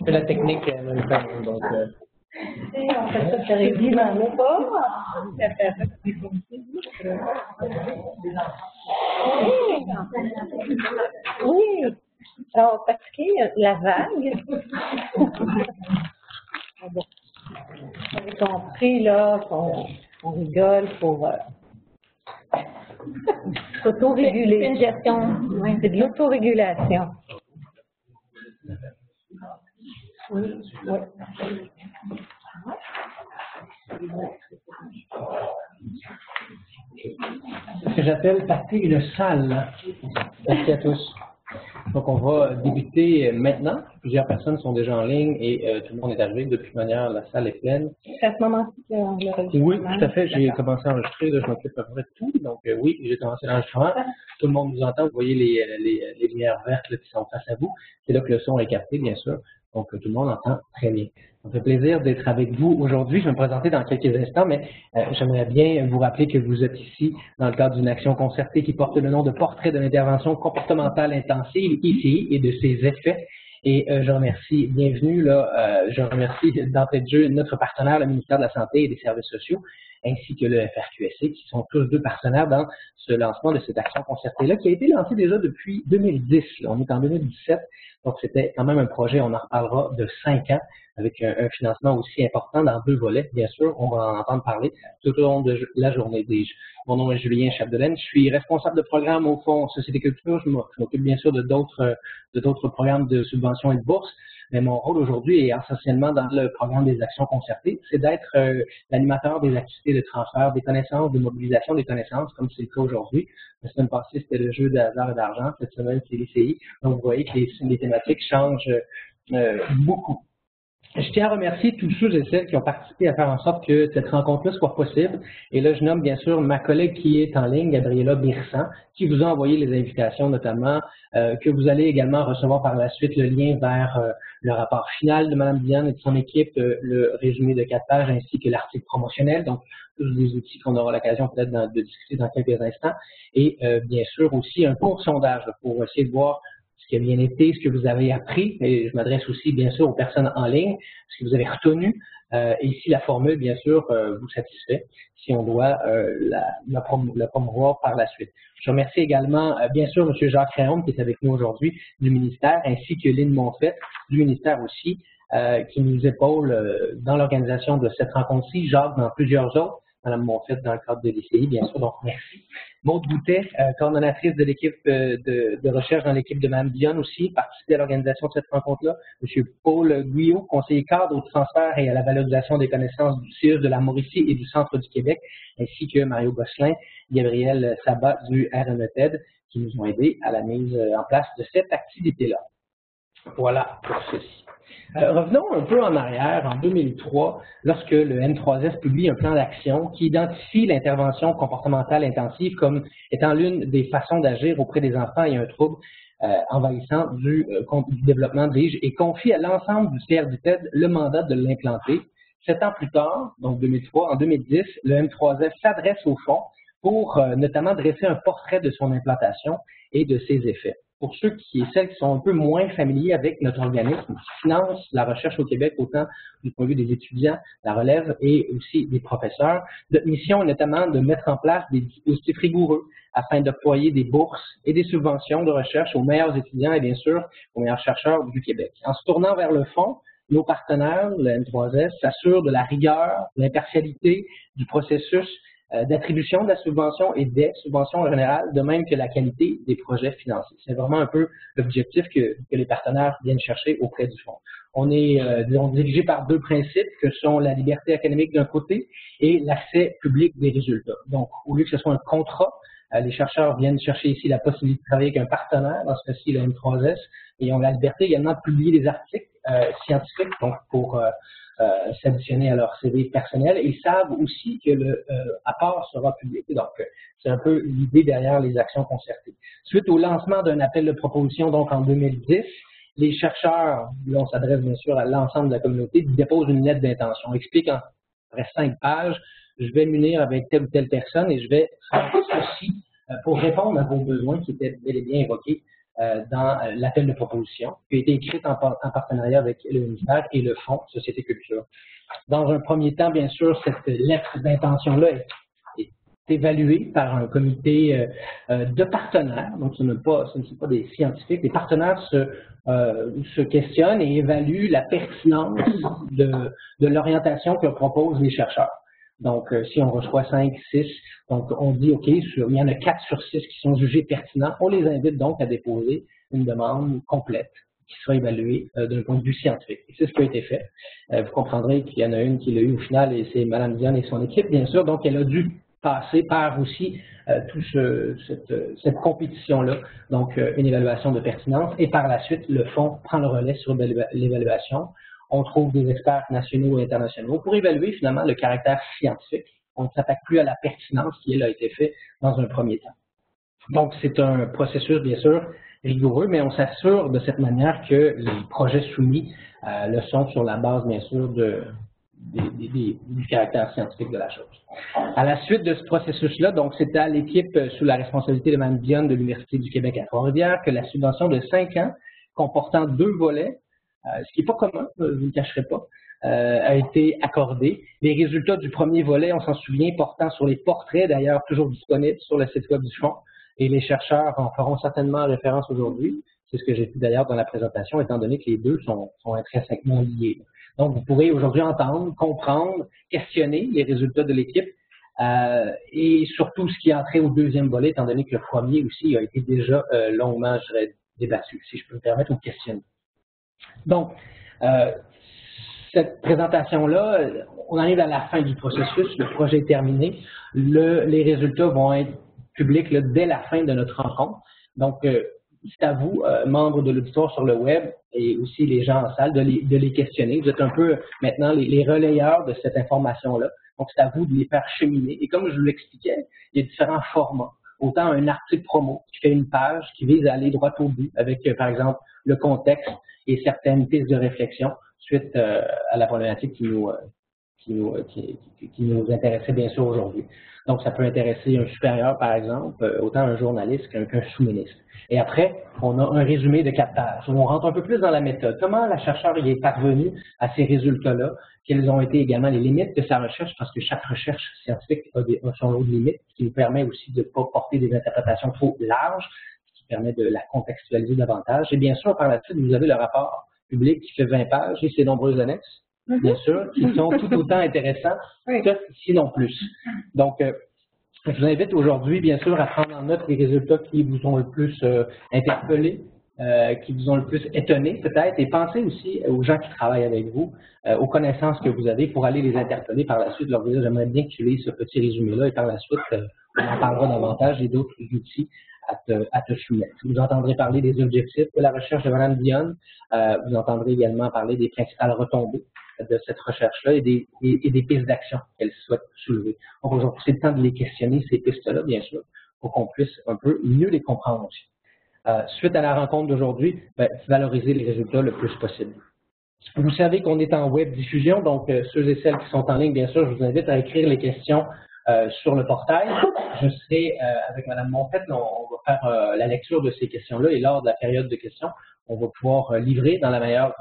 Je la technique en même temps, donc... fait ça pas. Oui. Alors, pratiquer la vague. Vous avez là, on rigole pour euh, s'autoréguler. C'est une gestion. Oui, c'est de l'autorégulation. Oui, oui. ce que j'appelle partie une salle. Merci à tous. Donc, on va débuter maintenant. Plusieurs personnes sont déjà en ligne et euh, tout le monde est arrivé. De toute manière, la salle est pleine. C'est à ce moment-ci qu'on Oui, tout à fait. J'ai commencé à enregistrer. Là, je m'occupe à peu près de tout. Donc, euh, oui, j'ai commencé l'enregistrement. Tout le monde nous entend. Vous voyez les, les, les lumières vertes là, qui sont face à vous. C'est là que le son est capté, bien sûr. Donc, tout le monde entend très bien. Ça fait plaisir d'être avec vous aujourd'hui. Je vais me présenter dans quelques instants, mais euh, j'aimerais bien vous rappeler que vous êtes ici dans le cadre d'une action concertée qui porte le nom de Portrait de l'intervention comportementale intensive, ICI, et de ses effets. Et euh, je remercie, bienvenue, là, euh, je remercie d'entrée de jeu notre partenaire, le ministère de la Santé et des Services sociaux, ainsi que le FRQSC, qui sont tous deux partenaires dans ce lancement de cette action concertée-là, qui a été lancée déjà depuis 2010. Là. On est en 2017, donc c'était quand même un projet, on en reparlera, de cinq ans, avec un, financement aussi important dans deux volets. Bien sûr, on va en entendre parler tout au long de la journée. Dis-je. Mon nom est Julien Chapdelaine, je suis responsable de programme au Fonds Société Culture, je m'occupe bien sûr de d'autres de d'autres programmes de subvention et de bourse, mais mon rôle aujourd'hui est essentiellement dans le programme des actions concertées, c'est d'être euh, l'animateur des activités de transfert des connaissances, de mobilisation des connaissances, comme c'est le cas aujourd'hui. La semaine passée, c'était le jeu de hasard et d'argent, cette semaine, c'est l'ICI. Donc, vous voyez que les, les thématiques changent euh, beaucoup. Je tiens à remercier tous ceux et celles qui ont participé à faire en sorte que cette rencontre-là soit possible. Et là, je nomme bien sûr ma collègue qui est en ligne, Gabriela Birsan, qui vous a envoyé les invitations notamment, euh, que vous allez également recevoir par la suite le lien vers euh, le rapport final de Mme Diane et de son équipe, euh, le résumé de quatre pages ainsi que l'article promotionnel. Donc, tous des outils qu'on aura l'occasion peut-être de discuter dans quelques instants. Et bien sûr aussi un court sondage pour essayer de voir ce qui a bien été, ce que vous avez appris, et je m'adresse aussi bien sûr aux personnes en ligne, ce que vous avez retenu, euh, et si la formule, bien sûr, euh, vous satisfait, si on doit euh, la, la, la, promouvoir par la suite. Je remercie également, bien sûr, M. Jacques Réaume, qui est avec nous aujourd'hui, du ministère, ainsi que Lynn Monfette, du ministère aussi, qui nous épaule dans l'organisation de cette rencontre-ci, Jacques dans plusieurs autres. Mme Monfette dans le cadre de l'ICI, bien sûr, donc merci. Maude Boutet, euh, coordonnatrice de l'équipe euh, de, recherche dans l'équipe de Mme Dionne aussi, participé à l'organisation de cette rencontre-là. M. Paul Guyot, conseiller cadre au transfert et à la valorisation des connaissances du CIUS de la Mauricie et du Centre du Québec, ainsi que Mario Gosselin, Gabriel Sabat du RNETED, qui nous ont aidés à la mise en place de cette activité-là. Voilà pour ceci. Euh, revenons un peu en arrière, en 2003, lorsque le N3S publie un plan d'action qui identifie l'intervention comportementale intensive comme étant l'une des façons d'agir auprès des enfants ayant un trouble euh, envahissant du, euh, développement de et confie à l'ensemble du CRDTED le mandat de l'implanter. Sept ans plus tard, donc 2003, en 2010, le M3S s'adresse au fond pour notamment dresser un portrait de son implantation et de ses effets pour ceux qui et celles qui sont un peu moins familiers avec notre organisme qui finance la recherche au Québec, autant du point de vue des étudiants, la relève et aussi des professeurs, notre mission est notamment de mettre en place des dispositifs rigoureux afin d'octroyer des bourses et des subventions de recherche aux meilleurs étudiants et bien sûr aux meilleurs chercheurs du Québec. En se tournant vers le fond, nos partenaires, le M3S, s'assurent de la rigueur, l'impartialité du processus d'attribution de la subvention et des subventions en général, de même que la qualité des projets financiers. C'est vraiment un peu l'objectif que, que, les partenaires viennent chercher auprès du fonds. On est euh, dirigé par deux principes que sont la liberté académique d'un côté et l'accès public des résultats. Donc, au lieu que ce soit un contrat, euh, les chercheurs viennent chercher ici la possibilité de travailler avec un partenaire, dans ce cas-ci le M3S, et ont la liberté également de publier des articles euh, scientifiques, donc pour euh, s'additionner à leur CV personnel. Ils savent aussi que le euh, apport sera public. Donc, c'est un peu l'idée derrière les actions concertées. Suite au lancement d'un appel de proposition, donc en 2010, les chercheurs, là on s'adresse bien sûr à l'ensemble de la communauté, déposent une lettre d'intention, expliquent en après cinq pages, je vais m'unir avec telle ou telle personne et je vais faire ceci euh, pour répondre à vos besoins qui étaient bel et bien évoqués dans l'appel de proposition, qui a été écrite en, en partenariat avec le ministère et le Fonds Société Culture. Dans un premier temps, bien sûr, cette lettre d'intention-là est évalué par un comité euh, euh, de partenaires, donc ce, pas, ce ne sont pas des scientifiques, les partenaires se, euh, se questionnent et évaluent la pertinence de, de l'orientation que proposent les chercheurs. Donc, si on reçoit 5, 6, donc on dit, OK, sur, il y en a 4 sur 6 qui sont jugés pertinents, on les invite donc à déposer une demande complète qui sera évaluée d'un point de vue scientifique. Et c'est ce qui a été fait. vous comprendrez qu'il y en a une qui l'a eu au final, et c'est Mme Diane et son équipe, bien sûr. Donc, elle a dû passer par aussi euh, toute cette, compétition-là, donc euh, une évaluation de pertinence, et par la suite, le fonds prend le relais sur l'évaluation. On trouve des experts nationaux et internationaux pour évaluer finalement le caractère scientifique. On ne s'attaque plus à la pertinence qui, elle, a été fait dans un premier temps. Donc, c'est un processus, bien sûr, rigoureux, mais on s'assure de cette manière que les projets soumis euh, le sont sur la base, bien sûr, du caractère scientifique de la chose. À la suite de ce processus-là, donc c'était à l'équipe euh, sous la responsabilité de Mme Dionne de l'Université du Québec à Trois-Rivières que la subvention de cinq ans, comportant deux volets, ce qui n'est pas commun, euh, je ne le cacherai pas, a été accordée. Les résultats du premier volet, on s'en souvient, portant sur les portraits, d'ailleurs toujours disponibles sur le site web du fonds, et les chercheurs en feront certainement référence aujourd'hui. C'est ce que j'ai dit d'ailleurs dans la présentation, étant donné que les deux sont, sont intrinsèquement liés. Donc, vous pourrez aujourd'hui entendre, comprendre, questionner les résultats de l'équipe euh, et surtout ce qui est entré au deuxième volet, étant donné que le premier aussi a été déjà euh, longuement, je débattu, si je peux me permettre, ou questionner. Donc, euh, cette présentation-là, on arrive à la fin du processus, le projet est terminé, les résultats vont être publics dès la fin de notre rencontre. Donc, c'est à vous, euh, membres de l'auditoire sur le web et aussi les gens en salle, de les, questionner. Vous êtes un peu maintenant les, relayeurs de cette information-là. Donc, c'est à vous de les faire cheminer. Et comme je vous l'expliquais, il y a différents formats. Autant un article promo qui fait une page qui vise à aller droit au but avec, euh, par exemple, le contexte et certaines pistes de réflexion suite euh, à la problématique qui nous, qui nous, qui, qui nous intéressait bien sûr aujourd'hui. Donc, ça peut intéresser un supérieur, par exemple, autant un journaliste qu'un sous-ministre. Et après, on a un résumé de captage. On rentre un peu plus dans la méthode. Comment la chercheur y est parvenu à ces résultats-là? Quelles ont été également les limites de sa recherche? Parce que chaque recherche scientifique a, des, son lot de limites, qui nous permet aussi de ne pas porter des interprétations trop larges, permet de la contextualiser davantage. Et bien sûr, par la suite, vous avez le rapport public qui fait 20 pages et ses nombreuses annexes, mm-hmm. bien sûr, qui sont tout autant intéressants que sinon plus. Donc, euh, je vous invite aujourd'hui, bien sûr, à prendre en note les résultats qui vous ont le plus euh, interpellé, euh, qui vous ont le plus étonné peut-être, et pensez aussi aux gens qui travaillent avec vous, euh, aux connaissances que vous avez pour aller les interpeller par la suite, leur dire j'aimerais bien que tu lises ce petit résumé-là, et par la suite, on en parlera davantage et d'autres outils à te, soumettre. Vous entendrez parler des objectifs de la recherche de Mme Dionne, vous entendrez également parler des principales retombées de cette recherche-là et des, et, pistes d'action qu'elle souhaite soulever. Donc aujourd'hui, c'est le temps de les questionner, ces pistes-là, bien sûr, pour qu'on puisse un peu mieux les comprendre aussi. Euh, suite à la rencontre d'aujourd'hui, ben, valoriser les résultats le plus possible. Vous savez qu'on est en web diffusion, donc euh, ceux et celles qui sont en ligne, bien sûr, je vous invite à écrire les questions euh, sur le portail. Je serai avec Mme Monfette, on, on, va faire la lecture de ces questions-là et lors de la période de questions, on va pouvoir livrer dans la meilleure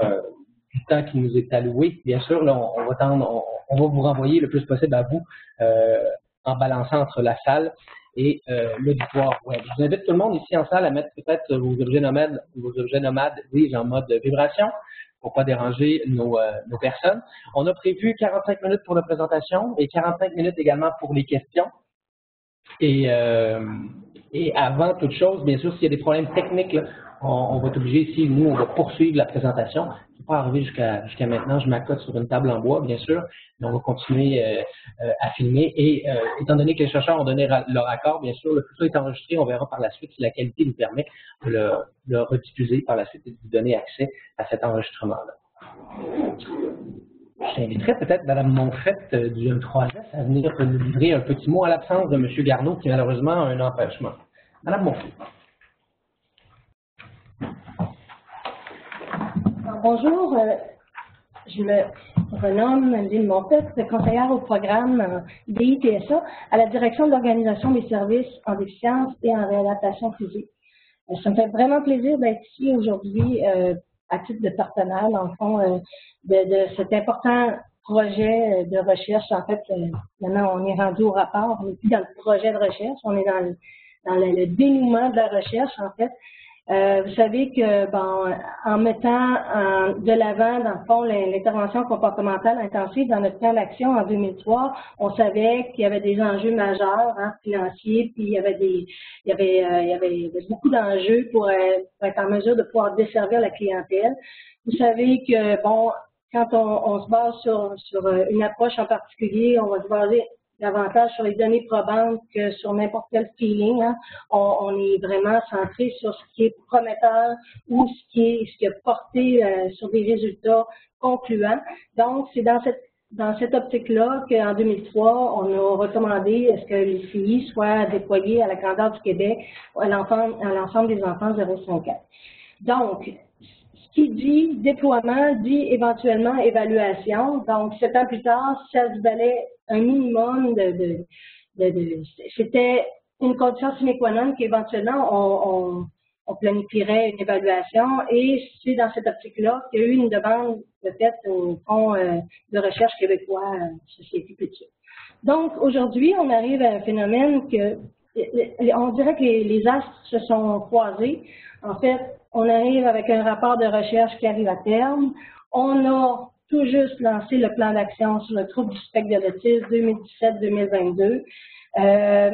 du temps qui nous est alloué. Bien sûr, là, on, va tendre, on, va vous renvoyer le plus possible à vous euh, en balançant entre la salle et euh, l'auditoire web. Je vous invite tout le monde ici en salle à mettre peut-être vos objets nomades, vos objets nomades, oui, en mode vibration pour pas déranger nos, euh, nos, personnes. On a prévu 45 minutes pour la présentation et 45 minutes également pour les questions. Et, euh, et avant toute chose, bien sûr, s'il y a des problèmes techniques, on, va être obligé ici, nous, on va poursuivre la présentation. Pas arriver jusqu'à maintenant, je m'accote sur une table en bois, bien sûr, mais on va continuer euh, euh, à filmer. Et euh, étant donné que les chercheurs ont donné leur accord, bien sûr, le tout est enregistré, on verra par la suite si la qualité nous permet de le, rediffuser par la suite et de vous donner accès à cet enregistrement-là. J'inviterai peut-être Mme Monfette du M3S à venir nous livrer un petit mot à l'absence de M. Garneau qui malheureusement a un empêchement. Mme Monfette. Bonjour, euh, je me renomme Lynn Montette, conseillère au programme euh, DITSA à la direction de l'organisation des services en déficience et en réadaptation physique. ça me fait vraiment plaisir d'être ici aujourd'hui à titre de partenaire, dans le fond, de, cet important projet de recherche. En fait, maintenant, on est rendu au rapport, on n'est plus dans le projet de recherche, on est dans le, dans le dénouement de la recherche, en fait. Euh, vous savez que, bon, en mettant de l'avant, dans le fond, l'intervention comportementale intensive dans notre plan d'action en 2003, on savait qu'il y avait des enjeux majeurs hein, financiers, puis il y avait des, il y avait, euh, il y avait beaucoup d'enjeux pour, être en mesure de pouvoir desservir la clientèle. Vous savez que, bon, quand on, on se base sur, sur euh, une approche en particulier, on va se baser davantage sur les données probantes que sur n'importe quel feeling. Hein. On, est vraiment centré sur ce qui est prometteur ou ce qui est ce qui a porté euh, sur des résultats concluants. Donc, c'est dans cette dans cette optique-là qu'en 2003, on a recommandé est-ce que les filles soient déployées à la grandeur du Québec à l'ensemble des enfants 0,5 ans. Donc, qui dit déploiement dit éventuellement évaluation. Donc, sept ans plus tard, ça se valait un minimum de, de, de, c'était une condition sine qua non qu'éventuellement on, on, on, planifierait une évaluation et c'est dans cette optique-là qu'il y a eu une demande de fait au Fonds euh, de recherche québécois euh, Société Petite. Donc aujourd'hui, on arrive à un phénomène que on dirait que les, les astres se sont croisés. En fait, on arrive avec un rapport de recherche qui arrive à terme. On a tout juste lancé le plan d'action sur le trouble du spectre de l'autisme 2017-2022. Euh,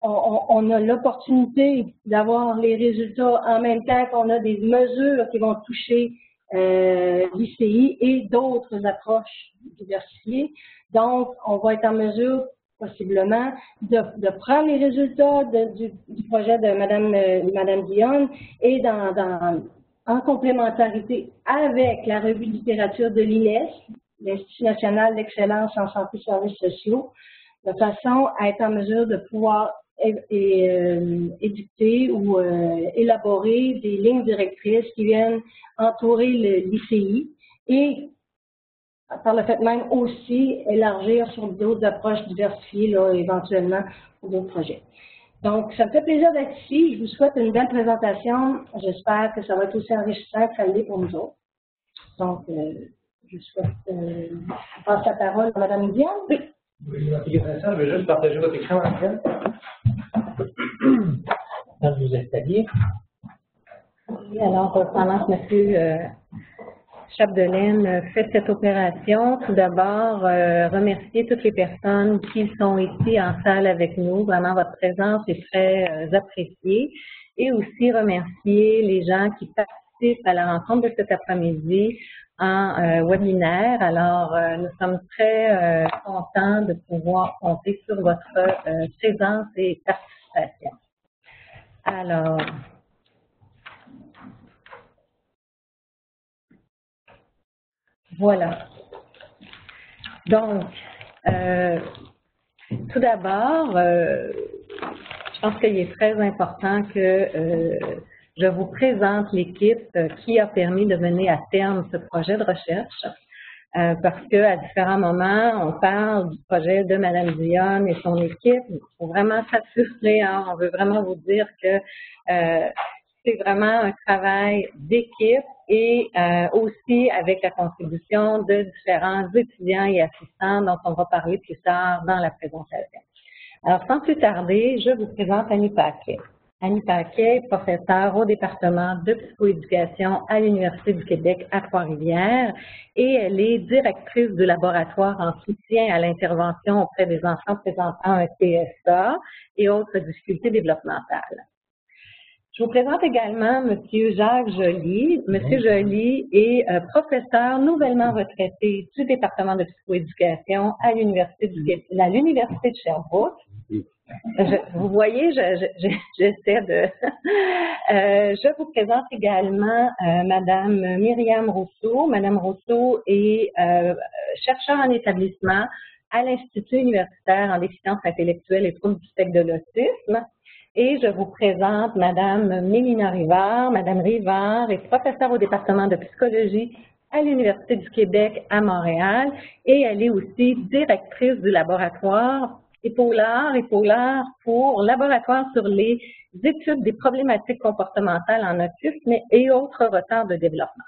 on, a l'opportunité d'avoir les résultats en même temps qu'on a des mesures qui vont toucher euh, l'ICI et d'autres approches diversifiées. Donc, on va être en mesure possiblement de, prendre les résultats du, projet de Mme, euh, Madame Dionne et dans, dans en complémentarité avec la revue de littérature de l'INES, l'Institut national d'excellence en santé et services sociaux, de façon à être en mesure de pouvoir euh, éditer ou euh, élaborer des lignes directrices qui viennent entourer l'ICI et par le fait même aussi élargir sur d'autres approches diversifiées là, éventuellement pour d'autres projets. Donc, ça me fait plaisir d'être ici. Je vous souhaite une belle présentation. J'espère que ça va être aussi enrichissant que ça l'est pour nous autres. Donc, euh, je souhaite euh, passer la parole à Mme Diane. Oui. Oui, je vais juste partager votre écran, Anne. Quand vous installiez. Oui, alors, pendant que M. Chapdelaine fait cette opération. Tout d'abord, euh, remercier toutes les personnes qui sont ici en salle avec nous. Vraiment, votre présence est très euh, appréciée. Et aussi remercier les gens qui participent à la rencontre de cet après-midi en euh, webinaire. Alors, nous sommes très contents de pouvoir compter sur votre présence et participation. Alors, Voilà. Donc, euh, tout d'abord, euh, je pense qu'il est très important que euh, je vous présente l'équipe qui a permis de mener à terme ce projet de recherche. parce qu'à différents moments, on parle du projet de Mme Dionne et son équipe. Il faut vraiment s'assurer, hein, on veut vraiment vous dire que c'est vraiment un travail d'équipe et euh, aussi avec la contribution de différents étudiants et assistants dont on va parler plus tard dans la présentation. Alors, sans plus tarder, je vous présente Annie Paquet. Annie Paquet est professeure au département de psychoéducation à l'Université du Québec à Trois-Rivières et elle est directrice du laboratoire en soutien à l'intervention auprès des enfants présentant un TSA et autres difficultés développementales. Je vous présente également M. Jacques Joly. M. Joly est euh, professeur nouvellement retraité du département de psychoéducation à l'Université de, l'Université de Sherbrooke. vous voyez, j'essaie de... Euh, je vous présente également euh, Madame Myriam Rousseau. Madame Rousseau est chercheur en établissement à l'Institut universitaire en déficience intellectuelle et troubles du spectre de l'autisme. Et je vous présente Madame Mélina Rivard. Madame Rivard est professeure au département de psychologie à l'Université du Québec à Montréal et elle est aussi directrice du laboratoire épaulard, épaulard pour laboratoire sur les études des problématiques comportementales en autisme et autres retards de développement.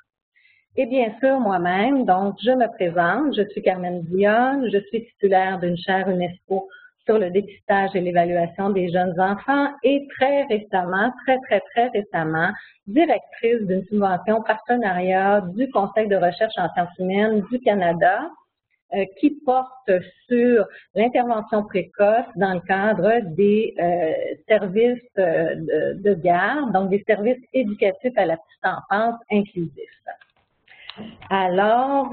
Et bien sûr, moi-même, donc, je me présente, je suis Carmen Dionne, je suis titulaire d'une chaire UNESCO sur le dépistage et l'évaluation des jeunes enfants et très récemment, très, très, très récemment, directrice d'une subvention partenariat du Conseil de recherche en sciences humaines du Canada euh, qui porte sur l'intervention précoce dans le cadre des euh, services euh, de, de, garde, donc des services éducatifs à la petite enfance inclusifs. Alors,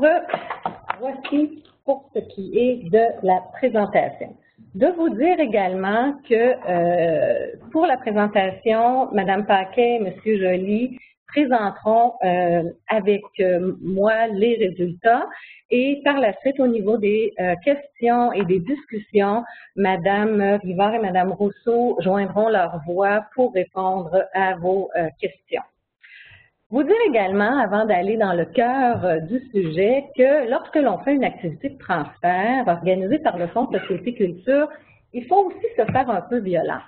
voici pour ce qui est de la présentation. De vous dire également que euh, pour la présentation, Madame Paquet, Monsieur Joly présenteront euh, avec euh, moi les résultats et par la suite, au niveau des questions et des discussions, Madame Rivard et Madame Rousseau joindront leur voix pour répondre à vos questions. Vous dire également, avant d'aller dans le cœur euh, du sujet, que lorsque l'on fait une activité de transfert organisée par le Fonds de Société Culture, il faut aussi se faire un peu violent.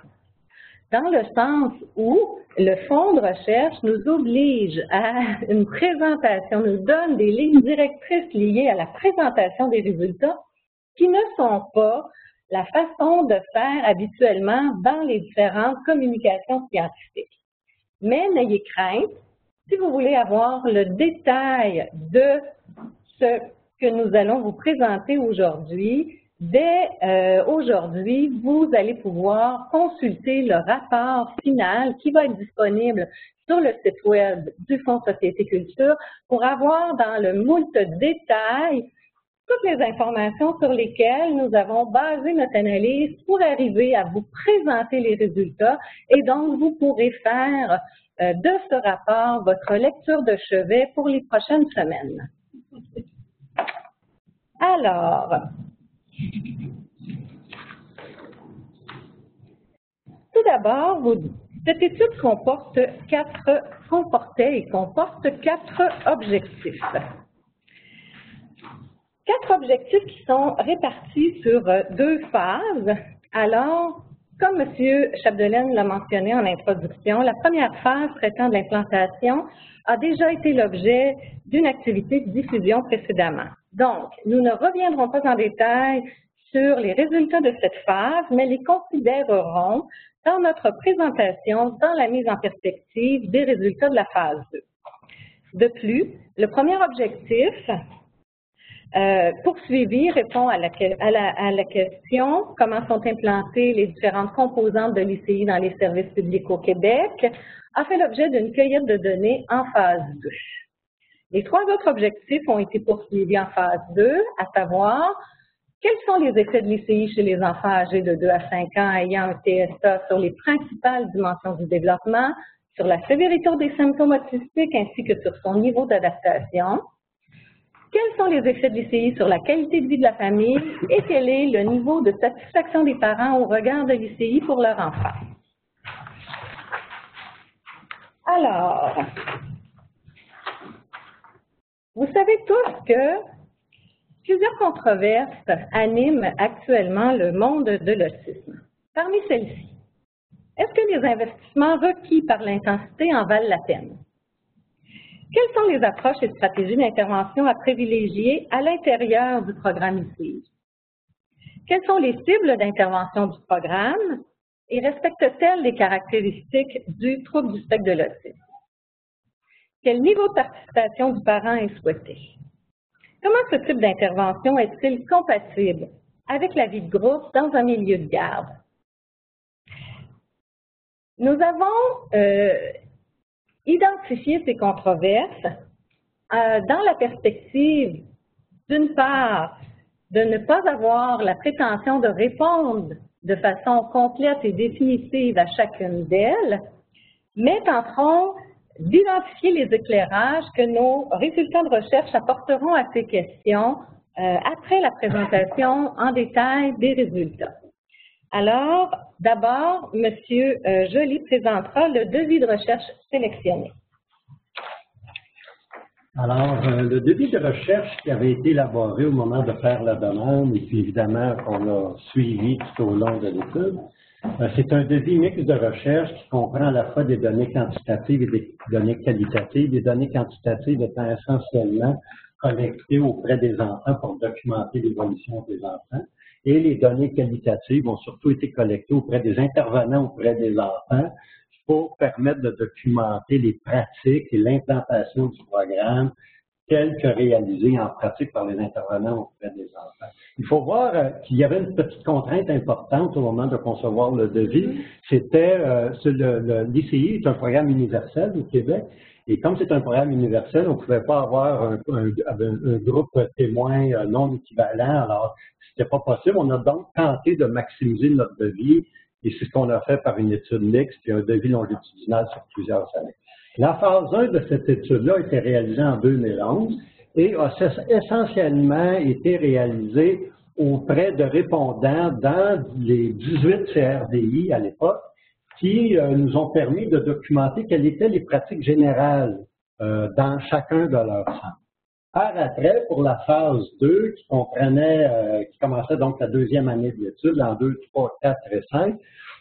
Dans le sens où le fonds de recherche nous oblige à une présentation, nous donne des lignes directrices liées à la présentation des résultats qui ne sont pas la façon de faire habituellement dans les différentes communications scientifiques. Mais n'ayez crainte, si vous voulez avoir le détail de ce que nous allons vous présenter aujourd'hui, dès euh, aujourd'hui, vous allez pouvoir consulter le rapport final qui va être disponible sur le site web du Fonds Société Culture pour avoir dans le moult détail toutes les informations sur lesquelles nous avons basé notre analyse pour arriver à vous présenter les résultats et donc vous pourrez faire de ce rapport votre lecture de chevet pour les prochaines semaines. Alors, tout d'abord, cette étude comporte quatre, comportait et comporte quatre objectifs. Quatre objectifs qui sont répartis sur deux phases. Alors, comme M. Chapdelaine l'a mentionné en introduction, la première phase traitant de l'implantation a déjà été l'objet d'une activité de diffusion précédemment. Donc, nous ne reviendrons pas en détail sur les résultats de cette phase, mais les considérerons dans notre présentation dans la mise en perspective des résultats de la phase 2. De plus, le premier objectif euh, poursuivi répond à la, à, la, question comment sont implantées les différentes composantes de l'ICI dans les services publics au Québec, a fait l'objet d'une cueillette de données en phase 2. Les trois autres objectifs ont été poursuivis en phase 2, à savoir quels sont les effets de l'ICI chez les enfants âgés de 2 à 5 ans ayant un TSA sur les principales dimensions du développement, sur la sévérité des symptômes autistiques ainsi que sur son niveau d'adaptation, quels sont les effets de l'ICI sur la qualité de vie de la famille et quel est le niveau de satisfaction des parents au regard de l'ICI pour leur enfant? Alors, vous savez tous que plusieurs controverses animent actuellement le monde de l'autisme. Parmi celles-ci, est-ce que les investissements requis par l'intensité en valent la peine? Quelles sont les approches et stratégies d'intervention à privilégier à l'intérieur du programme ICI? Quelles sont les cibles d'intervention du programme et respectent-elles les caractéristiques du trouble du spectre de l'autisme? Quel niveau de participation du parent est souhaité? Comment ce type d'intervention est-il compatible avec la vie de groupe dans un milieu de garde? Nous avons euh, identifier ces controverses euh, dans la perspective, d'une part, de ne pas avoir la prétention de répondre de façon complète et définitive à chacune d'elles, mais tenteront d'identifier les éclairages que nos résultats de recherche apporteront à ces questions euh, après la présentation en détail des résultats. Alors, d'abord, M. Euh, Joly présentera le devis de recherche sélectionné. Alors, euh, le devis de recherche qui avait été élaboré au moment de faire la demande, et puis évidemment qu'on a suivi tout au long de l'étude, euh, c'est un devis mixte de recherche qui comprend à la fois des données quantitatives et des données qualitatives. Les données quantitatives étant essentiellement collectées auprès des enfants pour documenter l'évolution des enfants. Et les données qualitatives ont surtout été collectées auprès des intervenants auprès des enfants pour permettre de documenter les pratiques et l'implantation du programme tel que réalisé en pratique par les intervenants auprès des enfants. Il faut voir euh, qu'il y avait une petite contrainte importante au moment de concevoir le devis. C'était, euh, le, l'ICI est un programme universel au Québec, et comme c'est un programme universel, on ne pouvait pas avoir un, groupe témoin euh, non équivalent, alors c'était pas possible. On a donc tenté de maximiser notre devis, et c'est ce qu'on a fait par une étude mixte et un devis longitudinal sur plusieurs années. La phase 1 de cette étude-là a été réalisée en 2011 et a essentiellement été réalisée auprès de répondants dans les 18 CRDI à l'époque qui euh, nous ont permis de documenter quelles étaient les pratiques générales euh, dans chacun de leurs centres. Par après, pour la phase 2, qui comprenait, euh, qui commençait donc la deuxième année de l'étude, en 2, 3, 4 et 5,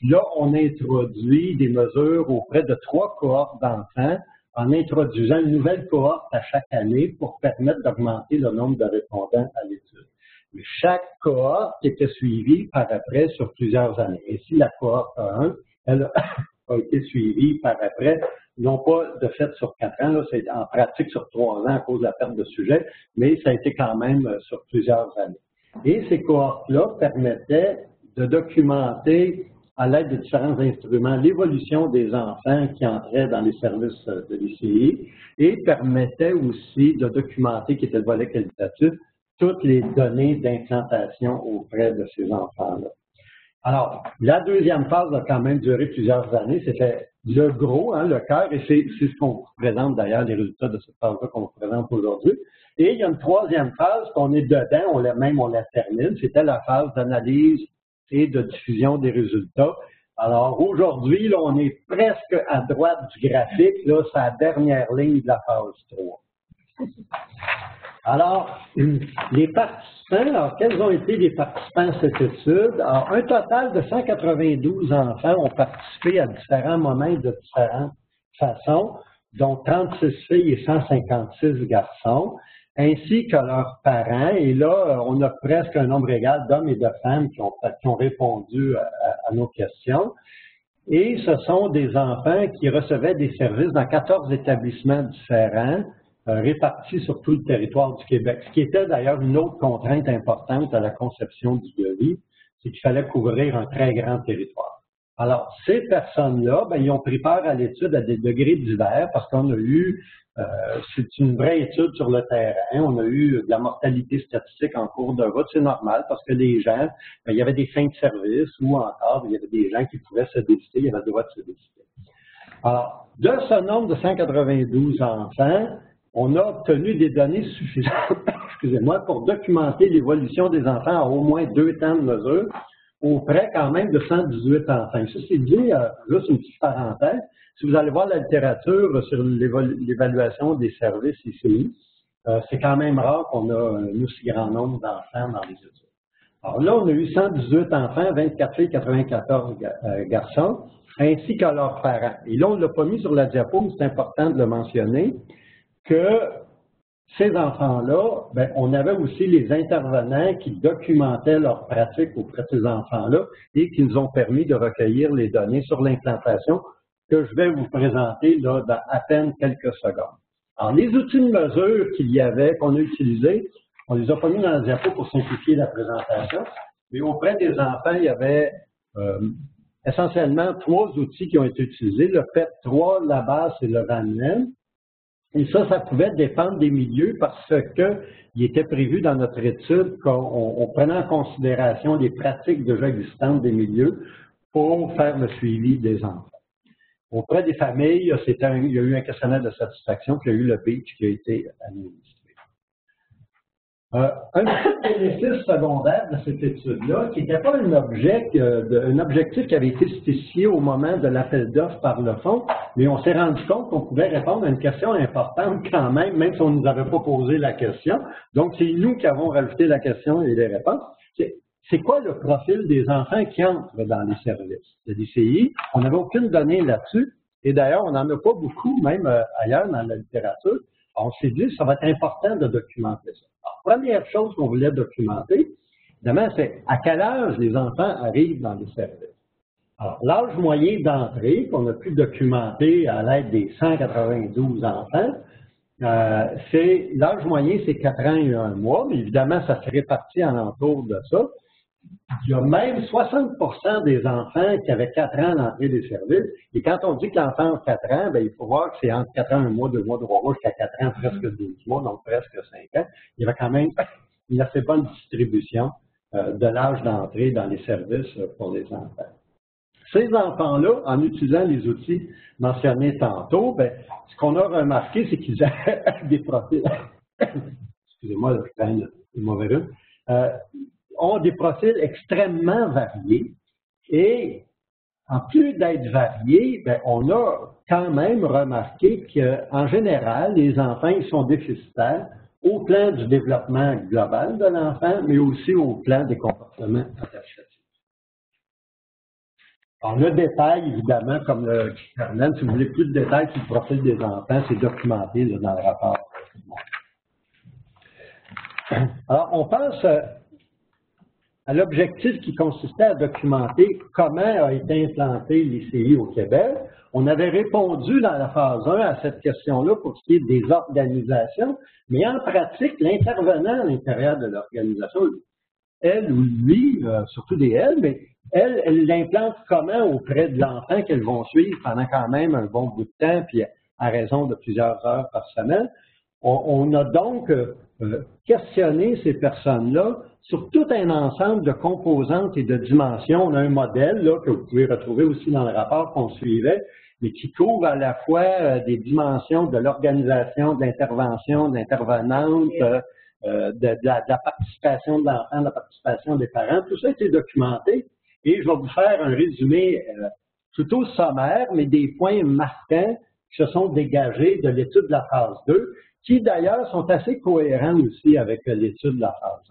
là, on introduit des mesures auprès de trois cohortes d'enfants en introduisant une nouvelle cohorte à chaque année pour permettre d'augmenter le nombre de répondants à l'étude. Mais chaque cohorte était suivie par après sur plusieurs années. Ainsi, la cohorte 1, elle a été suivie par après non pas de fait sur quatre ans, c'est en pratique sur trois ans à cause de la perte de sujet, mais ça a été quand même euh, sur plusieurs années. Et ces cohortes-là permettaient de documenter à l'aide de différents instruments l'évolution des enfants qui entraient dans les services euh, de l'ICI et permettaient aussi de documenter, qui était le volet qualitatif, toutes les données d'implantation auprès de ces enfants-là. Alors, la deuxième phase a quand même duré plusieurs années. C'était le gros, hein, le cœur, et c'est ce qu'on présente d'ailleurs, les résultats de cette phase-là qu'on vous présente aujourd'hui. Et il y a une troisième phase qu'on est dedans, on l'a même, on la termine, c'était la phase d'analyse et de diffusion des résultats. Alors aujourd'hui, on est presque à droite du graphique, là, c'est la dernière ligne de la phase 3. Alors, les participants, alors quels ont été les participants à cette étude? Alors, un total de 192 enfants ont participé à différents moments de différentes façons, dont 36 filles et 156 garçons, ainsi que leurs parents. Et là, on a presque un nombre égal d'hommes et de femmes qui ont, répondu à nos questions. Et ce sont des enfants qui recevaient des services dans 14 établissements différents, répartis sur tout le territoire du Québec. Ce qui était d'ailleurs une autre contrainte importante à la conception du devis, c'est qu'il fallait couvrir un très grand territoire. Alors, ces personnes-là, ben, ils ont pris part à l'étude à des degrés divers parce qu'on a eu, euh, c'est une vraie étude sur le terrain, on a eu de la mortalité statistique en cours de route, c'est normal parce que les gens, ben, il y avait des fins de service ou encore il y avait des gens qui pouvaient se décider, il y avait le droit de se décider. Alors, de ce nombre de 192 enfants, on a obtenu des données suffisantes excusez-moi, pour documenter l'évolution des enfants à au moins deux temps de mesure auprès quand même de 118 enfants. Ceci dit, euh, juste une petite parenthèse, si vous allez voir la littérature sur l'évaluation des services ici, euh, c'est quand même rare qu'on a un aussi grand nombre d'enfants dans les études. Alors là, on a eu 118 enfants, 24 filles, 94 euh, garçons, ainsi que leurs parents. Et là, on ne l'a pas mis sur la diapo, mais c'est important de le mentionner que ces enfants-là, ben, on avait aussi les intervenants qui documentaient leurs pratiques auprès de ces enfants-là et qui nous ont permis de recueillir les données sur l'implantation que je vais vous présenter là, dans à peine quelques secondes. Alors, les outils de mesure qu'il y avait, qu'on a utilisés, on les a pas mis dans la diapo pour simplifier la présentation, mais auprès des enfants, il y avait euh, essentiellement trois outils qui ont été utilisés, le PEP3, la base et le RANMEN. Et ça, ça pouvait dépendre des milieux parce qu'il était prévu dans notre étude qu'on prenait en considération les pratiques déjà existantes des milieux pour faire le suivi des enfants. Auprès des familles, il y a eu un questionnaire de satisfaction, puis il y a eu le BEACH qui a été administré. Euh, un petit bénéfice secondaire de cette étude-là, qui n'était pas un, objet, un objectif qui avait été spécifié au moment de l'appel d'offres par le fonds, mais on s'est rendu compte qu'on pouvait répondre à une question importante quand même, même si on ne nous avait pas posé la question. Donc, c'est nous qui avons rajouté la question et les réponses. C'est quoi le profil des enfants qui entrent dans les services de l'ICI? On n'avait aucune donnée là-dessus. Et d'ailleurs, on n'en a pas beaucoup, même euh, ailleurs dans la littérature. On s'est dit, ça va être important de documenter ça première chose qu'on voulait documenter, évidemment, c'est à quel âge les enfants arrivent dans les services. Alors, l'âge moyen d'entrée qu'on a pu documenter à l'aide des 192 enfants, euh, c'est l'âge moyen, c'est 4 ans et 1 mois, mais évidemment, ça se répartit en entour de ça. Il y a même 60% des enfants qui avaient 4 ans à l'entrée des services. Et quand on dit que l'enfant a 4 ans, bien, il faut voir que c'est entre 4 ans, 1 mois, 2 mois, 3 mois, jusqu'à 4 ans, presque 12 mois, donc presque 5 ans. Il y avait quand même une assez bonne distribution euh, de l'âge d'entrée dans les services euh, pour les enfants. Ces enfants-là, en utilisant les outils mentionnés tantôt, bien, ce qu'on a remarqué, c'est qu'ils avaient des profils. Excusez-moi, je une mauvaise rue ont des profils extrêmement variés et en plus d'être variés, ben, on a quand même remarqué qu'en général, les enfants sont déficitaires au plan du développement global de l'enfant, mais aussi au plan des comportements associatifs. Alors, le détail, évidemment, comme le Fernand, si vous voulez plus de détails sur le profil des enfants, c'est documenté dans le rapport. Alors, on pense euh, à l'objectif qui consistait à documenter comment a été implanté l'ICI au Québec. On avait répondu dans la phase 1 à cette question-là pour ce qui est des organisations, mais en pratique, l'intervenant à l'intérieur de l'organisation, elle ou lui, euh, surtout des elles, mais elle, elle l'implante comment auprès de l'enfant qu'elles vont suivre pendant quand même un bon bout de temps, puis à raison de plusieurs heures par semaine? On, a donc euh, euh, questionné ces personnes-là sur tout un ensemble de composantes et de dimensions. On a un modèle là, que vous pouvez retrouver aussi dans le rapport qu'on suivait, mais qui couvre à la fois euh, des dimensions de l'organisation, de l'intervention, de l'intervenante, de, la, participation de l'enfant, de la participation des parents. Tout ça a été documenté et je vais vous faire un résumé plutôt sommaire, mais des points marquants qui se sont dégagés de l'étude de la phase 2 qui d'ailleurs sont assez cohérents aussi avec l'étude de la phase.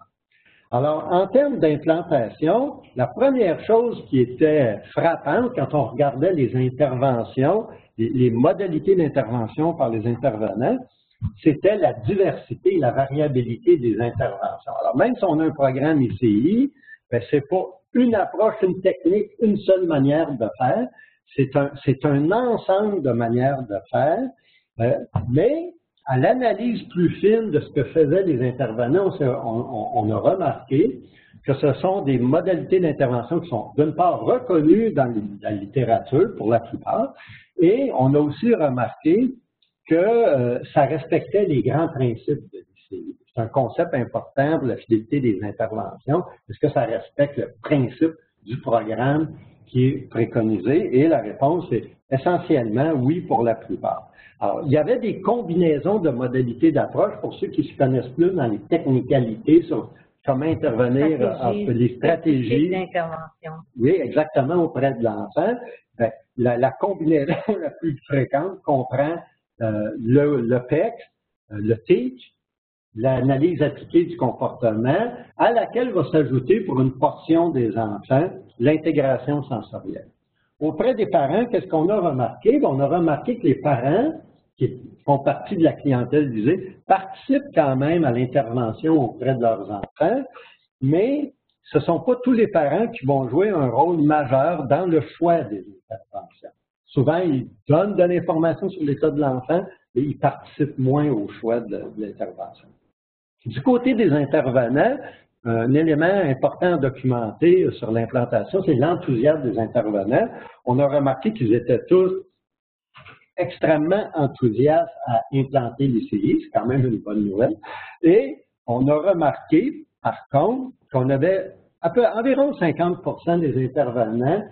Alors, en termes d'implantation, la première chose qui était frappante quand on regardait les interventions, les, modalités d'intervention par les intervenants, c'était la diversité, la variabilité des interventions. Alors, même si on a un programme ICI, ben, c'est pas une approche, une technique, une seule manière de faire. C'est un, un ensemble de manières de faire, euh, mais à l'analyse plus fine de ce que faisaient les intervenants, on, a remarqué que ce sont des modalités d'intervention qui sont d'une part reconnues dans la littérature pour la plupart, et on a aussi remarqué que euh, ça respectait les grands principes de l'ICI. C'est un concept important pour la fidélité des interventions. Est-ce que ça respecte le principe du programme qui est préconisé? Et la réponse est essentiellement oui pour la plupart. Alors, il y avait des combinaisons de modalités d'approche pour ceux qui se connaissent plus dans les technicalités sur comment intervenir, les stratégies. d'intervention. Oui, exactement, auprès de l'enfant. Ben, la, combinaison la plus fréquente comprend euh, le, le PEC, euh, le TEACH, l'analyse appliquée du comportement, à laquelle va s'ajouter pour une portion des enfants l'intégration sensorielle. Auprès des parents, qu'est-ce qu'on a remarqué? Ben, on a remarqué que les parents qui font partie de la clientèle visée, participent quand même à l'intervention auprès de leurs enfants, mais ce ne sont pas tous les parents qui vont jouer un rôle majeur dans le choix des interventions. Souvent, ils donnent de l'information sur l'état de l'enfant, mais ils participent moins au choix de, l'intervention. Du côté des intervenants, un élément important à documenter sur l'implantation, c'est l'enthousiasme des intervenants. On a remarqué qu'ils étaient tous extrêmement enthousiaste à implanter l'ICI, c'est quand même une bonne nouvelle. Et on a remarqué, par contre, qu'on avait à peu, environ 50% des intervenants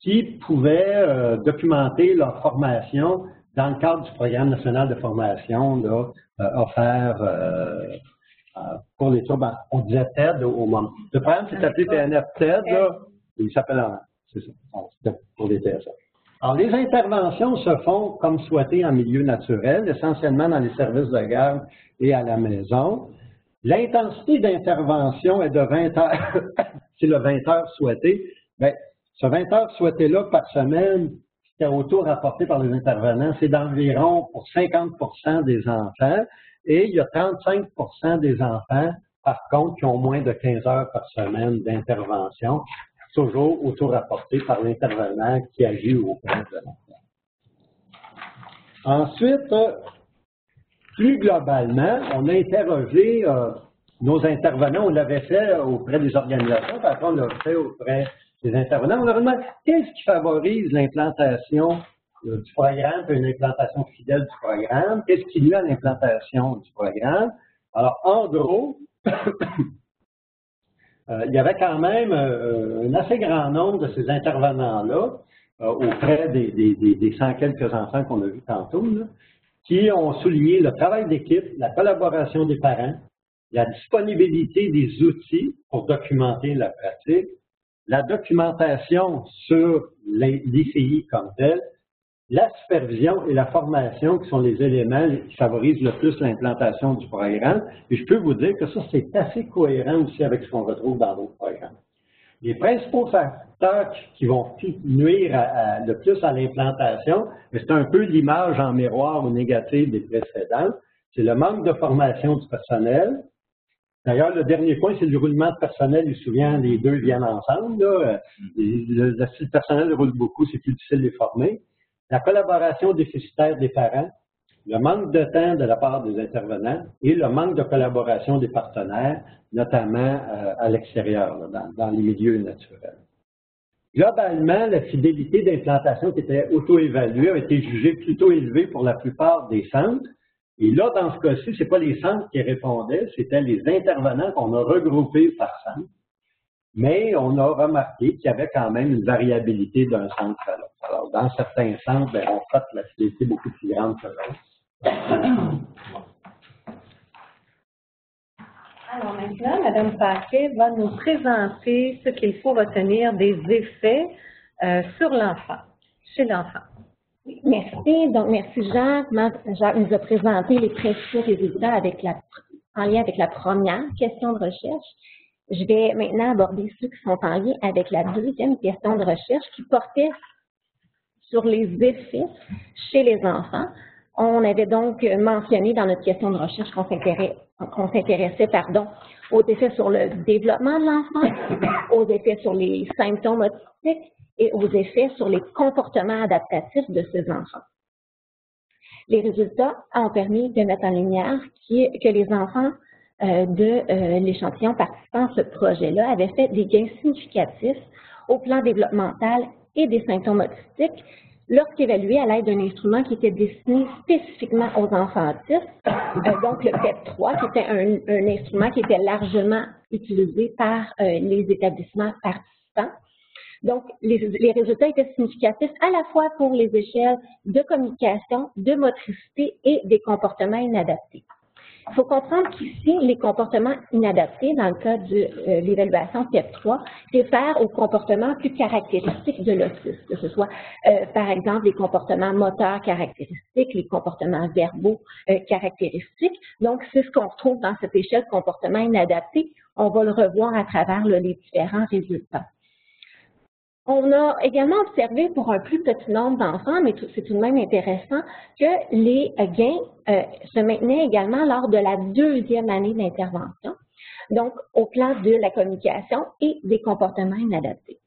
qui pouvaient euh, documenter leur formation dans le cadre du programme national de formation là, euh, offert euh, pour les troubles, on disait TED au moment. Le problème, c'est appelé PNF TED, là, il s'appelle, c'est ça, pour les TSA. Alors, les interventions se font comme souhaité en milieu naturel, essentiellement dans les services de garde et à la maison. L'intensité d'intervention est de 20 heures, c'est le 20 heures souhaité. Bien, ce 20 heures souhaité-là par semaine, qui est autour rapporté par les intervenants, c'est d'environ pour 50% des enfants, et il y a 35% des enfants, par contre, qui ont moins de 15 heures par semaine d'intervention toujours auto-rapporté par l'intervenant qui agit auprès de l'enfant. Ensuite, plus globalement, on a interrogé euh, nos intervenants, on l'avait fait auprès des organisations, par contre, on l'a fait auprès des intervenants. On leur demandé qu'est-ce qui favorise l'implantation euh, du programme, une implantation fidèle du programme, qu'est-ce qui nuit à l'implantation du programme? Alors, en gros, Euh, il y avait quand même euh, un assez grand nombre de ces intervenants-là, euh, auprès des, des, des, cent quelques enfants qu'on a vus tantôt, qui ont souligné le travail d'équipe, la collaboration des parents, la disponibilité des outils pour documenter la pratique, la documentation sur l'ICI comme tel, la supervision et la formation qui sont les éléments qui favorisent le plus l'implantation du programme. Et je peux vous dire que ça, c'est assez cohérent aussi avec ce qu'on retrouve dans d'autres programmes. Les principaux facteurs qui vont nuire le plus à l'implantation, c'est un peu l'image en miroir ou négative des précédents, c'est le manque de formation du personnel. D'ailleurs, le dernier point, c'est le roulement de personnel, et souvent les deux viennent ensemble. Là. Le, si le personnel roule beaucoup, c'est plus difficile de les former la collaboration déficitaire des parents, le manque de temps de la part des intervenants et le manque de collaboration des partenaires, notamment euh, à l'extérieur, dans, les milieux naturels. Globalement, la fidélité d'implantation qui était auto-évaluée a été jugée plutôt élevée pour la plupart des centres. Et là, dans ce cas-ci, ce n'est pas les centres qui répondaient, c'était les intervenants qu'on a regroupés par centre mais on a remarqué qu'il y avait quand même une variabilité d'un centre à l'autre. Alors, dans certains centres, ben, on fait la fidélité beaucoup plus grande que l'autre. Alors maintenant, Mme Paquet va nous présenter ce qu'il faut retenir des effets euh, sur l'enfant, chez l'enfant. Merci. Donc, merci Jacques. Jacques nous a présenté les principaux résultats avec la, en lien avec la première question de recherche. Je vais maintenant aborder ceux qui sont en lien avec la deuxième question de recherche qui portait sur les effets chez les enfants. On avait donc mentionné dans notre question de recherche qu'on s'intéressait pardon, aux effets sur le développement de l'enfant, aux effets sur les symptômes autistiques et aux effets sur les comportements adaptatifs de ces enfants. Les résultats ont permis de mettre en lumière que les enfants de euh, l'échantillon participant à ce projet-là avait fait des gains significatifs au plan développemental et des symptômes autistiques lorsqu'évalué à l'aide d'un instrument qui était destiné spécifiquement aux enfants autistes, euh, donc le PEP3, qui était un, instrument qui était largement utilisé par les établissements participants. Donc, les, les, résultats étaient significatifs à la fois pour les échelles de communication, de motricité et des comportements inadaptés. Il faut comprendre qu'ici, les comportements inadaptés, dans le cas de euh, l'évaluation PEP3, réfèrent aux comportements plus caractéristiques de l'autisme, que ce soit, euh, par exemple, les comportements moteurs caractéristiques, les comportements verbaux euh, caractéristiques. Donc, c'est ce qu'on retrouve dans cette échelle comportement inadapté. On va le revoir à travers les différents résultats. On a également observé pour un plus petit nombre d'enfants, mais c'est tout de même intéressant, que les gains euh, se maintenaient également lors de la deuxième année d'intervention, donc au plan de la communication et des comportements inadaptés.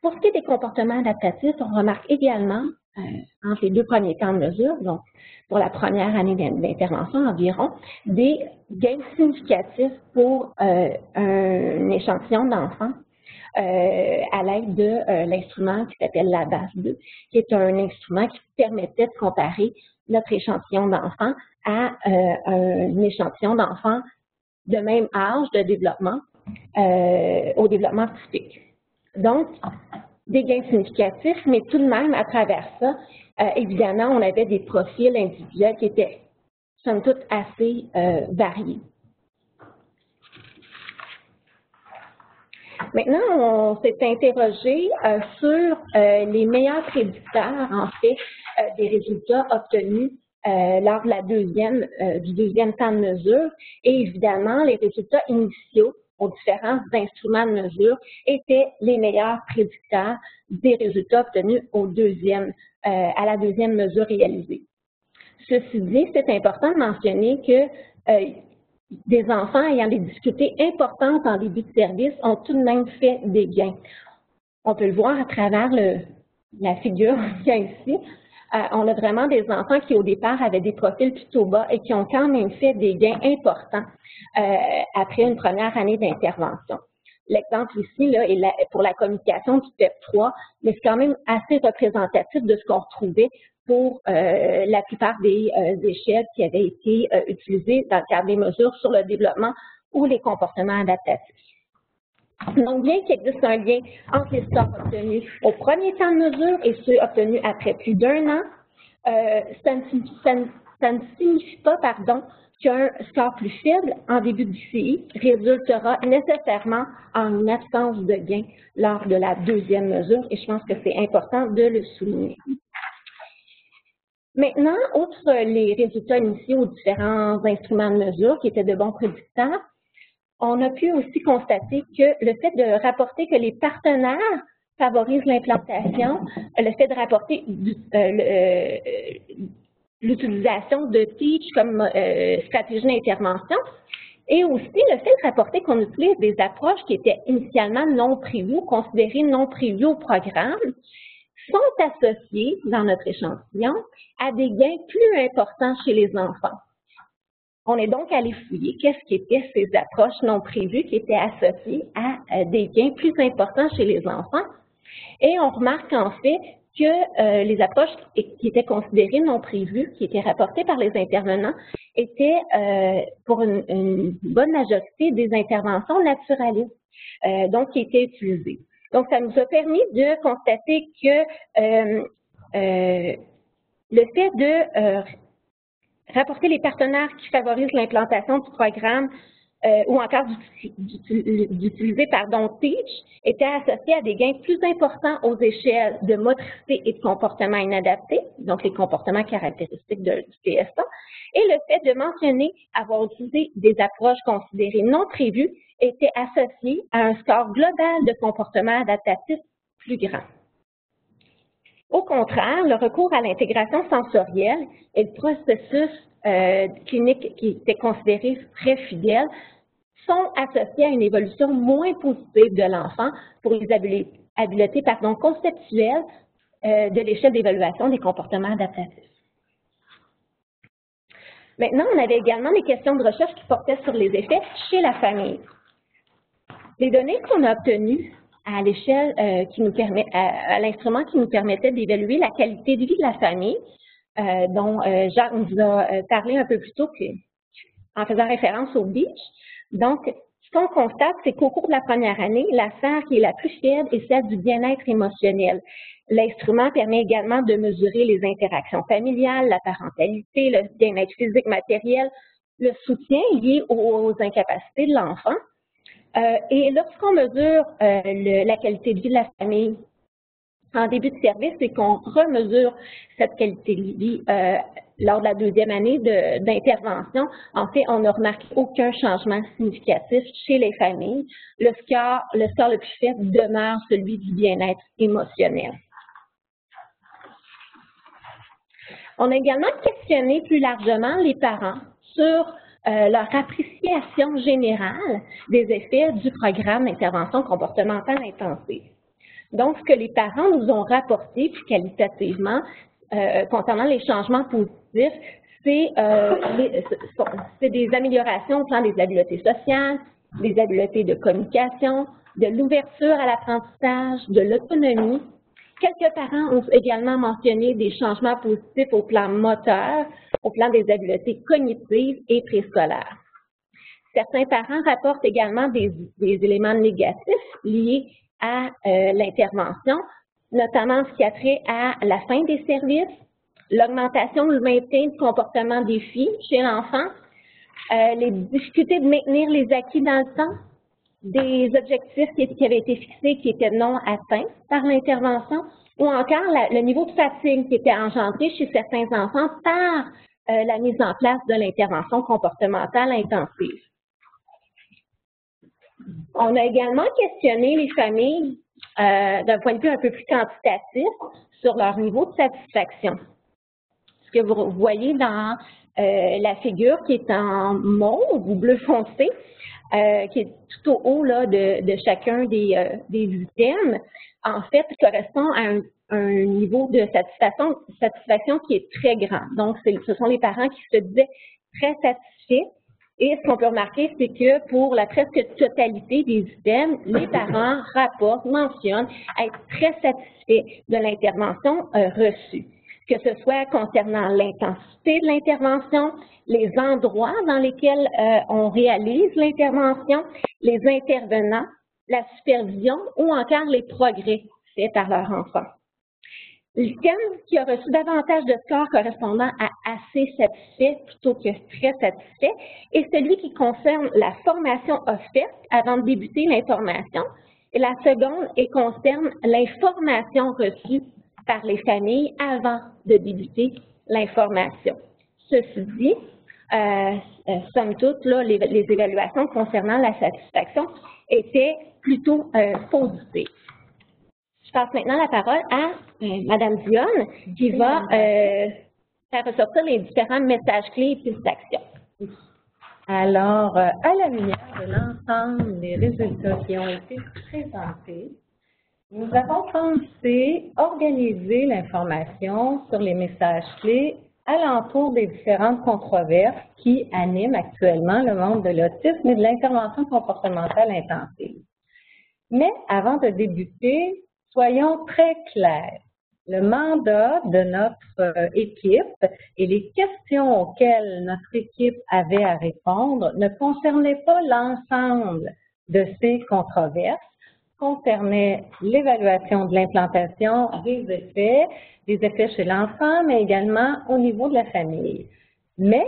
Pour ce qui est des comportements adaptatifs, on remarque également, euh, entre les deux premiers temps de mesure, donc pour la première année d'intervention environ, des gains significatifs pour euh, un échantillon d'enfants à l'aide de euh, l'instrument qui s'appelle la base 2, qui est un instrument qui permettait de comparer notre échantillon d'enfants à euh, un échantillon d'enfants de même âge de développement au développement typique. Donc, des gains significatifs, mais tout de même, à travers ça, évidemment, on avait des profils individuels qui étaient, somme toute, assez variés. Maintenant, on s'est interrogé euh, sur euh, les meilleurs prédicteurs, en fait, euh, des résultats obtenus lors de la deuxième, du deuxième temps de mesure. Et évidemment, les résultats initiaux aux différents instruments de mesure étaient les meilleurs prédicteurs des résultats obtenus au deuxième, à la deuxième mesure réalisée. Ceci dit, c'est important de mentionner que des enfants ayant des difficultés importantes en début de service ont tout de même fait des gains. On peut le voir à travers la figure qu'il y a ici. Euh, on a vraiment des enfants qui, au départ, avaient des profils plutôt bas et qui ont quand même fait des gains importants euh, après une première année d'intervention. L'exemple ici est pour la communication du PEP 3, mais c'est quand même assez représentatif de ce qu'on retrouvait pour euh, la plupart des euh, échelles qui avaient été euh, utilisées dans le cadre des mesures sur le développement ou les comportements adaptatifs. Donc, bien qu'il existe un lien entre les scores obtenus au premier temps de mesure et ceux obtenus après plus d'un an, ça ne, signifie pas pardon, qu'un score plus faible en début de CI résultera nécessairement en une absence de gain lors de la deuxième mesure, et je pense que c'est important de le souligner. Maintenant, outre les résultats initiaux aux différents instruments de mesure qui étaient de bons prédicteurs, on a pu aussi constater que le fait de rapporter que les partenaires favorisent l'implantation, le fait de rapporter euh, euh, l'utilisation de Teach comme euh, stratégie d'intervention, et aussi le fait de rapporter qu'on utilise des approches qui étaient initialement non prévues, considérées non prévues au programme, sont associés dans notre échantillon à des gains plus importants chez les enfants. On est donc allé fouiller qu'est-ce qui étaient ces approches non prévues qui étaient associées à euh, des gains plus importants chez les enfants. Et on remarque en fait que euh, les approches qui étaient considérées non prévues, qui étaient rapportées par les intervenants, étaient euh, pour une, bonne majorité des interventions naturalistes, donc qui étaient utilisées. Donc, ça nous a permis de constater que euh, euh, le fait de euh, rapporter les partenaires qui favorisent l'implantation du programme ou encore d'utiliser pardon Teach était associé à des gains plus importants aux échelles de motricité et de comportement inadapté, donc les comportements caractéristiques de, du PSA, et le fait de mentionner avoir utilisé des approches considérées non prévues était associé à un score global de comportement adaptatif plus grand. Au contraire, le recours à l'intégration sensorielle et le processus euh, clinique qui était considéré très fidèle sont associés à une évolution moins positive de l'enfant pour les habiletés pardon, conceptuelles euh, de l'échelle d'évaluation des comportements adaptatifs. Maintenant, on avait également des questions de recherche qui portaient sur les effets chez la famille. Les données qu'on a obtenues à l'échelle euh, qui nous permet, à, l'instrument qui nous permettait d'évaluer la qualité de vie de la famille, euh, dont euh, Jacques nous a parlé un peu plus tôt en faisant référence au beach. Donc, ce qu'on constate, c'est qu'au cours de la première année, la sphère qui est la plus faible est celle du bien-être émotionnel. L'instrument permet également de mesurer les interactions familiales, la parentalité, le bien-être physique, matériel, le soutien lié aux incapacités de l'enfant, euh, et lorsqu'on mesure euh, la qualité de vie de la famille en début de service et qu'on remesure cette qualité de vie euh, lors de la deuxième année d'intervention, en fait, on n'a remarqué aucun changement significatif chez les familles. Le score, le score le plus faible demeure celui du bien-être émotionnel. On a également questionné plus largement les parents sur euh, leur appréciation générale des effets du programme d'intervention comportementale intensive. Donc, ce que les parents nous ont rapporté plus qualitativement euh, concernant les changements positifs, euh, c'est des améliorations au plan des habiletés sociales, des habiletés de communication, de l'ouverture à l'apprentissage, de l'autonomie, Quelques parents ont également mentionné des changements positifs au plan moteur, au plan des habiletés cognitives et préscolaires. Certains parents rapportent également des, éléments négatifs liés à euh, l'intervention, notamment ce qui a trait à la fin des services, l'augmentation ou le maintien du comportement des filles chez l'enfant, euh, les difficultés de maintenir les acquis dans le temps, des objectifs qui, avaient été fixés qui étaient non atteints par l'intervention, ou encore le niveau de fatigue qui était engendré chez certains enfants par euh, la mise en place de l'intervention comportementale intensive. On a également questionné les familles euh, d'un point de vue un peu plus quantitatif sur leur niveau de satisfaction. Ce que vous voyez dans euh, la figure qui est en mauve ou bleu foncé, euh, qui est tout au haut là, de, de chacun des, euh, des items, en fait, correspond à un, un niveau de satisfaction, satisfaction qui est très grand. Donc, ce sont les parents qui se disaient très satisfaits. Et ce qu'on peut remarquer, c'est que pour la presque totalité des items, les parents rapportent, mentionnent être très satisfaits de l'intervention euh, reçue que ce soit concernant l'intensité de l'intervention, les endroits dans lesquels euh, on réalise l'intervention, les intervenants, la supervision ou encore les progrès faits par leur enfant. L'item qui a reçu davantage de scores correspondant à assez satisfait plutôt que très satisfait est celui qui concerne la formation offerte avant de débuter l'information et la seconde est concerne l'information reçue par les familles avant de débuter l'information. Ceci dit, euh, euh, somme toute, là, les, évaluations concernant la satisfaction étaient plutôt euh, positives. Je passe maintenant la parole à euh, Mme Dionne qui va faire ressortir les différents messages clés et pistes d'action. Alors, à la lumière de l'ensemble des résultats qui ont été présentés, nous avons pensé organiser l'information sur les messages clés alentour des différentes controverses qui animent actuellement le monde de l'autisme et de l'intervention comportementale intensive. Mais avant de débuter, soyons très clairs. Le mandat de notre euh, équipe et les questions auxquelles notre équipe avait à répondre ne concernaient pas l'ensemble de ces controverses, concernait l'évaluation de l'implantation, des effets, des effets chez l'enfant, mais également au niveau de la famille. Mais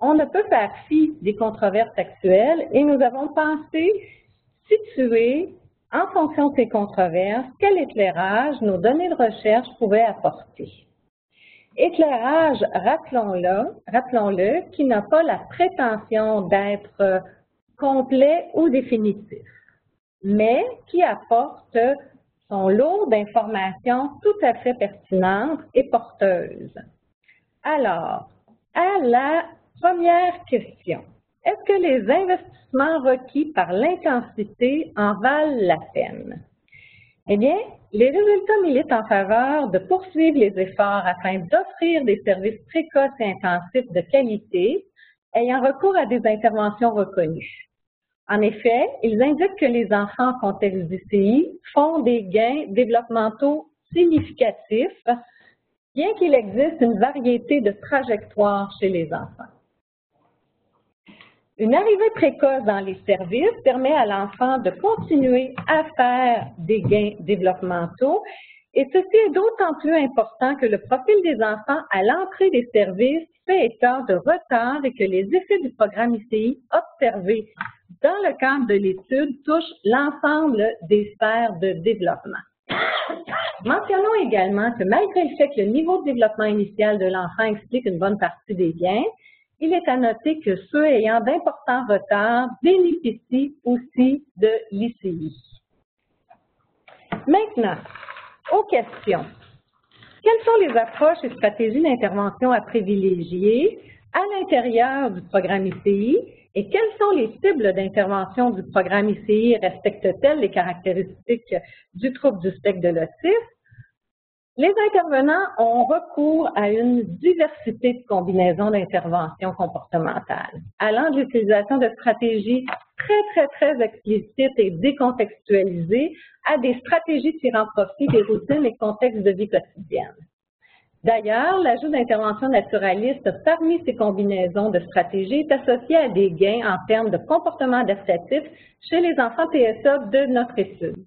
on ne peut faire fi des controverses actuelles et nous avons pensé situer, en fonction de ces controverses, quel éclairage nos données de recherche pouvaient apporter? Éclairage, rappelons-le, rappelons-le, qui n'a pas la prétention d'être complet ou définitif mais qui apporte son lot d'informations tout à fait pertinentes et porteuses. Alors, à la première question, est-ce que les investissements requis par l'intensité en valent la peine? Eh bien, les résultats militent en faveur de poursuivre les efforts afin d'offrir des services précoces et intensifs de qualité ayant recours à des interventions reconnues. En effet, ils indiquent que les enfants en contexte d'ICI font des gains développementaux significatifs, bien qu'il existe une variété de trajectoires chez les enfants. Une arrivée précoce dans les services permet à l'enfant de continuer à faire des gains développementaux et ceci est d'autant plus important que le profil des enfants à l'entrée des services fait état de retard et que les effets du programme ICI observés dans le cadre de l'étude touche l'ensemble des sphères de développement. Mentionnons également que malgré le fait que le niveau de développement initial de l'enfant explique une bonne partie des gains, il est à noter que ceux ayant d'importants retards bénéficient aussi de l'ICI. Maintenant, aux questions. Quelles sont les approches et stratégies d'intervention à privilégier à l'intérieur du programme ICI et quelles sont les cibles d'intervention du programme ICI? Respectent-elles les caractéristiques du trouble du spectre de l'autisme? Les intervenants ont recours à une diversité de combinaisons d'interventions comportementales, allant de l'utilisation de stratégies très, très, très explicites et décontextualisées à des stratégies tirant profit des routines et contextes de vie quotidienne. D'ailleurs, l'ajout d'intervention naturaliste parmi ces combinaisons de stratégies est associé à des gains en termes de comportement adaptatif chez les enfants TSA de notre étude.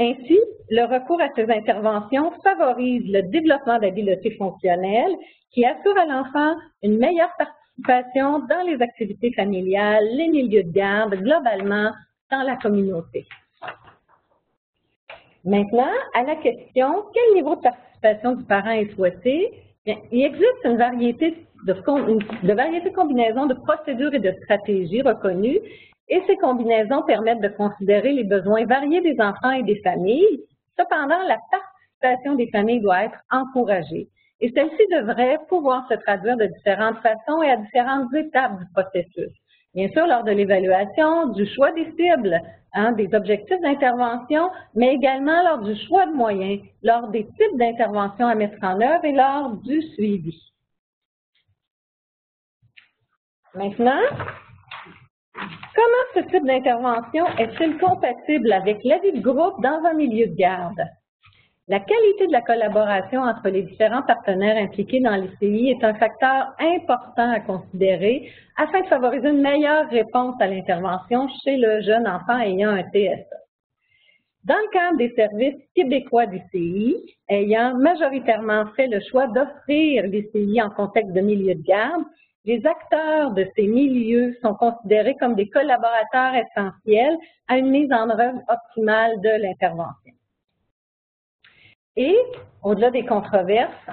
Ainsi, le recours à ces interventions favorise le développement d'habiletés fonctionnelles qui assure à l'enfant une meilleure participation dans les activités familiales, les milieux de garde, globalement dans la communauté. Maintenant, à la question, quel niveau de participation du parent est souhaité? il existe une variété de, de combinaisons de procédures et de stratégies reconnues et ces combinaisons permettent de considérer les besoins variés des enfants et des familles. Cependant, la participation des familles doit être encouragée et celle-ci devrait pouvoir se traduire de différentes façons et à différentes étapes du processus. Bien sûr, lors de l'évaluation, du choix des cibles, hein, des objectifs d'intervention, mais également lors du choix de moyens, lors des types d'interventions à mettre en œuvre et lors du suivi. Maintenant, comment ce type d'intervention est-il compatible avec la vie de groupe dans un milieu de garde? La qualité de la collaboration entre les différents partenaires impliqués dans l'ICI est un facteur important à considérer afin de favoriser une meilleure réponse à l'intervention chez le jeune enfant ayant un TSA. Dans le cadre des services québécois d'ICI, ayant majoritairement fait le choix d'offrir l'ICI en contexte de milieu de garde, les acteurs de ces milieux sont considérés comme des collaborateurs essentiels à une mise en œuvre optimale de l'intervention. Et, au-delà des controverses,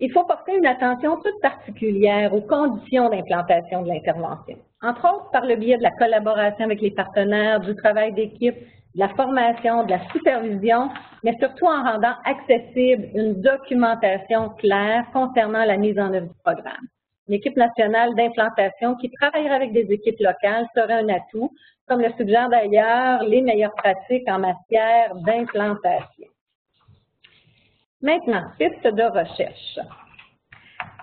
il faut porter une attention toute particulière aux conditions d'implantation de l'intervention. Entre autres, par le biais de la collaboration avec les partenaires, du travail d'équipe, de la formation, de la supervision, mais surtout en rendant accessible une documentation claire concernant la mise en œuvre du programme. Une équipe nationale d'implantation qui travaillera avec des équipes locales serait un atout comme le suggèrent d'ailleurs les meilleures pratiques en matière d'implantation. Maintenant, piste de recherche.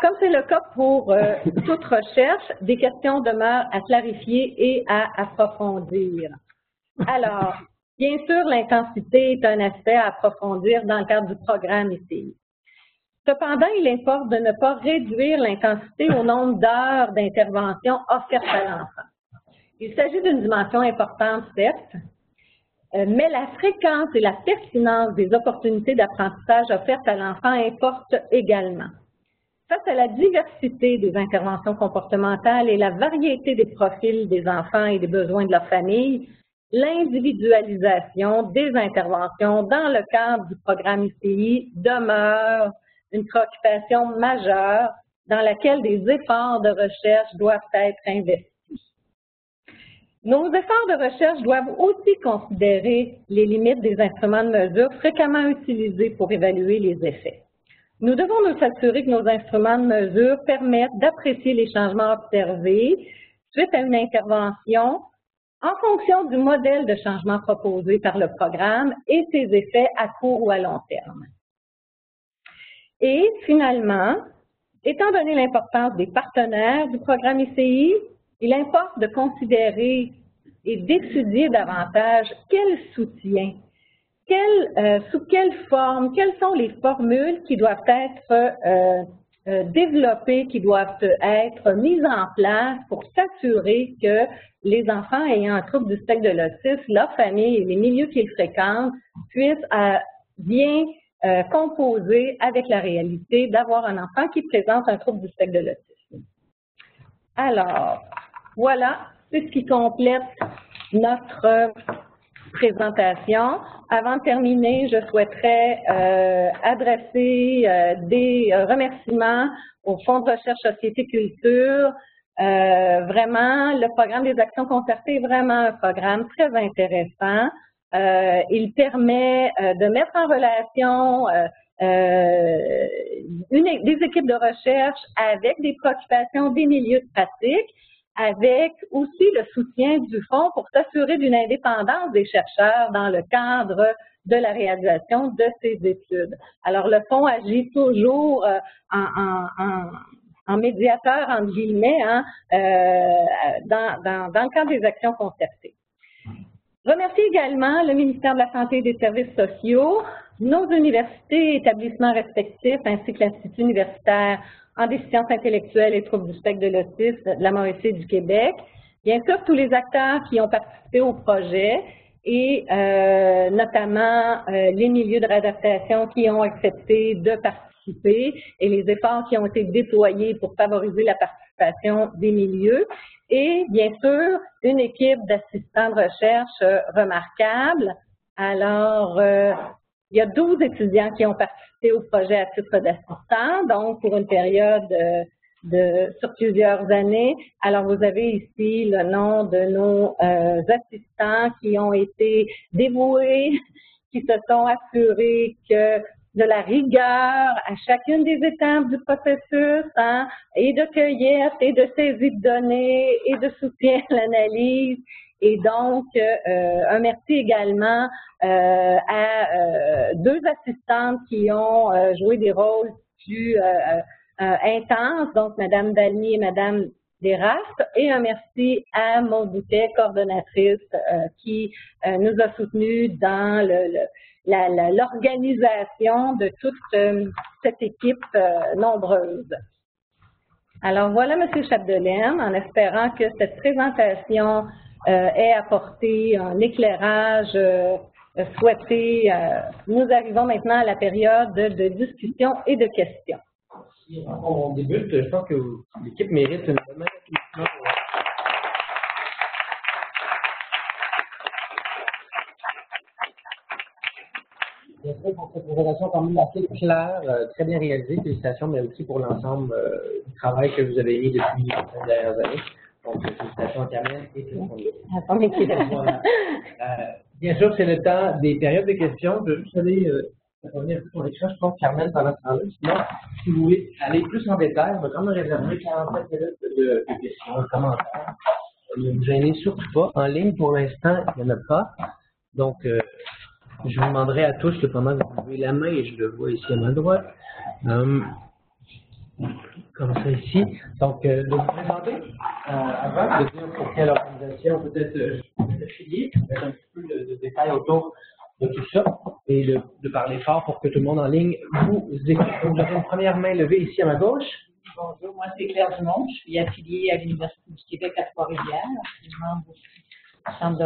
Comme c'est le cas pour euh, toute recherche, des questions demeurent à clarifier et à approfondir. Alors, bien sûr, l'intensité est un aspect à approfondir dans le cadre du programme ICI. Cependant, il importe de ne pas réduire l'intensité au nombre d'heures d'intervention offertes à l'enfant. Il s'agit d'une dimension importante, certes, euh, mais la fréquence et la pertinence des opportunités d'apprentissage offertes à l'enfant importent également. Face à la diversité des interventions comportementales et la variété des profils des enfants et des besoins de leur famille, l'individualisation des interventions dans le cadre du programme ICI demeure une préoccupation majeure dans laquelle des efforts de recherche doivent être investis. Nos efforts de recherche doivent aussi considérer les limites des instruments de mesure fréquemment utilisés pour évaluer les effets. Nous devons nous assurer que nos instruments de mesure permettent d'apprécier les changements observés suite à une intervention en fonction du modèle de changement proposé par le programme et ses effets à court ou à long terme. Et finalement, étant donné l'importance des partenaires du programme ICI, il importe de considérer et d'étudier davantage quel soutien, euh, sous quelle forme, quelles sont les formules qui doivent être euh, euh, développées, qui doivent être mises en place pour s'assurer que les enfants ayant un trouble du spectre de l'autisme, leur famille et les milieux qu'ils fréquentent puissent bien composer avec la réalité d'avoir un enfant qui présente un trouble du spectre de l'autisme. Alors, voilà, c'est ce qui complète notre Avant de terminer, je souhaiterais euh, adresser euh, des remerciements au Fonds de recherche Société Culture. Euh, vraiment, le programme des actions concertées est vraiment un programme très intéressant. il permet de mettre en relation des équipes de recherche avec des préoccupations des milieux de pratique avec aussi le soutien du Fonds pour s'assurer d'une indépendance des chercheurs dans le cadre de la réalisation de ces études. Alors, le Fonds agit toujours euh, en, médiateur, entre guillemets, hein, euh, dans, dans le cadre des actions concertées. Remercie également le ministère de la Santé et des Services sociaux, nos universités et établissements respectifs, ainsi que l'Institut universitaire en déficience intellectuelle et troubles du spectre de l'autisme de la Mauricie du Québec. Bien sûr, tous les acteurs qui ont participé au projet et euh, notamment euh, les milieux de réadaptation qui ont accepté de participer et les efforts qui ont été déployés pour favoriser la participation des milieux. Et bien sûr, une équipe d'assistants de recherche euh, remarquable. Alors, euh, il y a 12 étudiants qui ont participé au projet à titre d'assistant, donc pour une période euh, de, sur plusieurs années. Alors, vous avez ici le nom de nos assistants qui ont été dévoués, qui se sont assurés que de la rigueur à chacune des étapes du processus, hein, et de cueillette, et de saisie de données, et de soutien à l'analyse. Et donc, euh, un merci également euh, à euh, deux assistantes qui ont joué des rôles plus intenses, donc Madame Dalmy et Madame Desrastes, et un merci à Maud coordonnatrice, qui nous a soutenus dans le l'organisation de toute euh, cette équipe euh, nombreuse. Alors voilà, M. Chapdelaine, en espérant que cette présentation euh, ait apporté un éclairage souhaité. nous arrivons maintenant à la période de discussion et de questions. On débute, je pense que l'équipe mérite une bonne Merci pour cette présentation quand même assez claire, euh, très bien réalisée. Félicitations, mais aussi pour l'ensemble euh, du travail que vous avez mis depuis les dernières années. Donc, euh, félicitations à Carmen et tout le monde. bien sûr, c'est le temps des périodes de questions. Je vais juste aller revenir sur l'écran. Je pense que Carmen pendant ce temps-là. Sinon, si vous voulez aller plus en détail, on va quand même réserver 45 minutes de, de questions, de commentaires. Ne vous gênez surtout pas. En ligne, pour l'instant, il n'y en a pas. Donc, je vous demanderai à tous, pendant que vous levez la main, et je le vois ici à ma droite, euh, comme ça ici. Donc, euh, de vous présenter euh, avant, de dire pour quelle organisation peut-être euh, affilié, mettre un petit peu de, de détails autour de tout ça et de, de, parler fort pour que tout le monde en ligne vous écoute. Donc, avez une première main levée ici à ma gauche. Bonjour, moi c'est Claire Dumont, je suis affiliée à l'Université du Québec à Trois-Rivières, je suis membre du centre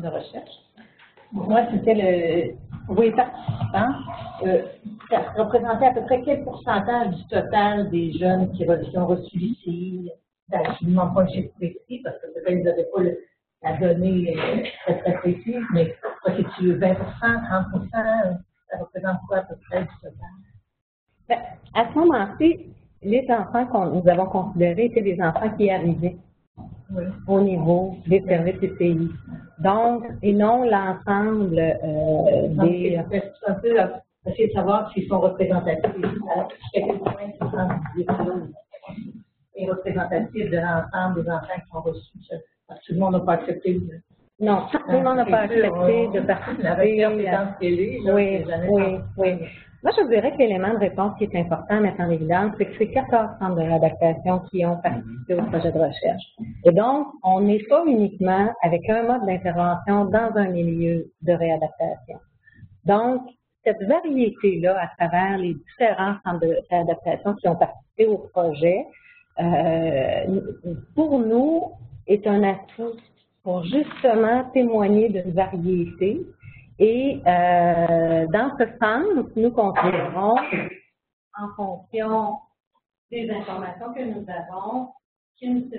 de recherche. Moi, c'était le. Oui, participants. Euh, ça représentait à peu près quel pourcentage du total des jeunes qui, ont reçu l'ici? C'est absolument pas un chiffre précis, parce que peut-être qu'ils n'avaient pas la donnée euh, très, précise, mais c'est-tu 20 30 ça représente quoi à peu près du total? Ben, à ce moment-ci, les enfants que nous avons considérés étaient des enfants qui arrivaient au niveau des services pays. Donc, et non l'ensemble euh, des... C'est un peu essayer de savoir s'ils sont représentatifs. À quel point est représentatif de l'ensemble des enfants qui sont reçus. Parce que tout le monde n'a pas accepté non, tout le monde n'a pas accepté de participer. Oui, oui, oui. Moi, je dirais que l'élément de réponse qui est important à mettre en évidence, c'est que c'est 14 centres de réadaptation qui ont participé au projet de recherche. Et donc, on n'est pas uniquement avec un mode d'intervention dans un milieu de réadaptation. Donc, cette variété-là, à travers les différents centres de réadaptation qui ont participé au projet, euh, pour nous, est un atout pour justement témoigner d'une variété et euh, dans ce sens, nous considérons, en fonction des informations que nous avons, qu'une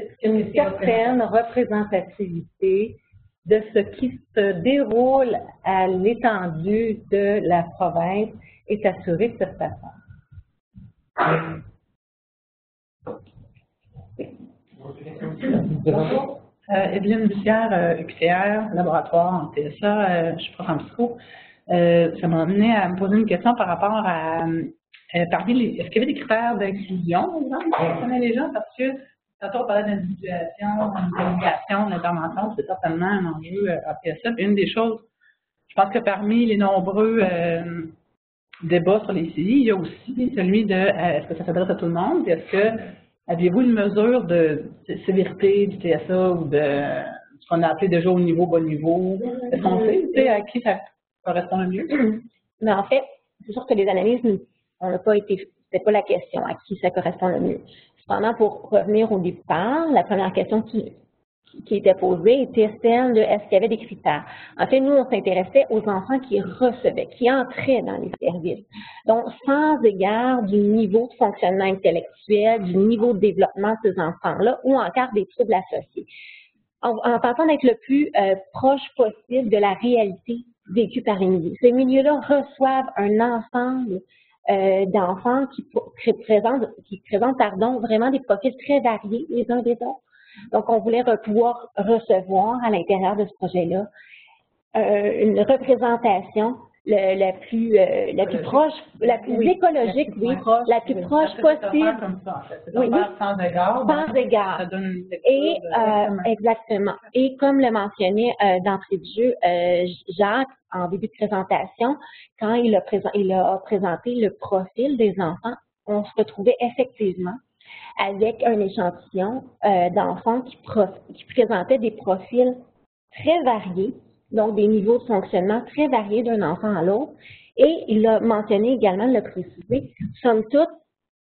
certaine représentativité de ce qui se déroule à l'étendue de la province est assurée de cette façon. Bonjour. Euh, Bussière, UQTR, euh, laboratoire en TSA, euh, je suis prof en psycho. ça m'a amené à me poser une question par rapport à, parmi les, est-ce qu'il y avait des critères d'inclusion, par exemple, les gens, parce que tantôt on parlait d'individuation, d'individuation, d'intervention, c'est certainement un enjeu à TSA. une des choses, je pense que parmi les nombreux débats sur les CI, il y a aussi celui de est-ce que ça s'adresse à tout le monde, est-ce que Aviez-vous une mesure de sévérité du TSA ou de ce qu'on a appelé déjà au niveau bas niveau? Est-ce qu'on sait à qui ça correspond le mieux? Mais en fait, c'est sûr que les analyses, on n'a pas été, c'était pas la question à qui ça correspond le mieux. Cependant, pour revenir au départ, la première question qui, qui était posée était celle de est-ce qu'il y avait des critères. En fait, nous, on s'intéressait aux enfants qui recevaient, qui entraient dans les services. Donc, sans égard du niveau de fonctionnement intellectuel, du niveau de développement de ces enfants-là, ou encore des troubles associés. En, en tentant d'être le plus euh, proche possible de la réalité vécue par les milieux. Ces milieux-là reçoivent un ensemble euh, d'enfants qui, qui présentent, qui présentent pardon, vraiment des profils très variés les uns des autres donc, on voulait pouvoir recevoir à l'intérieur de ce projet-là euh, une représentation la plus euh, la plus proche, la plus écologique, oui, la plus proche possible. Oui, sans égard. Sans égard. Et euh, exactement. Et comme le mentionnait d'entrée de jeu Jacques en début de présentation, quand il a, il a présenté le profil des enfants, on se retrouvait effectivement avec un échantillon euh, d'enfants qui, qui présentaient des profils très variés, donc des niveaux de fonctionnement très variés d'un enfant à l'autre. Et il a mentionné également, le précisé, somme toute,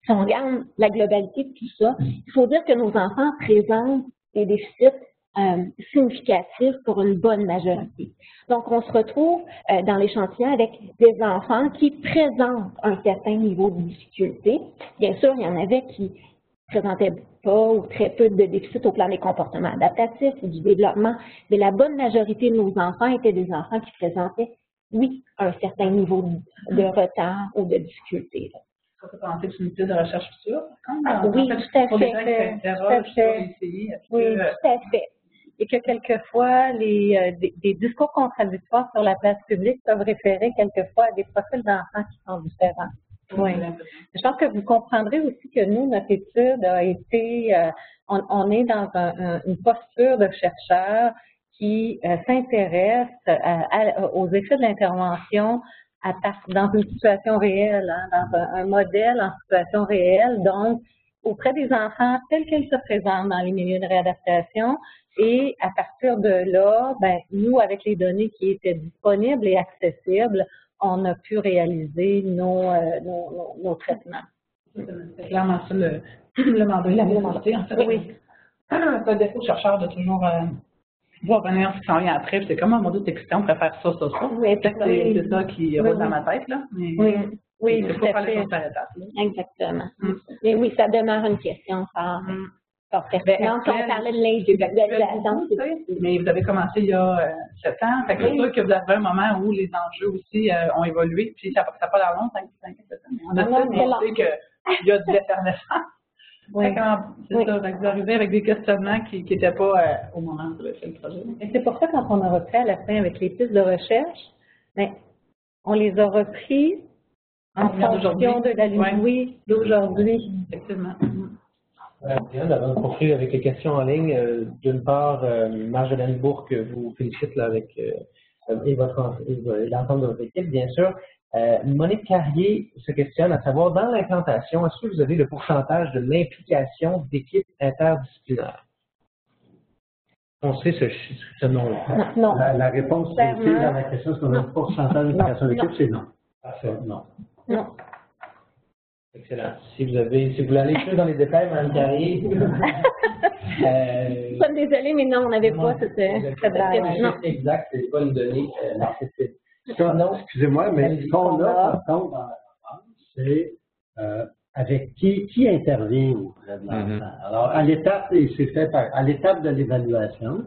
si on regarde la globalité de tout ça, il faut dire que nos enfants présentent des déficits euh, significatifs pour une bonne majorité. Donc, on se retrouve euh, dans l'échantillon avec des enfants qui présentent un certain niveau de difficulté. Bien sûr, il y en avait qui présentaient pas ou très peu de déficit au plan des comportements adaptatifs ou du développement, mais la bonne majorité de nos enfants étaient des enfants qui présentaient, oui, un certain niveau de retard ou de difficulté. Ça peut penser que c'est une étude de recherche future, ah, oui, tout à fait. Tout à fait. Oui, tout à fait. Et que quelquefois, les, euh, des, des, discours contradictoires sur la place publique peuvent référer quelquefois à des profils d'enfants qui sont différents. Oui. Je pense que vous comprendrez aussi que nous, notre étude a été, euh, on, est dans une posture de chercheurs qui euh, s'intéresse euh, aux effets de l'intervention dans une situation réelle, hein, dans un, modèle en situation réelle, donc auprès des enfants tels qu'ils se présentent dans les milieux de réadaptation. Et à partir de là, ben, nous, avec les données qui étaient disponibles et accessibles, on a pu réaliser nos, euh, nos, nos, traitements. C'est clairement ça le, le mandat et la volonté, en fait. Oui. C'est un défaut chercheur de toujours euh, voir venir ce qui s'en vient après. C'est comme un modèle d'excitant, on préfère ça, ça, ça. Oui, c'est ça qui roule dans ma tête, là. Mais oui. Oui, c'est pas faire les choses par étapes. Exactement. Mm. Mais oui, ça demeure une question phare. Mm. Ben, on parlait de l'individualisation. Mais vous avez commencé il y a euh, sept ans. Fait que c'est sûr que vous avez un moment où les enjeux aussi euh, ont évolué. Puis ça n'a pas l'air long, 5, 5 7 ans. On a tous montré qu'il y a de l'effervescence. Oui. C'est ça, vous arrivez avec des questionnements qui n'étaient pas euh, au moment fait le projet. Et c'est pour ça quand on a repris à la fin avec les pistes de recherche, ben, on les a repris en fonction de la d'aujourd'hui. Effectivement. Euh, bien, avant de poursuivre avec les questions en ligne, euh, d'une part, euh, Marjolaine Bourque vous félicite là, avec euh, et votre l'ensemble de votre équipe, bien sûr. Euh, Monique Carrier se questionne à savoir, dans l'implantation, est-ce que vous avez le pourcentage de l'implication d'équipes interdisciplinaires? On sait ce, ce nom-là. Non, La, la, réponse c'est dans la question, est-ce qu'on a le pourcentage d'implication d'équipe? C'est non. Ah, non. Non. Excellent. Si vous avez, si vous voulez aller plus dans les détails, Mme Carrier. euh, suis désolée, mais non, on n'avait pas cette, cette Exact, c'est pas une donnée euh, accessible. Excusez-moi, mais ce qu'on a, par contre, dans la c'est euh, avec qui, qui intervient auprès de l'enfant. Alors, à l'étape, c'est fait par, à l'étape de l'évaluation,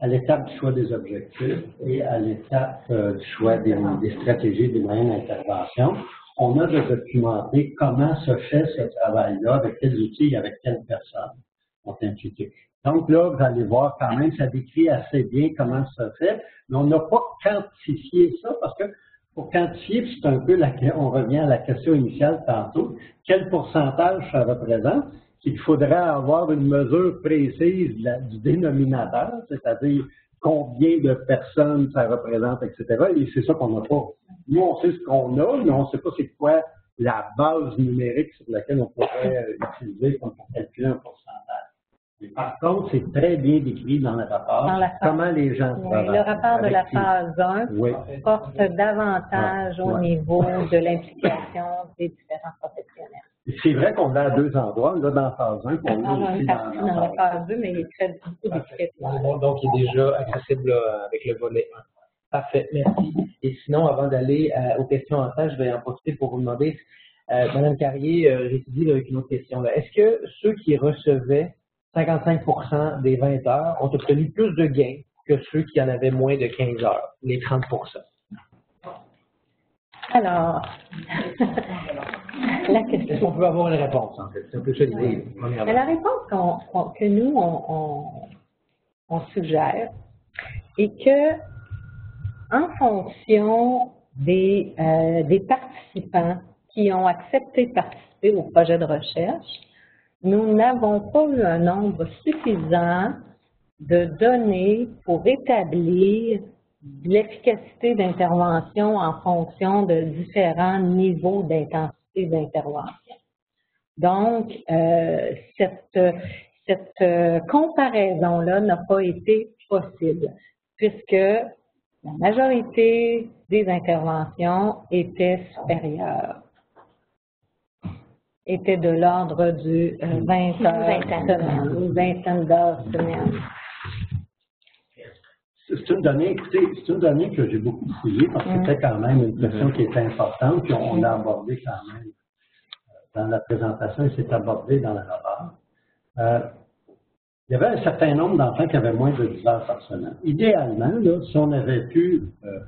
à l'étape du choix des objectifs et à l'étape euh, du choix des, des stratégies, des moyens d'intervention on a de documenter comment se fait ce travail-là, avec quels outils, avec quelles personnes ont impliqué. Donc là, vous allez voir quand même, ça décrit assez bien comment ça se fait, mais on n'a pas quantifié ça parce que pour quantifier, c'est un peu, la, on revient à la question initiale tantôt, quel pourcentage ça représente, qu'il faudrait avoir une mesure précise du dénominateur, c'est-à-dire combien de personnes ça représente, etc. Et c'est ça qu'on n'a pas. Nous, on sait ce qu'on a, mais on ne sait pas c'est quoi la base numérique sur laquelle on pourrait euh, utiliser pour calculer un pourcentage. par contre, c'est très bien décrit dans le rapport comment les gens oui, Le rapport de la phase 1 porte davantage au niveau de l'implication des différents professionnels. C'est vrai qu'on l'a à deux endroits, là dans la phase 1, puis on a aussi dans, dans dans la phase phase 2, mais il est très beaucoup. Bon, donc, il est déjà accessible là, avec le volet 1. Parfait, merci. Et sinon, avant d'aller euh, aux questions en salle, je vais en profiter pour vous demander, euh, Madame Carrier, euh, récidive avec une autre question. Est-ce que ceux qui recevaient 55 des 20 heures ont obtenu plus de gains que ceux qui en avaient moins de 15 heures, les 30 Alors, la Est-ce qu'on peut avoir une réponse, en fait? C'est un peu ça l'idée, la réponse que nous, on suggère est que, en fonction des, euh, des participants qui ont accepté de participer au projet de recherche, nous n'avons pas eu un nombre suffisant de données pour établir l'efficacité d'intervention en fonction de différents niveaux d'intensité d'intervention. Donc, euh, cette, cette euh, comparaison-là n'a pas été possible, puisque la majorité des interventions étaient supérieures, étaient de l'ordre du euh, 20 heures vingtaine. semaine, une vingtaine d'heures semaine. C'est une donnée, écoutez, c'est une donnée que j'ai beaucoup fouillée parce que c'était quand même une question qui était importante, puis on, l'a abordée quand même euh, dans la présentation et c'est abordé dans le rapport. Euh, il y avait un certain nombre d'enfants qui avaient moins de 10 heures par semaine. Idéalement, là, si on avait pu euh,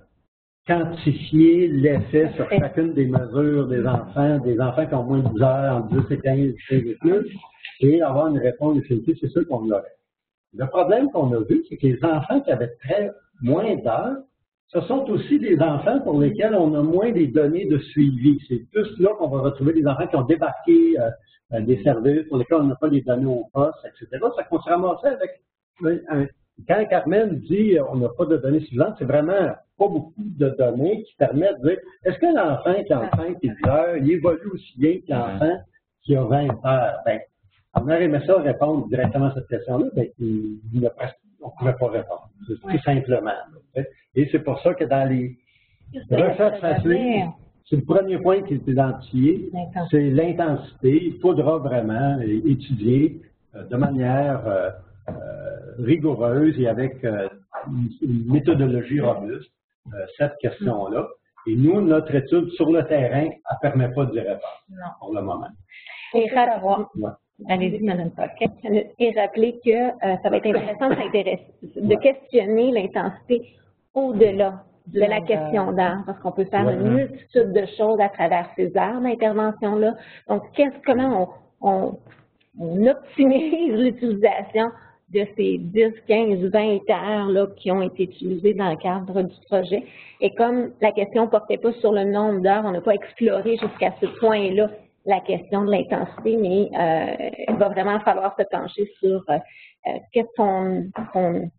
quantifier l'effet sur chacune des mesures des enfants, des enfants qui ont moins de 10 heures, entre 10 et 15, 15 et plus, et avoir une réponse définitive, c'est sûr qu'on l'aurait. Le problème qu'on a vu, c'est que les enfants qui avaient très moins d'heures, ce sont aussi des enfants pour lesquels on a moins des données de suivi. C'est plus là qu'on va retrouver des enfants qui ont débarqué euh, euh, des services pour lesquels on n'a pas les données au poste, etc. Ça qu'on se ramassait avec un- quand Carmen dit euh, on n'a pas de données suffisantes, c'est vraiment pas beaucoup de données qui permettent de dire est-ce que l'enfant qui a 5 et 10 heures, il évolue aussi bien que l'enfant qui a 20 heures? Ben, on aurait aimé ça répondre directement à cette question-là, ben, il, il n'a presque- on ne pouvait pas répondre, C'est tout simplement. là. Et c'est pour ça que dans les recherches faciles, c'est le premier point qui est identifié, c'est l'intensité. Il faudra vraiment étudier euh, de manière euh, euh, rigoureuse et avec une, une méthodologie robuste cette question-là. Et nous, notre étude sur le terrain, elle ne permet pas d'y répondre pour le moment. Et Ouais. Allez-y, Madame Paquet. Et rappeler que euh, ça va être intéressant de questionner l'intensité au-delà de la question d'art, parce qu'on peut faire Ouais. une multitude de choses à travers ces heures d'intervention-là. Donc, comment on, on, on optimise l'utilisation de ces 10, 15, 20 heures là, qui ont été utilisées dans le cadre du projet? Et comme la question ne portait pas sur le nombre d'heures, on n'a pas exploré jusqu'à ce point-là la question de l'intensité, mais euh, il va vraiment falloir se pencher sur euh, euh, qu'est-ce qu'on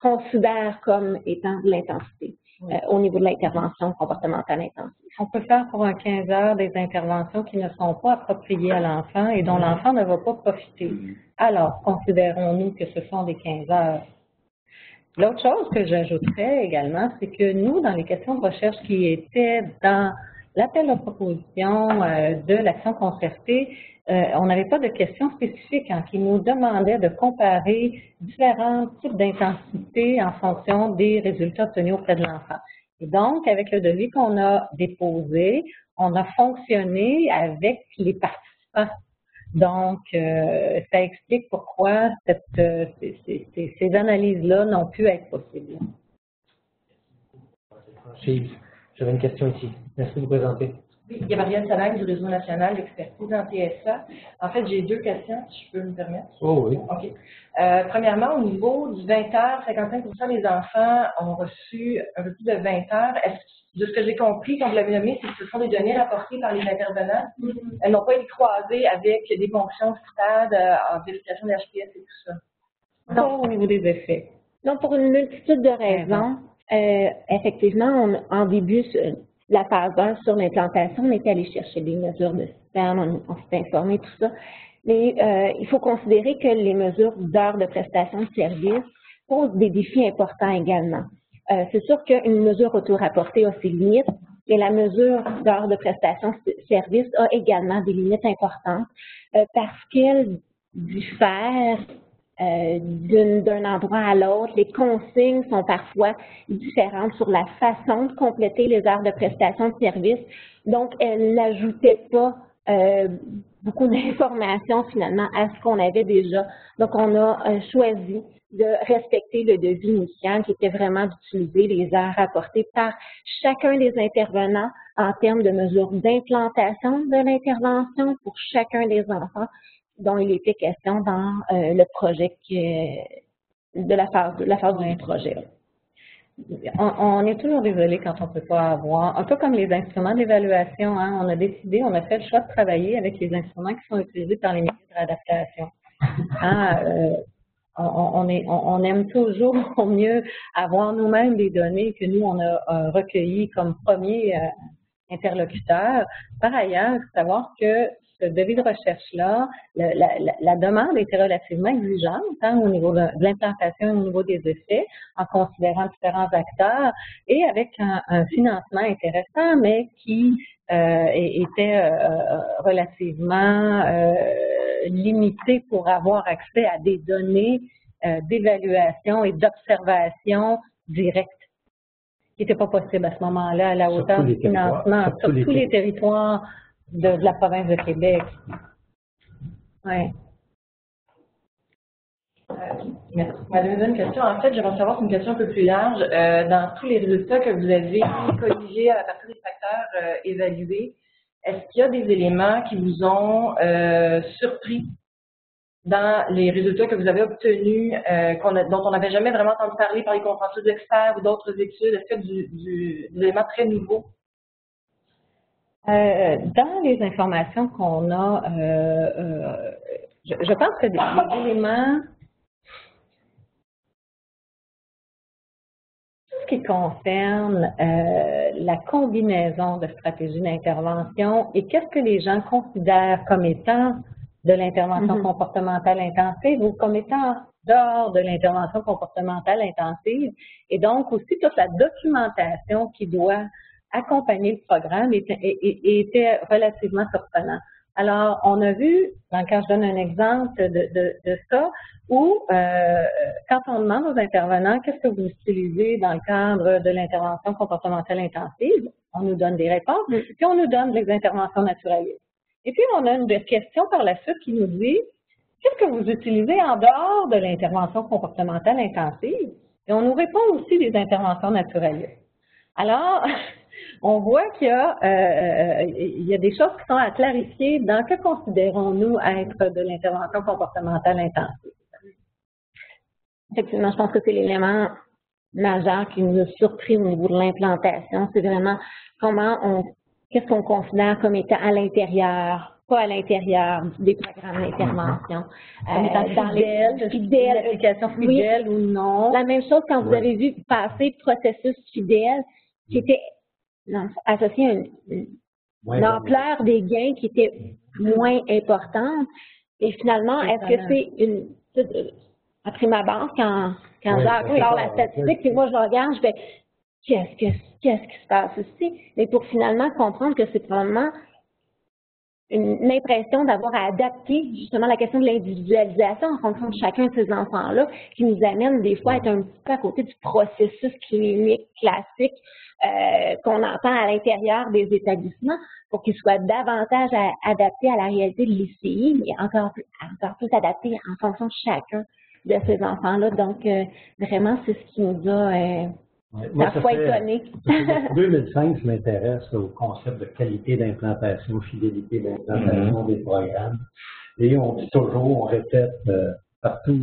considère comme étant de l'intensité euh, au niveau de l'intervention comportementale intensive. On peut faire pour un 15 heures des interventions qui ne sont pas appropriées à l'enfant et dont l'enfant ne va pas profiter. Alors, considérons-nous que ce sont des 15 heures. L'autre chose que j'ajouterais également, c'est que nous, dans les questions de recherche qui étaient dans l'appel à proposition euh, de l'action concertée, euh, on n'avait pas de questions spécifiques hein, qui nous demandaient de comparer différents types d'intensité en fonction des résultats obtenus auprès de l'enfant. Et donc, avec le devis qu'on a déposé, on a fonctionné avec les participants. Donc, euh, ça explique pourquoi cette, ces- ces analyses-là n'ont pu être possibles. J'avais une question ici. Merci de vous présenter. Oui, Gabrielle Salag du Réseau national d'expertise en TSA. En fait, j'ai deux questions, si je peux me permettre. Oh oui. OK. Euh, premièrement, au niveau du 20 heures, 55% des enfants ont reçu un peu plus de 20 heures. Est-ce- de ce que j'ai compris, quand vous l'avez nommé, c'est que ce sont des données rapportées par les intervenants. Elles n'ont pas été croisées avec des fonctions stade euh, en vérification des HPS et tout ça. Pas au niveau des effets. Donc, pour une multitude de raisons, euh, effectivement, on- en début la phase 1 sur l'implantation, on est allé chercher des mesures de système, on, s'est informé, tout ça. Mais euh, il faut considérer que les mesures d'heures de prestation de service posent des défis importants également. Euh, C'est sûr qu'une mesure auto-rapportée a ses limites Et la mesure d'heures de prestation de service a également des limites importantes euh, parce qu'elle diffère euh, d'un endroit à l'autre. Les consignes sont parfois différentes sur la façon de compléter les heures de prestation de service. Donc, elle n'ajoutait pas euh, beaucoup d'informations finalement à ce qu'on avait déjà. Donc, on a euh, choisi de respecter le devis initial qui était vraiment d'utiliser les heures rapportées par chacun des intervenants en termes de mesures d'implantation de l'intervention pour chacun des enfants dont il était question dans euh, le projet de la phase, de la phase du projet. On, est toujours désolé quand on ne peut pas avoir, un peu comme les instruments d'évaluation, hein, on a décidé, on a fait le choix de travailler avec les instruments qui sont utilisés par les milieux de réadaptation. Hein, euh, on, aime toujours au mieux avoir nous-mêmes des données que nous, on a euh, recueillies comme premier interlocuteur. Par ailleurs, savoir que ce devis de recherche-là, la, demande était relativement exigeante, tant au niveau de, l'implantation et au niveau des effets, en considérant différents acteurs, et avec un, financement intéressant, mais qui euh, était euh, relativement euh, limité pour avoir accès à des données d'évaluation et d'observation directe qui n'était pas possible à ce moment-là à la hauteur du financement sur, tous les territoires de, la province de Québec. Oui. Euh, merci. Ma deuxième question, en fait, j'aimerais savoir, c'est une question un peu plus large. Euh, dans tous les résultats que vous avez corrigés à partir des facteurs euh, évalués, est-ce qu'il y a des éléments qui vous ont surpris dans les résultats que vous avez obtenus, dont on n'avait jamais vraiment entendu parler par les conférences d'experts ou d'autres études? Est-ce qu'il y a du, des éléments très nouveaux euh, dans les informations qu'on a, euh, euh, je, pense que des, éléments, tout ce qui concerne la combinaison de stratégies d'intervention et qu'est-ce que les gens considèrent comme étant de l'intervention mm-hmm. comportementale intensive ou comme étant dehors de l'intervention comportementale intensive, et donc aussi toute la documentation qui doit accompagner le programme était, était relativement surprenant. Alors, on a vu, dans quand je donne un exemple de, de, de ça, où euh, quand on demande aux intervenants qu'est-ce que vous utilisez dans le cadre de l'intervention comportementale intensive, on nous donne des réponses, puis on nous donne des interventions naturalistes. Et puis, on a une question par la suite qui nous dit qu'est-ce que vous utilisez en dehors de l'intervention comportementale intensive? Et on nous répond aussi des interventions naturalistes. Alors, on voit qu'il y, a, euh, il y a des choses qui sont à clarifier dans que considérons-nous être de l'intervention comportementale intensive. Effectivement, je pense que c'est l'élément majeur qui nous a surpris au niveau de l'implantation. C'est vraiment comment on, qu'est-ce qu'on considère comme étant à l'intérieur, pas à l'intérieur des programmes d'intervention. Euh, dans les fidèles, l'application fidèle ou non. La même chose quand vous avez vu passer le processus fidèle, qui était associé à une, ampleur des gains qui était moins importante. Et finalement, est-ce que c'est une... Après ma banque, quand, quand Jacques sort la statistique, puis moi je regarde, je fais qu'est-ce que qu'est-ce qui se passe ici? Mais pour finalement comprendre que c'est probablement une, impression d'avoir à adapter justement la question de l'individualisation en fonction de chacun de ces enfants-là, qui nous amène des fois à être un petit peu à côté du processus clinique classique euh, qu'on entend à l'intérieur des établissements pour qu'ils soient davantage adaptés à la réalité de l'ICI, mais encore plus, encore plus adaptés en fonction de chacun de ces enfants-là. Donc, euh, vraiment, c'est ce qui nous a euh, parfois étonné. En 2005, je m'intéresse au concept de qualité d'implantation, fidélité d'implantation mm-hmm. des programmes. Et on dit toujours, on répète partout,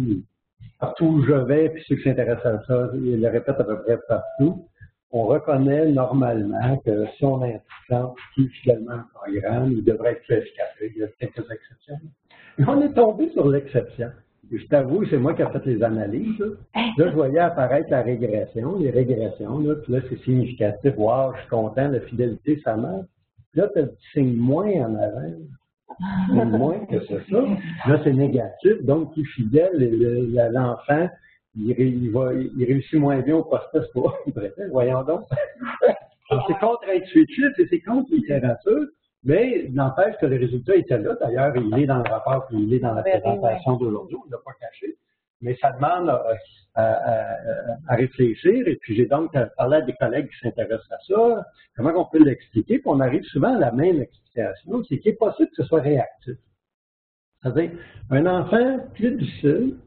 partout où je vais, puis ceux qui s'intéressent à ça, ils le répètent à peu près partout on reconnaît normalement que si on implante fidèlement un programme, il devrait être plus efficace. Il y a quelques exceptions. Mais on est tombé sur l'exception. Je t'avoue, c'est moi qui ai fait les analyses. Là. je voyais apparaître la régression, les régressions. Là, puis là, c'est significatif. Wow, je suis content, la fidélité, ça marche. Là, tu as le signe moins en avant. moins que c'est ça. Là, c'est négatif. Donc, qui est fidèle, l'enfant, il, il, va, il réussit moins bien au poste pour voyons donc. C'est contre-intuitif et c'est contre littérature, mais n'empêche que le résultat était là. D'ailleurs, il est dans le rapport, puis il est dans la présentation d'aujourd'hui, on ne l'a pas caché. Mais ça demande euh, à, à- à réfléchir, et puis j'ai donc euh, parlé à des collègues qui s'intéressent à ça, comment on peut l'expliquer, puis on arrive souvent à la même explication, c'est qu'il est possible que ce soit réactif. C'est-à-dire, un enfant plus difficile,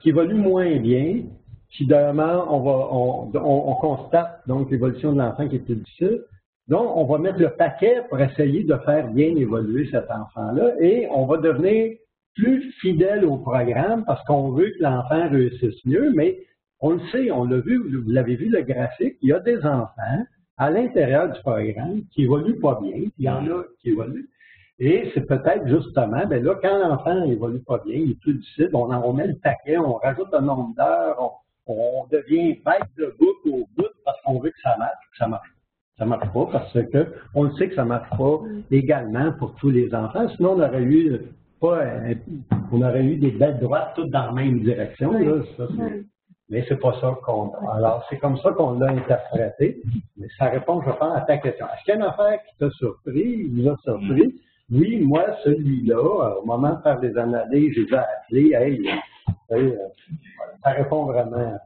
qui évolue moins bien, puis demain, on, va, on, on- on constate donc l'évolution de l'enfant qui est plus difficile. Donc, on va mettre le paquet pour essayer de faire bien évoluer cet enfant-là et on va devenir plus fidèle au programme parce qu'on veut que l'enfant réussisse mieux, mais on le sait, on l'a vu, vous l'avez vu le graphique, il y a des enfants à l'intérieur du programme qui évoluent pas bien, il y en a qui évoluent. Et c'est peut-être justement, ben là, quand l'enfant évolue pas bien, il est plus difficile, on en on met le paquet, on rajoute un nombre d'heures, on, devient bête de bout au bout parce qu'on veut que ça marche, puis ça marche. Ça marche pas parce que on le sait que ça marche pas également pour tous les enfants. Sinon, on aurait eu pas, un- on aurait eu des belles droites toutes dans la même direction. Là, ça, mais c'est pas ça qu'on. Alors, c'est comme ça qu'on l'a interprété. Mais ça répond, je pense, à ta question. Est-ce qu'il y a une affaire qui t'a surpris, qui nous a surpris? Oui, moi, celui-là, euh, au moment de faire des analyses, j'ai déjà appelé, hey, euh, euh, ça répond vraiment.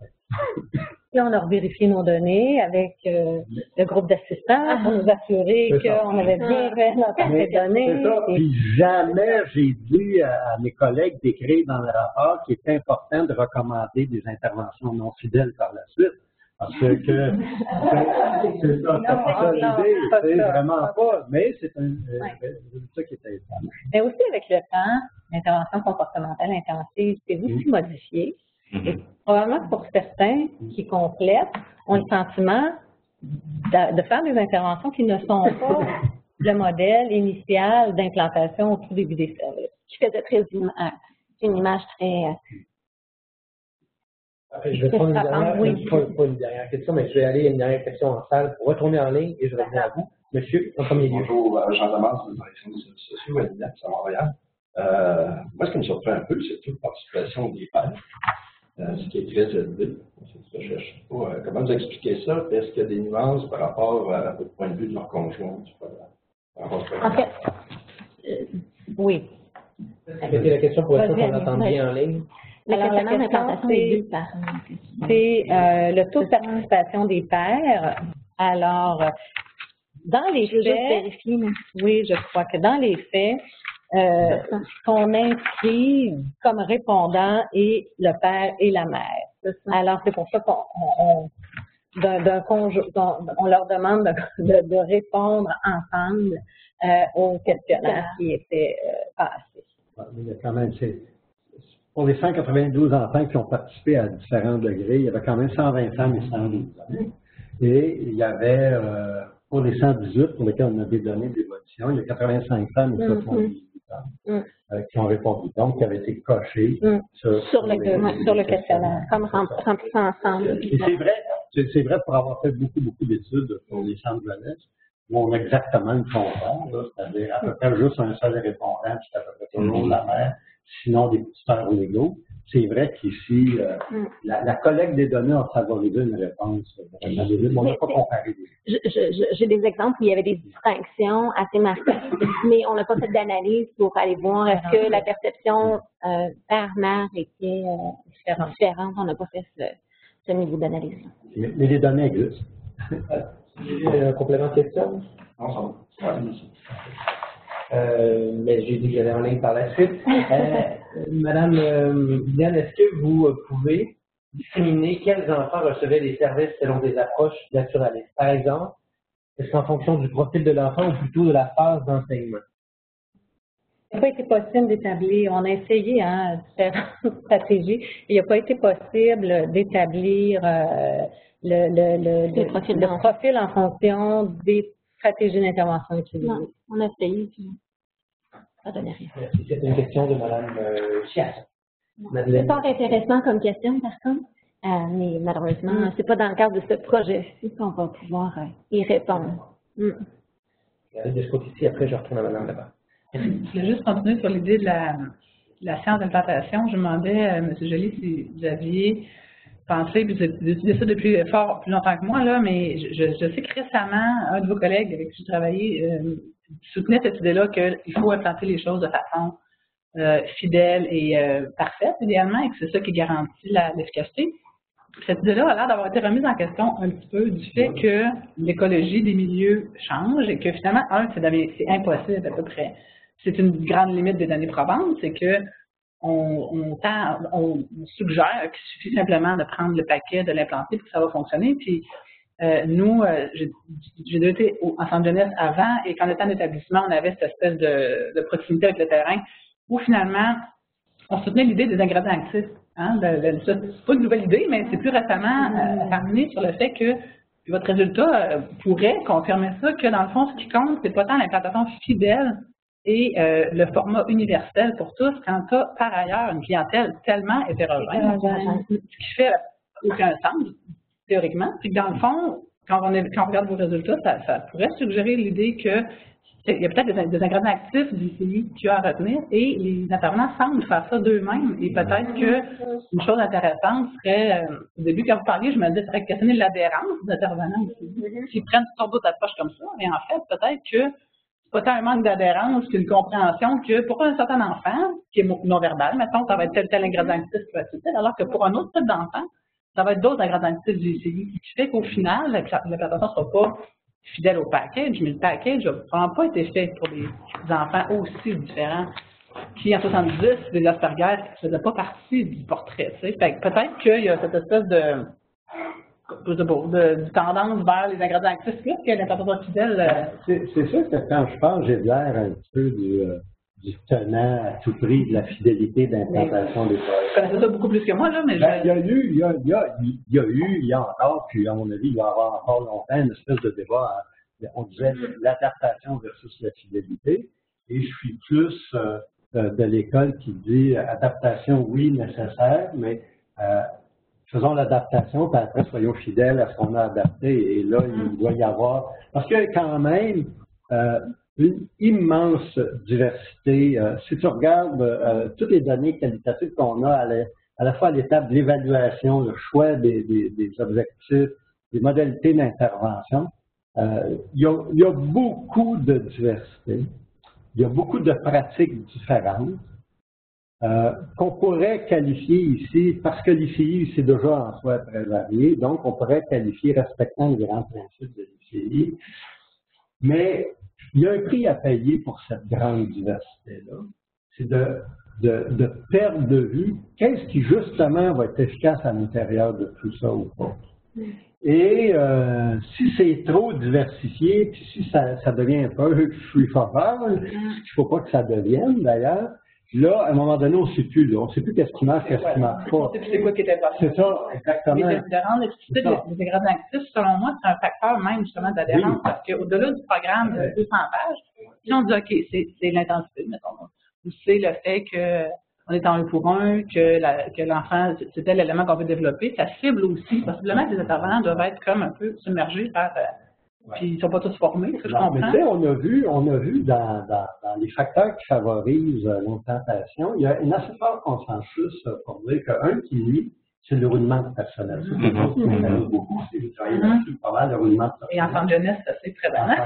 Puis on a revérifié nos données avec euh, le groupe d'assistants pour nous assurer C'est ça. qu'on avait bien fait notre données. c'est ça. Et- Puis jamais j'ai dit à, à mes collègues d'écrire dans le rapport qu'il est important de recommander des interventions non fidèles par la suite. Parce que c'est c'est ça, c'est pas ça l'idée, c'est c'est ça. vraiment pas. Mais c'est un euh, Ouais. résultat qui est important. Mais aussi avec le temps, l'intervention comportementale intensive s'est aussi modifiée. Et probablement que pour certains qui complètent, ont le sentiment de, de faire des interventions qui ne sont pas le modèle initial d'implantation au tout début des services. qui faisait très une image très euh, Après, je vais prendre une dernière, oui. pas, pas une dernière question, mais je vais aller à une dernière question en salle pour retourner en ligne et je reviens à vous. Monsieur, en premier lieu. Bonjour, euh, Jean Damas, de la direction des services sociaux à l'INEPS à Montréal. Euh, moi, ce qui me surprend un peu, c'est toute la participation des pères, euh, ce qui est très élevé. Euh, comment vous expliquez ça? Est-ce qu'il y a des nuances par rapport euh, au point de vue de leur conjoint? Par rapport En fait, euh, Oui. Répétez la question pour être sûr qu'on entend bien en ligne. Alors, la question, c'est- euh, le taux de participation des pairs. Alors, dans les Je veux juste faits, vérifier, mais oui, je crois que dans les faits, euh, qu'on inscrit comme répondant et le père et la mère. Alors, c'est pour ça qu'on on- d'un- leur demande de, de- de répondre ensemble euh, au questionnaire qui était euh, passé. Ouais, mais Il y a quand même, c'est- pour les 192 enfants qui ont participé à différents degrés, il y avait quand même 120 femmes et 112 hommes. Et il y avait, euh, pour les 118 pour lesquels on a des données d'évolution, il y a 85 femmes et 78 hommes euh, qui ont répondu, donc qui avaient été cochés Mm. sur, Sur le- les- sur le questionnaire. comme rem- remplissant ensemble. Et c'est vrai, c'est vrai pour avoir fait beaucoup, beaucoup d'études pour les centres jeunesse, où on a exactement le contraire, c'est-à-dire à peu près juste un seul répondant, puis c'est à peu près toujours la mère, sinon des tuteurs légaux. C'est vrai qu'ici, euh, la, la collecte des données a favorisé une réponse. euh, on n'a pas comparé J'ai des exemples où il y avait des distinctions assez marquées, mais on n'a pas fait d'analyse pour aller voir est-ce que la perception euh, père-mère était euh, différente. On n'a pas fait ce, ce niveau d'analyse. Mais, mais les données existent. Un complément de question? Euh, mais j'ai dit que j'allais en ligne par la suite. Euh, Madame euh, Diane, est-ce que vous euh, pouvez discriminer quels enfants recevaient les services selon des approches naturalistes? Par exemple, est-ce qu'en fonction du profil de l'enfant ou plutôt de la phase d'enseignement? Il n'a pas été possible d'établir, on a essayé hein, différentes stratégies, il n'a pas été possible d'établir euh, le, le, le, Le le- profil le profil en fonction des stratégies d'intervention utilisées. Non, on a essayé, puis ça donnait rien. Merci. C'est une question de Madame euh, Chias. C'est fort intéressant comme question, par contre, euh, mais malheureusement, c'est pas dans le cadre de ce projet-ci qu'on va pouvoir euh, y répondre? Mm. De ce côté-ci, après je retourne à Madame là-bas. Je voulais juste continuer sur l'idée de la, de la science d'implantation. Je demandais à M. Joly si vous aviez pensé, puis vous étudiez ça depuis fort plus longtemps que moi, là, mais je, je sais que récemment, un de vos collègues avec qui j'ai travaillé euh, soutenait cette idée-là qu'il faut implanter les choses de façon euh, fidèle et euh, parfaite, idéalement, et que c'est ça qui garantit l'efficacité. Cette idée-là a l'air d'avoir été remise en question un petit peu du fait que l'écologie des milieux change et que finalement, un, c'est impossible à peu près. C'est une grande limite des données probantes, c'est que on, suggère qu'il suffit simplement de prendre le paquet, de l'implanter, puis que ça va fonctionner. Puis euh, nous, euh, j'ai déjà été en centre jeunesse avant, et quand on était en établissement, on avait cette espèce de, de proximité avec le terrain, où finalement, on soutenait l'idée des ingrédients actifs. Hein, c'est pas une nouvelle idée, mais c'est plus récemment euh, amené sur le fait que votre résultat euh, pourrait confirmer ça, que dans le fond, ce qui compte, c'est pas tant l'implantation fidèle et euh, le format universel pour tous, quand tu as par ailleurs une clientèle tellement hétérogène, ce qui fait aucun sens, théoriquement, que dans le fond, quand on, est, quand on regarde vos résultats, ça, ça pourrait suggérer l'idée que il y a peut-être des, ingrédients actifs du CI qui a à retenir et les intervenants semblent faire ça d'eux-mêmes. Et peut-être qu'une chose intéressante serait, euh, au début, quand vous parliez, je me disais, ça serait questionner l'adhérence des intervenants aussi. S'ils prennent toutes sortes d'approches comme ça. Et en fait, peut-être que c'est pas tant un manque d'adhérence qu'une compréhension que pour un certain enfant, qui est non-verbal, mettons, ça va être tel tel ingrédient actif qui va être utile, alors que pour un autre type d'enfant, ça va être d'autres actifs du CI. Ce qui fait qu'au final, la, ne sera pas fidèle au package, mais le package n'a vraiment pas été fait pour des enfants aussi différents qui, en 70, des Asperger, ne faisaient pas partie du portrait. peut-être qu'il y a cette espèce de, tendance vers les ingrédients actifs plus que l'interprétation fidèle. Euh, c'est sûr que quand je parle, j'ai l'air un peu du, euh, du tenant à tout prix de la fidélité d'implantation des projets. Je connaissais ça beaucoup plus que moi, là, mais ben, Il y a eu, il y a, il y a, il y a eu, il y a encore, puis à mon avis, il va y avoir encore longtemps une espèce de débat. Hein. On disait mm-hmm. l'adaptation versus la fidélité. Et je suis plus euh, de l'école qui dit adaptation, oui, nécessaire, mais euh, faisons l'adaptation, puis après soyons fidèles à ce qu'on a adapté. Et là, il mm-hmm. doit y avoir. Parce que quand même, euh, une immense diversité. Euh, si tu regardes euh, toutes les données qualitatives qu'on a à la, fois à l'étape de l'évaluation, le choix des, objectifs, des modalités d'intervention, euh, il, y a, beaucoup de diversité. Il y a beaucoup de pratiques différentes qu'on pourrait qualifier ici, parce que l'ICI, c'est déjà en soi très varié, donc on pourrait qualifier respectant les grands principes de l'ICI. Mais il y a un prix à payer pour cette grande diversité-là. C'est de, de, perdre de vue qu'est-ce qui justement va être efficace à l'intérieur de tout ça ou pas. Et euh, si c'est trop diversifié, puis si ça, ça devient un peu free for all, ce qu'il ne faut pas que ça devienne d'ailleurs, Là, à un moment donné, on ne sait plus. Là. On ne sait plus qu'est-ce qui marche, qu'est-ce qui ne marche pas. C'est quoi qui est important. C'est ça, exactement. Mais de, rendre ingrédients actifs, selon moi, c'est un facteur même justement d'adhérence. Parce qu'au-delà du programme de 200 pages, si on dit, OK, c'est l'intensité, mettons, ou c'est le fait qu'on est en un pour un, que l'enfant, c'est tel élément qu'on veut développer, ça cible aussi. Possiblement que les intervenants doivent être comme un peu submergés par euh, puis ils ne sont pas tous formés, je comprends. Mais on a vu, on a vu dans, dans, dans les facteurs qui favorisent euh, l'implantation, il y a un assez fort consensus euh, pour dire qu'un qui nuit, c'est le roulement personnel. C'est quelque chose qui m'intéresse beaucoup. Travaillé mm-hmm. là-dessus pas mal, le roulement personnel. Et enfant de jeunesse, c'est très bien.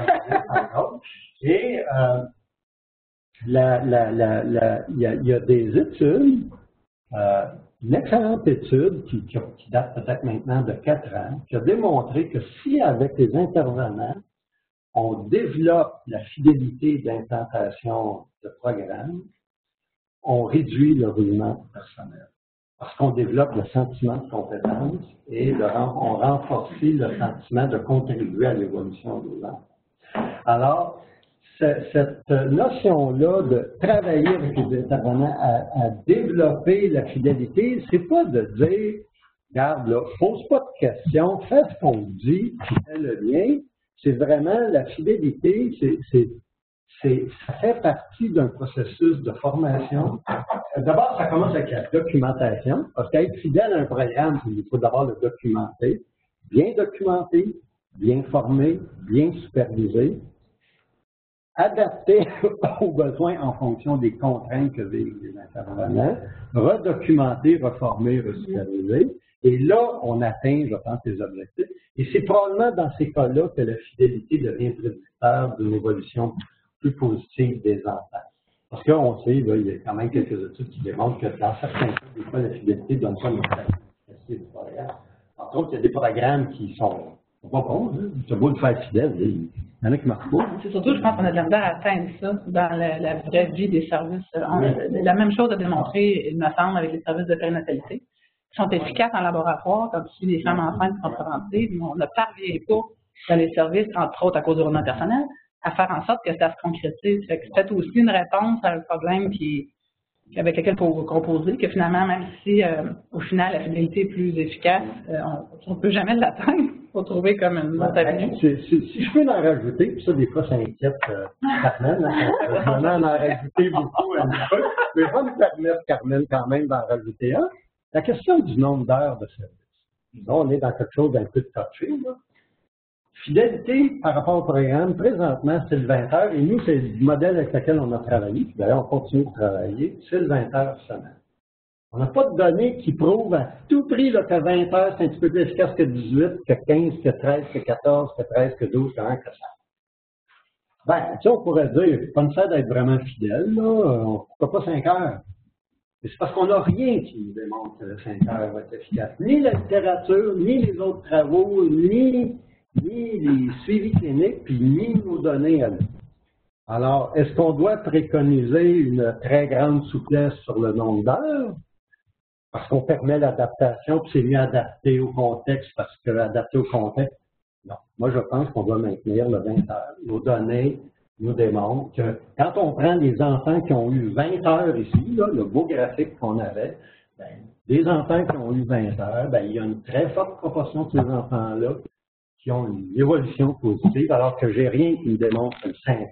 Et euh, la, la, la, la, il, y a, y a des études euh, une excellente étude qui, date peut-être maintenant de quatre ans, qui a démontré que si avec les intervenants, on développe la fidélité d'implantation de programme, on réduit le roulement personnel. Parce qu'on développe le sentiment de compétence et on renforce le sentiment de contribuer à l'évolution de l'enfant. Alors, cette notion-là de travailler avec les intervenants à, développer la fidélité, c'est pas de dire, regarde là, pose pas de questions, fais ce qu'on dit, fais le lien. C'est vraiment la fidélité, c'est, ça fait partie d'un processus de formation. D'abord, ça commence avec la documentation, parce qu'être fidèle à un programme, il faut d'abord le documenter, bien documenté, bien formé, bien supervisé, adapter aux besoins en fonction des contraintes que vivent les intervenants, redocumenter, reformer, resuperviser. Et là, on atteint, je pense, les objectifs. Et c'est probablement dans ces cas-là que la fidélité devient prédicteur d'une évolution plus positive des enfants. Parce qu'on sait, il y a quand même quelques études qui démontrent que dans certains cas, des fois, la fidélité ne donne pas une. Entre autres, il y a des programmes qui sont Hein? C'est beau de faire fidèle, il y en a qui marchent pas. C'est surtout, je pense qu'on a de la misère à atteindre ça dans la, la vraie vie des services. On a la même chose à démontrer, il me semble, avec les services de périnatalité, qui sont efficaces en laboratoire, comme si les femmes enceintes sont présentées, mais on ne parvient pas dans les services, entre autres à cause du roulement personnel, à faire en sorte que ça se concrétise. C'est peut-être aussi une réponse à un problème qui, avec lequel il faut composer, que finalement, même si euh, au final la fidélité est plus efficace, euh, on ne peut jamais l'atteindre. Il faut trouver comme une autre avenue. Si, je peux en rajouter, puis ça, des fois, ça inquiète euh, Carmen, hein, je en rajouter beaucoup un peu, mais je vais me permettre, Carmen, quand même, d'en rajouter un. La question du nombre d'heures de service. Là, on est dans quelque chose d'un peu touché, là. Fidélité par rapport au programme, présentement, c'est le 20 heures, et nous, c'est le modèle avec lequel on a travaillé, d'ailleurs, on continue de travailler, c'est le 20 heures semaine. On n'a pas de données qui prouvent à tout prix que 20 heures, c'est un petit peu plus efficace que 18, que 15, que 13, que 14, que 13, que 12, que 1, que 5. Ben, tu sais, on pourrait dire, pas nécessaire d'être vraiment fidèle, là, on ne pas 5 heures? C'est parce qu'on n'a rien qui démontre que le 5 heures va être efficace. Ni la littérature, ni les autres travaux, ni ni les suivis cliniques, puis ni nos données à nous. Alors, est-ce qu'on doit préconiser une très grande souplesse sur le nombre d'heures? Parce qu'on permet l'adaptation, puis c'est mieux adapté au contexte parce que adapté au contexte. Non. Moi, je pense qu'on doit maintenir le 20 heures. Nos données nous démontrent que quand on prend des enfants qui ont eu 20 heures ici, là, le beau graphique qu'on avait, ben, des enfants qui ont eu 20 heures, ben, il y a une très forte proportion de ces enfants-là qui ont une évolution positive, alors que j'ai rien qui me démontre une synthèse.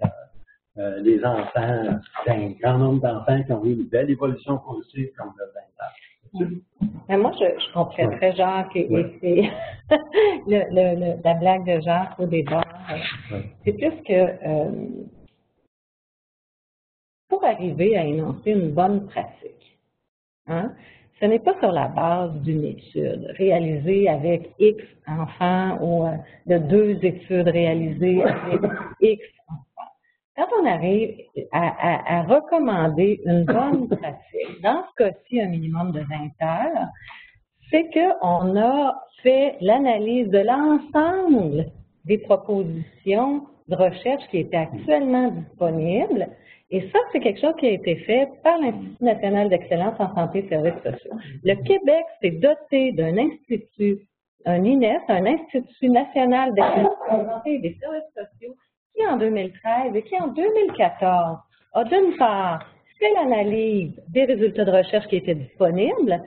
Euh, les enfants, un grand nombre d'enfants qui ont eu une belle évolution positive comme le 20 ans. Mais moi, je, je comprendrais Jacques et, c'est le, la blague de Jacques au départ. C'est plus que euh, pour arriver à énoncer une bonne pratique, hein, ce n'est pas sur la base d'une étude réalisée avec X enfants ou euh, de deux études réalisées avec X enfants. Quand on arrive à, recommander une bonne pratique, dans ce cas-ci un minimum de 20 heures, c'est qu'on a fait l'analyse de l'ensemble des propositions de recherche qui étaient actuellement disponibles et ça, c'est quelque chose qui a été fait par l'Institut national d'excellence en santé et services sociaux. Le Québec s'est doté d'un institut, un INES, un Institut national d'excellence en santé et des services sociaux, qui en 2013 et qui en 2014 a d'une part fait l'analyse des résultats de recherche qui étaient disponibles,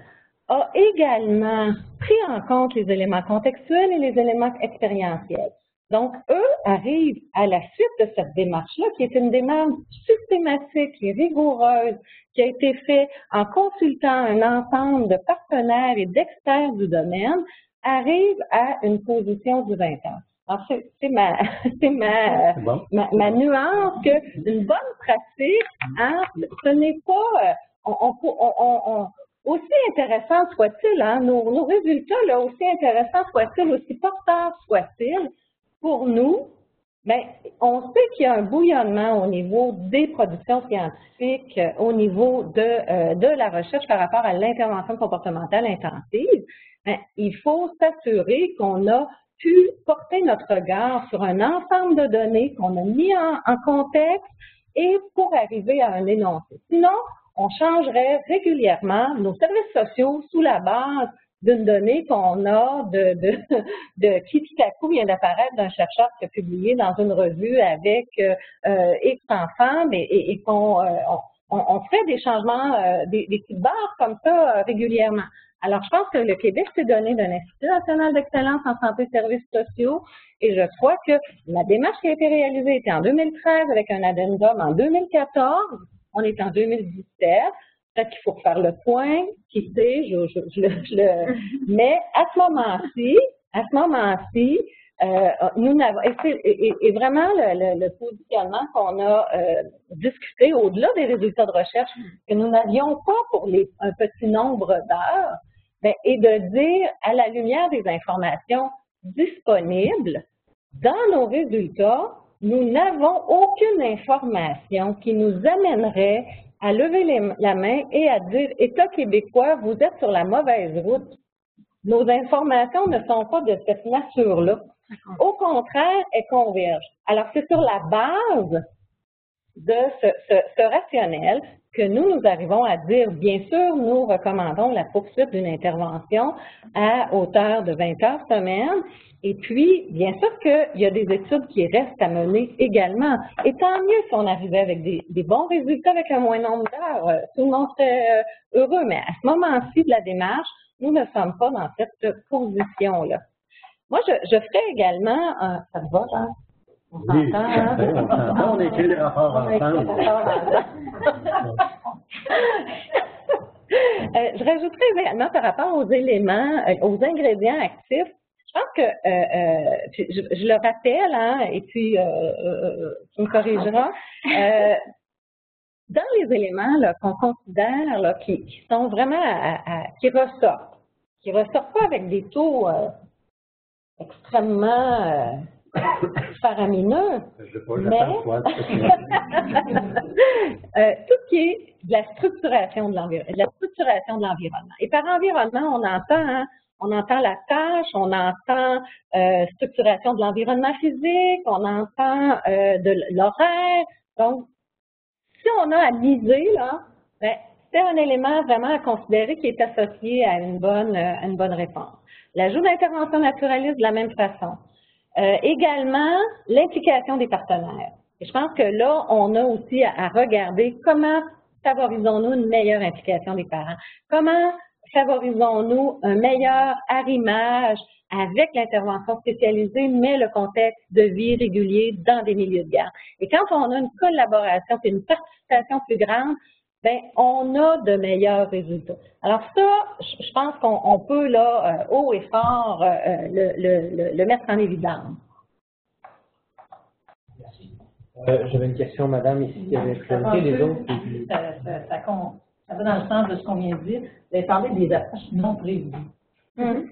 a également pris en compte les éléments contextuels et les éléments expérientiels. Donc, eux arrivent à la suite de cette démarche-là, qui est une démarche systématique et rigoureuse, qui a été faite en consultant un ensemble de partenaires et d'experts du domaine, arrivent à une position du 20 ans. Alors, c'est ma, ma, ma, nuance que une bonne pratique, hein, ce n'est pas, euh, on, on, on, aussi intéressant soit-il, hein, nos, nos, résultats, là, aussi intéressants soit-il, aussi porteurs soit-il, pour nous, ben, on sait qu'il y a un bouillonnement au niveau des productions scientifiques, euh, au niveau de, euh, de la recherche par rapport à l'intervention comportementale intensive. Ben, il faut s'assurer qu'on a pu porter notre regard sur un ensemble de données qu'on a mis en, en contexte et pour arriver à un énoncé. Sinon, on changerait régulièrement nos services sociaux sous la base d'une donnée qu'on a de, de, de, qui tout à coup vient d'apparaître d'un chercheur qui a publié dans une revue avec euh, euh X enfants et, et, qu'on euh, on, on, fait des changements, euh, des, des, petites barres comme ça régulièrement. Alors, je pense que le Québec s'est donné d'un Institut national d'excellence en santé et services sociaux et je crois que la démarche qui a été réalisée était en 2013 avec un addendum en 2014. On est en 2017 peut-être qu'il faut refaire le point, qui sait, je, je, je, mais à ce moment-ci, à ce moment-ci, euh, nous n'avons, et, et- et- et vraiment le, le- le positionnement qu'on a euh, discuté au-delà des résultats de recherche que nous n'avions pas pour les, un petit nombre d'heures, ben, est de dire à la lumière des informations disponibles, dans nos résultats, nous n'avons aucune information qui nous amènerait à lever les- la main et à dire État québécois, vous êtes sur la mauvaise route. Nos informations ne sont pas de cette nature-là. Au contraire, elles convergent. Alors, c'est sur la base de ce, ce- ce rationnel que nous, nous arrivons à dire, bien sûr, nous recommandons la poursuite d'une intervention à hauteur de 20 heures semaine. Et puis, bien sûr qu'il y a des études qui restent à mener également. Et tant mieux si on arrivait avec des, des bons résultats avec un moins nombre d'heures. Euh, Tout le monde serait euh, heureux. Mais à ce moment-ci de la démarche, nous ne sommes pas dans cette position-là. Moi, je, je ferais également, un- ça te va, Jean? On Oui, s'entend, hein? on on écrit les rapports ensemble. Euh, je rajouterais également par rapport aux éléments, euh, aux ingrédients actifs, je pense que, euh, euh, je, je le rappelle, hein, et puis euh, euh, tu me corrigeras, euh, dans les éléments là, qu'on considère là, qui, qui sont vraiment à, à- qui ressortent, qui ressortent pas avec des taux euh, extrêmement euh, faramineux, Je pas, mais. Euh, tout ce qui est de la structuration de l'environnement, de la structuration de l'environnement. Et par environnement, on entend, hein, on entend la tâche, on entend euh, structuration de l'environnement physique, on entend euh, de l'horaire. Donc, si on a à miser là, ben, c'est un élément vraiment à considérer qui est associé à une bonne, réponse. L'ajout d'intervention naturaliste de la même façon. Euh, également, l'implication des partenaires. Et je pense que là, on a aussi à, à regarder comment favorisons-nous une meilleure implication des parents? Comment favorisons-nous un meilleur arrimage avec l'intervention spécialisée, mais le contexte de vie régulier dans des milieux de garde. Et quand on a une collaboration et une participation plus grande, ben, on a de meilleurs résultats. Alors ça, je pense qu'on on peut là, euh, haut et fort, euh, euh, le, le- le- le mettre en évidence. Euh, J'avais une question, madame, ici, qui avait présenté les autres. Ça, ça, ça con- ça va dans le sens de ce qu'on vient de dire. Vous avez parlé des approches non prévues.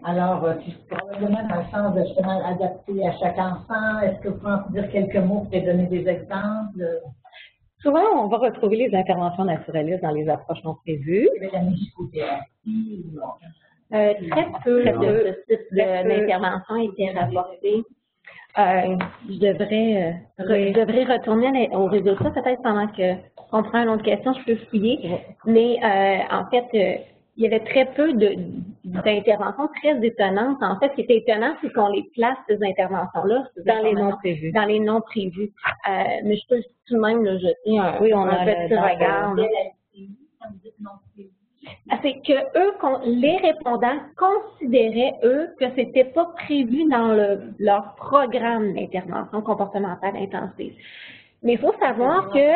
Alors, euh, puis probablement dans le sens de justement adapter à chaque enfant. Est-ce que vous pouvez en dire quelques mots pour donner des exemples? Souvent, on va retrouver les interventions naturalistes dans les approches non prévues. La musicothérapie. Euh, très peu Très peu. de Euh, je devrais, euh, re- je devrais retourner aux résultats peut-être pendant que on prend une autre question, je peux fouiller. Mais euh, en fait, euh, il y avait très peu de- d'interventions très étonnantes. En fait, ce qui était étonnant, c'est qu'on les place, ces interventions-là, Dans les non prévus. dans les non prévus. Euh, mais je peux tout de même le jeter un, Oui, on un a petit regard. C'est que eux, les répondants considéraient, eux, que c'était pas prévu dans le- leur programme d'intervention comportementale intensive. Mais il faut savoir que,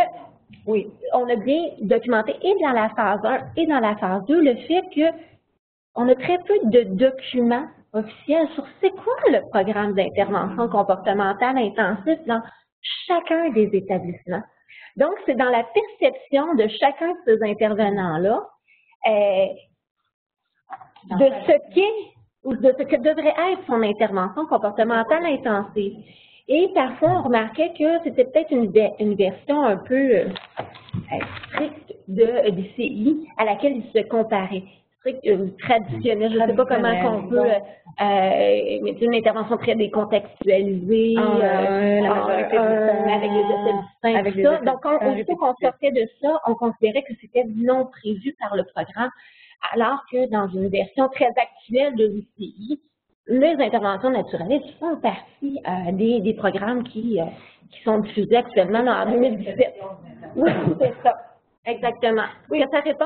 oui, on a bien documenté et dans la phase 1 et dans la phase 2 le fait que on a très peu de documents officiels sur c'est quoi le programme d'intervention comportementale intensive dans chacun des établissements. Donc, c'est dans la perception de chacun de ces intervenants-là euh, de ce qu'est ou de ce que devrait être son intervention comportementale intensive. Et parfois, on remarquait que c'était peut-être une, ve- une version un peu euh, euh, stricte de DCI à laquelle il se comparait. Euh, traditionnelle, je ne sais pas comment qu'on peut, euh, mais une intervention très décontextualisée, En euh, la majorité avec des effets distincts, Avec tout des ça. effets Donc, on, aussitôt qu'on sortait de ça, on considérait que c'était non prévu par le programme, alors que dans une version très actuelle de l'UCI, les interventions naturalistes font partie euh, des, des programmes qui, qui sont diffusés actuellement en 2017. Oui, c'est ça. Exactement. Oui, ça répond?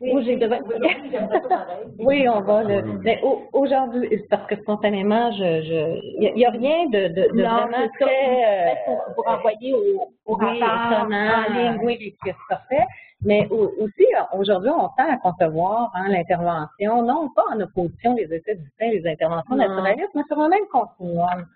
Ou j'ai besoin Oui, on va. Le, mais au- aujourd'hui, parce que spontanément, je, je, il n'y a, rien de, de, de Non, vraiment très euh, pour, pour envoyer au, au oui, rapport étonnant, en ligne. oui, qui sortait. Mais au- aussi, euh, aujourd'hui, on tend à concevoir hein, l'intervention, non pas en opposition les effets distincts des interventions Non. naturalistes, mais sur un même continuum.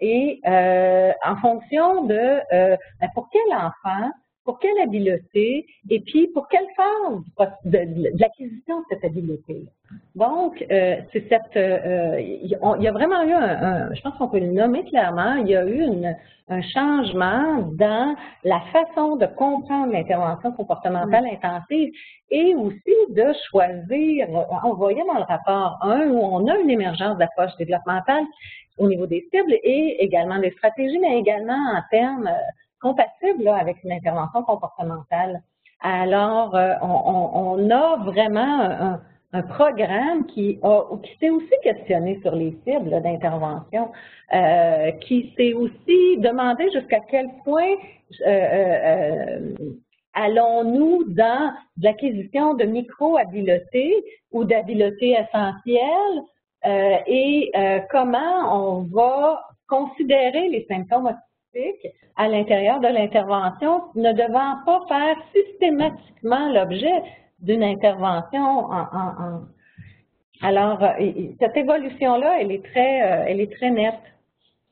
Et euh, en fonction de euh, ben, pour quel enfant, pour quelle habileté, et puis pour quelle phase de, de, l'acquisition de cette habileté. Donc, euh, c'est cette, euh, il y a vraiment eu un, je pense qu'on peut le nommer clairement, il y a eu une, un changement dans la façon de comprendre l'intervention comportementale intensive et aussi de choisir, on voyait dans le rapport 1 où on a une émergence d'approche développementale au niveau des cibles et également des stratégies, mais également en termes compatible avec une intervention comportementale. Alors, euh, on, a vraiment un, programme qui, s'est aussi questionné sur les cibles d'intervention, euh, qui s'est aussi demandé jusqu'à quel point euh, allons-nous dans l'acquisition de micro-habiletés ou d'habiletés essentielles et comment on va considérer les symptômes à l'intérieur de l'intervention, ne devant pas faire systématiquement l'objet d'une intervention en, alors, euh, cette évolution-là, elle est très, euh, elle est très nette.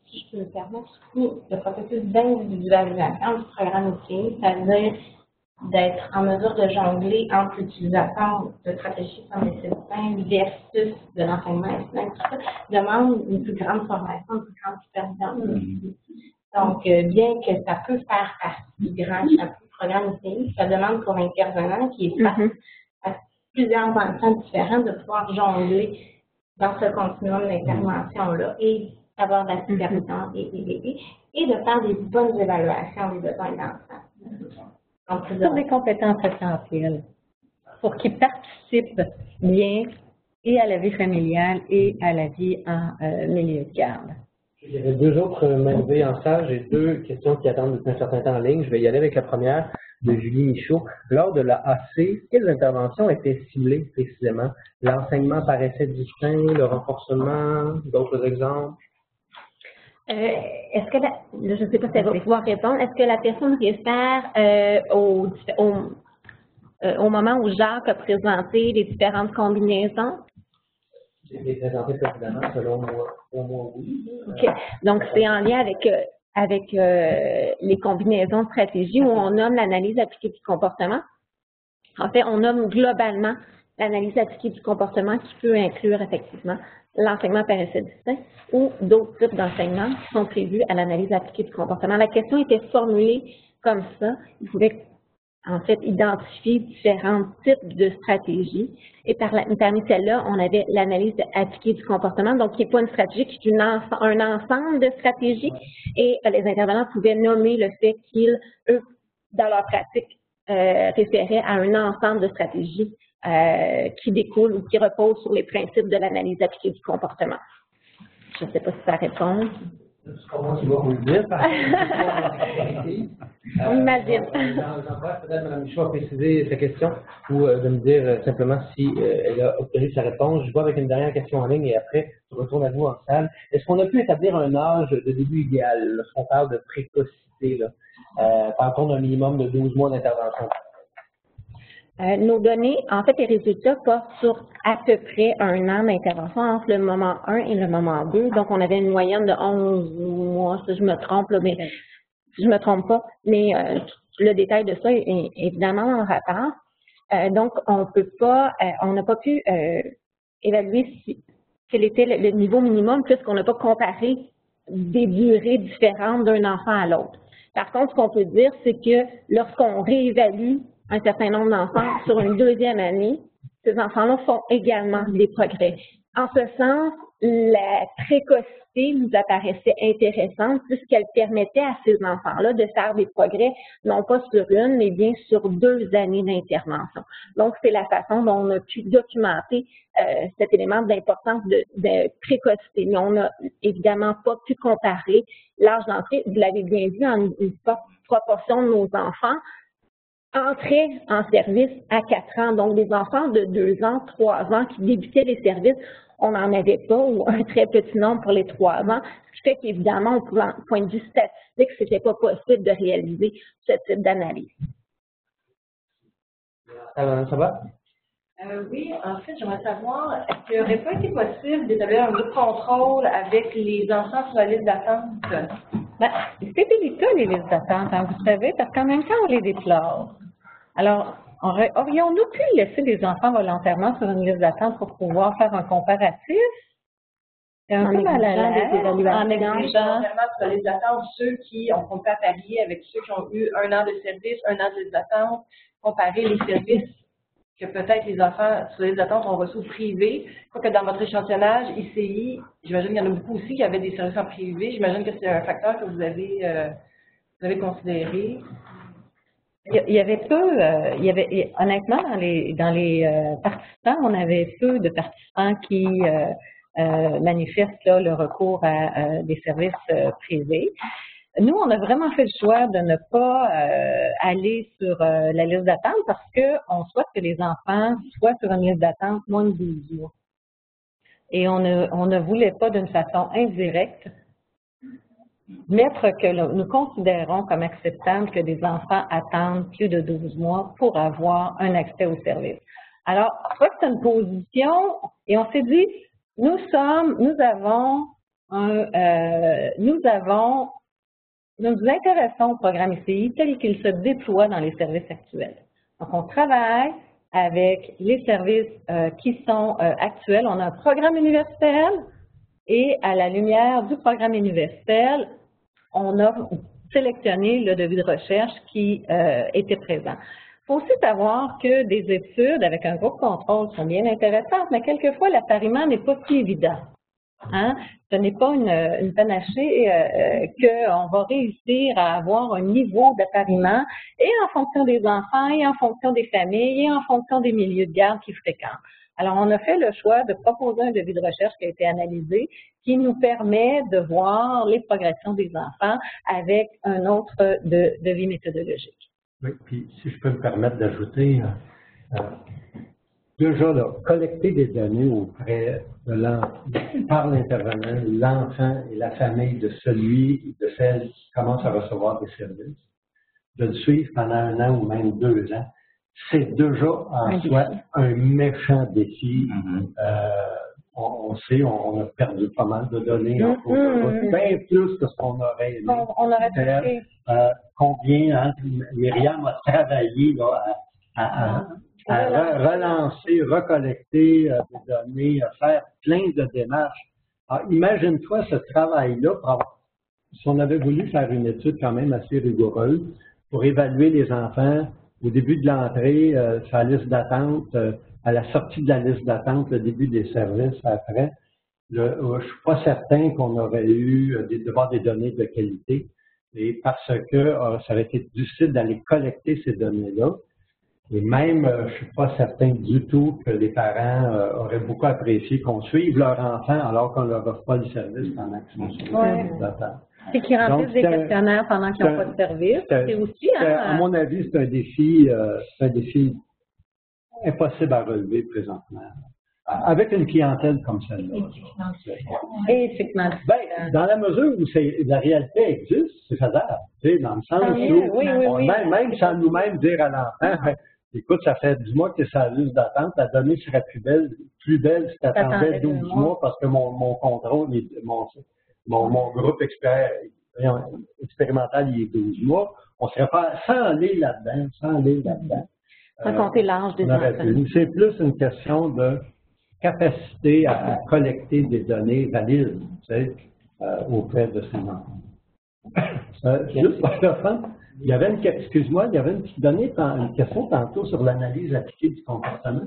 Si je peux me permettre, le processus d'individualisation du programme ici, c'est-à-dire d'être en mesure de jongler entre l'utilisation de stratégies comme les systèmes versus de l'enseignement tout ça, demande une plus grande formation, une plus grande supervision. Mm-hmm. Donc, euh, bien que ça peut faire partie du grand programme ICI, ça demande pour l'intervenant qui est face mm-hmm. à plusieurs enfants différents de pouvoir jongler dans ce continuum d'intervention-là et avoir de la mm-hmm. supervision et, et, de faire des bonnes évaluations des besoins d'enfants. Sur des compétences essentielles pour qu'ils participent bien et à la vie familiale et à la vie en euh, milieu de garde. Il y avait deux autres mains levées en salle. J'ai deux questions qui attendent depuis un certain temps en ligne. Je vais y aller avec la première de Julie Michaud. Lors de la AC, quelles interventions étaient ciblées précisément? L'enseignement paraissait distinct, le renforcement, d'autres exemples? Euh, est-ce que je ne sais pas si elle va pouvoir répondre, est-ce que la personne réfère euh, au, au, euh, au moment où Jacques a présenté les différentes combinaisons? Présenté précédemment, selon moi, oui. OK. Donc, c'est en lien avec, euh, avec euh, les combinaisons de stratégies où on nomme l'analyse appliquée du comportement. En fait, on nomme globalement l'analyse appliquée du comportement qui peut inclure effectivement l'enseignement par essai distinct ou d'autres types d'enseignements qui sont prévus à l'analyse appliquée du comportement. La question était formulée comme ça. En fait, identifier différents types de stratégies. Et par parmi celles-là, on avait l'analyse appliquée du comportement, donc qui n'est pas une stratégie, qui est un ensemble de stratégies. Et euh, les intervenants pouvaient nommer le fait qu'ils, eux, dans leur pratique, euh, référaient à un ensemble de stratégies euh, qui découlent ou qui reposent sur les principes de l'analyse appliquée du comportement. Je ne sais pas si ça répond. Je comprends qu'il va vous le dire. On imagine. J'encourage peut-être Mme Michaud à préciser sa question ou euh, de me dire euh, simplement si euh, elle a obtenu sa réponse. Je vois avec une dernière question en ligne et après, je retourne à vous en salle. Est-ce qu'on a pu établir un âge de début idéal lorsqu'on parle de précocité? Là? Euh, Parle-t-on d'un minimum de 12 mois d'intervention? Euh, nos données, en fait, les résultats portent sur à peu près un an d'intervention entre le moment 1 et le moment 2. Donc, on avait une moyenne de 11 mois, si je me trompe, mais si je me trompe pas. Mais euh, le détail de ça est, évidemment en rapport. Euh, donc, on peut pas, on n'a pas pu évaluer si, quel était le niveau minimum puisqu'on n'a pas comparé des durées différentes d'un enfant à l'autre. Par contre, ce qu'on peut dire, c'est que lorsqu'on réévalue un certain nombre d'enfants sur une deuxième année, ces enfants-là font également des progrès. En ce sens, la précocité nous apparaissait intéressante puisqu'elle permettait à ces enfants-là de faire des progrès, non pas sur une, mais bien sur deux années d'intervention. Donc, c'est la façon dont on a pu documenter euh, cet élément d'importance de, précocité. Mais on n'a évidemment pas pu comparer l'âge d'entrée. Vous l'avez bien vu, en une proportion de nos enfants entraient en service à 4 ans. Donc, des enfants de 2 ans, 3 ans qui débutaient les services, on n'en avait pas ou un très petit nombre pour les 3 ans. Ce qui fait qu'évidemment, au point de vue statistique, ce n'était pas possible de réaliser ce type d'analyse. Euh, ça va? Euh, oui, en fait, j'aimerais savoir, est-ce qu'il n'aurait pas été possible d'établir un groupe de contrôle avec les enfants sur la liste d'attente? Ben, c'est délicat, les listes d'attente, hein, vous savez, parce qu'en même temps, on les déplore. Alors, aurions-nous pu laisser les enfants volontairement sur une liste d'attente pour pouvoir faire un comparatif? C'est un En peu mal à en exigeant. Sur la liste d'attente, ceux qui ont parier avec ceux qui ont eu un an de service, un an de liste d'attente, comparer les services que peut-être les enfants sur la liste d'attente ont reçus au privé. Quoique dans votre échantillonnage, ICI, j'imagine qu'il y en a beaucoup aussi qui avaient des services en privé. J'imagine que c'est un facteur que vous avez, euh, vous avez considéré. Il y- avait peu, euh, il y avait, honnêtement, dans les, dans les euh, participants, on avait peu de participants qui euh, euh, manifestent là, le recours à euh, des services euh, privés. Nous, on a vraiment fait le choix de ne pas aller sur la liste d'attente parce qu'on souhaite que les enfants soient sur une liste d'attente moins de 12 mois. Et on ne, on ne voulait pas d'une façon indirecte mettre que nous considérons comme acceptable que des enfants attendent plus de 12 mois pour avoir un accès au service. Alors, que c'est une position, et on s'est dit, nous sommes, nous avons un, euh, nous avons, nous nous intéressons au programme ICI tel qu'il se déploie dans les services actuels. Donc, on travaille avec les services euh, qui sont euh, actuels. On a un programme universel, et à la lumière du programme universel, on a sélectionné le devis de recherche qui euh, était présent. Il faut aussi savoir que des études avec un groupe contrôle sont bien intéressantes, mais quelquefois l'appariement n'est pas si évident. Hein? Ce n'est pas une, panachée euh, qu'on va réussir à avoir un niveau d'appariement et en fonction des enfants, et en fonction des familles, et en fonction des milieux de garde qu'ils fréquentent. Alors, on a fait le choix de proposer un devis de recherche qui a été analysé, qui nous permet de voir les progressions des enfants avec un autre de, devis méthodologique. Oui, puis si je peux me permettre d'ajouter, euh, euh, déjà là, collecter des données auprès de l'enfant, par l'intervenant, l'enfant et la famille de celui, de celle qui commence à recevoir des services, de le suivre pendant un an ou même deux ans, c'est déjà en Un soi défi. un méchant défi. Mhm. Euh, on, on sait, on, on a perdu pas mal de données en cours de Mhm. route, bien plus que ce qu'on aurait aimé. On, on aurait pu euh, combien hein, Myriam a travaillé là, à, à- à- à re- relancer, recollecter euh, des données, à faire plein de démarches. Alors, imagine-toi ce travail-là, pour avoir- si on avait voulu faire une étude quand même assez rigoureuse pour évaluer les enfants au début de l'entrée, euh, sur la liste d'attente, euh, à la sortie de la liste d'attente, le début des services après, le- euh, je suis pas certain qu'on aurait eu euh, des, d'avoir des données de qualité. Et parce que euh, ça aurait été difficile d'aller collecter ces données-là. Et même, euh, je suis pas certain du tout que les parents euh, auraient beaucoup apprécié qu'on suive leur enfant alors qu'on leur offre pas le service pendant qu'ils sont sur Ouais. la liste d'attente. Et qui remplissent des c'est questionnaires pendant qu'ils n'ont c'est pas de service. c'est C'est aussi, C'est, hein, à mon avis, c'est un défi, c'est un défi impossible à relever présentement. Avec une clientèle comme celle-là. éthiquement. Ben, dans la mesure où la réalité existe, c'est faisable. Dans le sens où, mieux, oui, oui, on- même, même sans nous-mêmes dire à l'enfant, ben, écoute, ça fait 10 mois que tu es sur la liste d'attente, ta donnée serait plus belle, plus belle si tu attendais 12 deux mois. mois. parce que mon, mon contrôle, mon, mon, mon groupe expér- expérimental, il est 12 mois. On serait pas sans aller là-dedans, sans aller là-dedans. Sans Euh, l'âge des enfants. C'est plus une question de capacité à, collecter des données valides tu sais, euh, auprès de ces enfants. Euh, juste pour le fun, il y avait une, excuse-moi, il y avait une petite donnée, une question tantôt sur l'analyse appliquée du comportement.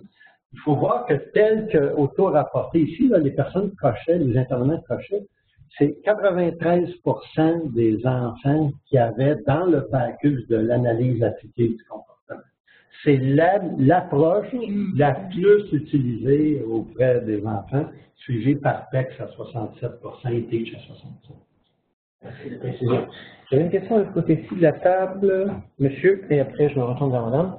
Il faut voir que tel qu'auto-rapporté ici, là, les personnes crochaient, les intervenants crochaient, c'est 93% des enfants qui avaient dans le package de l'analyse appliquée du comportement. C'est la- l'approche la plus utilisée auprès des enfants, suivie par PEX à 67% et TEACH à 67 Précision. J'avais une question de ce côté-ci de la table, monsieur, et après je me retourne vers madame.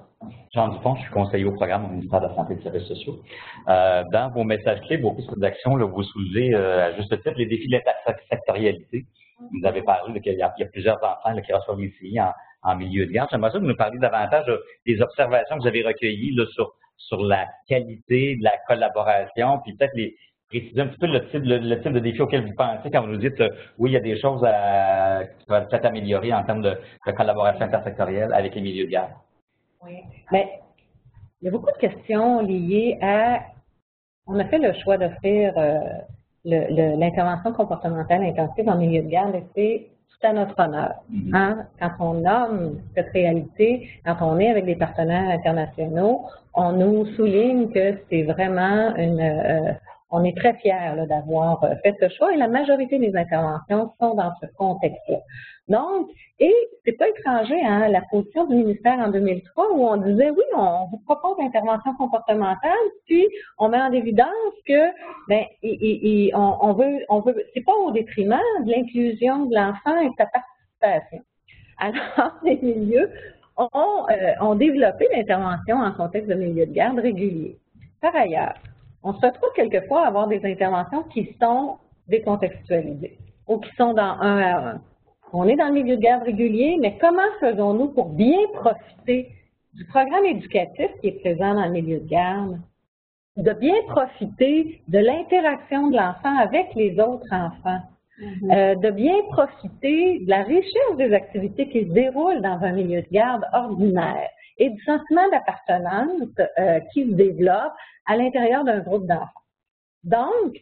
Jean Dupont, je suis conseiller au programme au ministère de la Santé et des Services sociaux. Euh, dans vos messages clés, vos pistes d'action, là, vous soulevez euh, à juste titre les défis de l'intersectorialité. Vous avez parlé qu'il y, y a plusieurs enfants là, qui reçoivent ici en, en milieu de garde. J'aimerais ça que vous nous parliez davantage euh, des observations que vous avez recueillies là, sur, sur la qualité de la collaboration, puis peut-être les préciser un petit peu le type, le, type de défi auquel vous pensez quand vous nous dites euh, oui, il y a des choses qui vont peut-être améliorer en termes de, collaboration intersectorielle avec les milieux de garde. Oui, mais il y a beaucoup de questions liées à on a fait le choix d'offrir euh, l'intervention comportementale intensive en milieu de garde et tout à notre honneur. Mm-hmm. Hein? Quand on nomme cette réalité, quand on est avec des partenaires internationaux, on nous souligne que c'est vraiment une, euh, on est très fiers d'avoir euh, fait ce choix et la majorité des interventions sont dans ce contexte-là. Donc, et c'est pas étranger, hein, la position du ministère en 2003 où on disait oui, on vous propose l'intervention comportementale, puis on met en évidence que ben, on, veut, on veut, c'est pas au détriment de l'inclusion de l'enfant et de sa participation. Alors, les milieux ont, euh, ont développé l'intervention en contexte de milieu de garde régulier. Par ailleurs, on se retrouve quelquefois à avoir des interventions qui sont décontextualisées ou qui sont dans un à un. On est dans le milieu de garde régulier, mais comment faisons-nous pour bien profiter du programme éducatif qui est présent dans le milieu de garde, de bien profiter de l'interaction de l'enfant avec les autres enfants? Euh, de bien profiter de la richesse des activités qui se déroulent dans un milieu de garde ordinaire et du sentiment d'appartenance euh, qui se développe à l'intérieur d'un groupe d'enfants. Donc,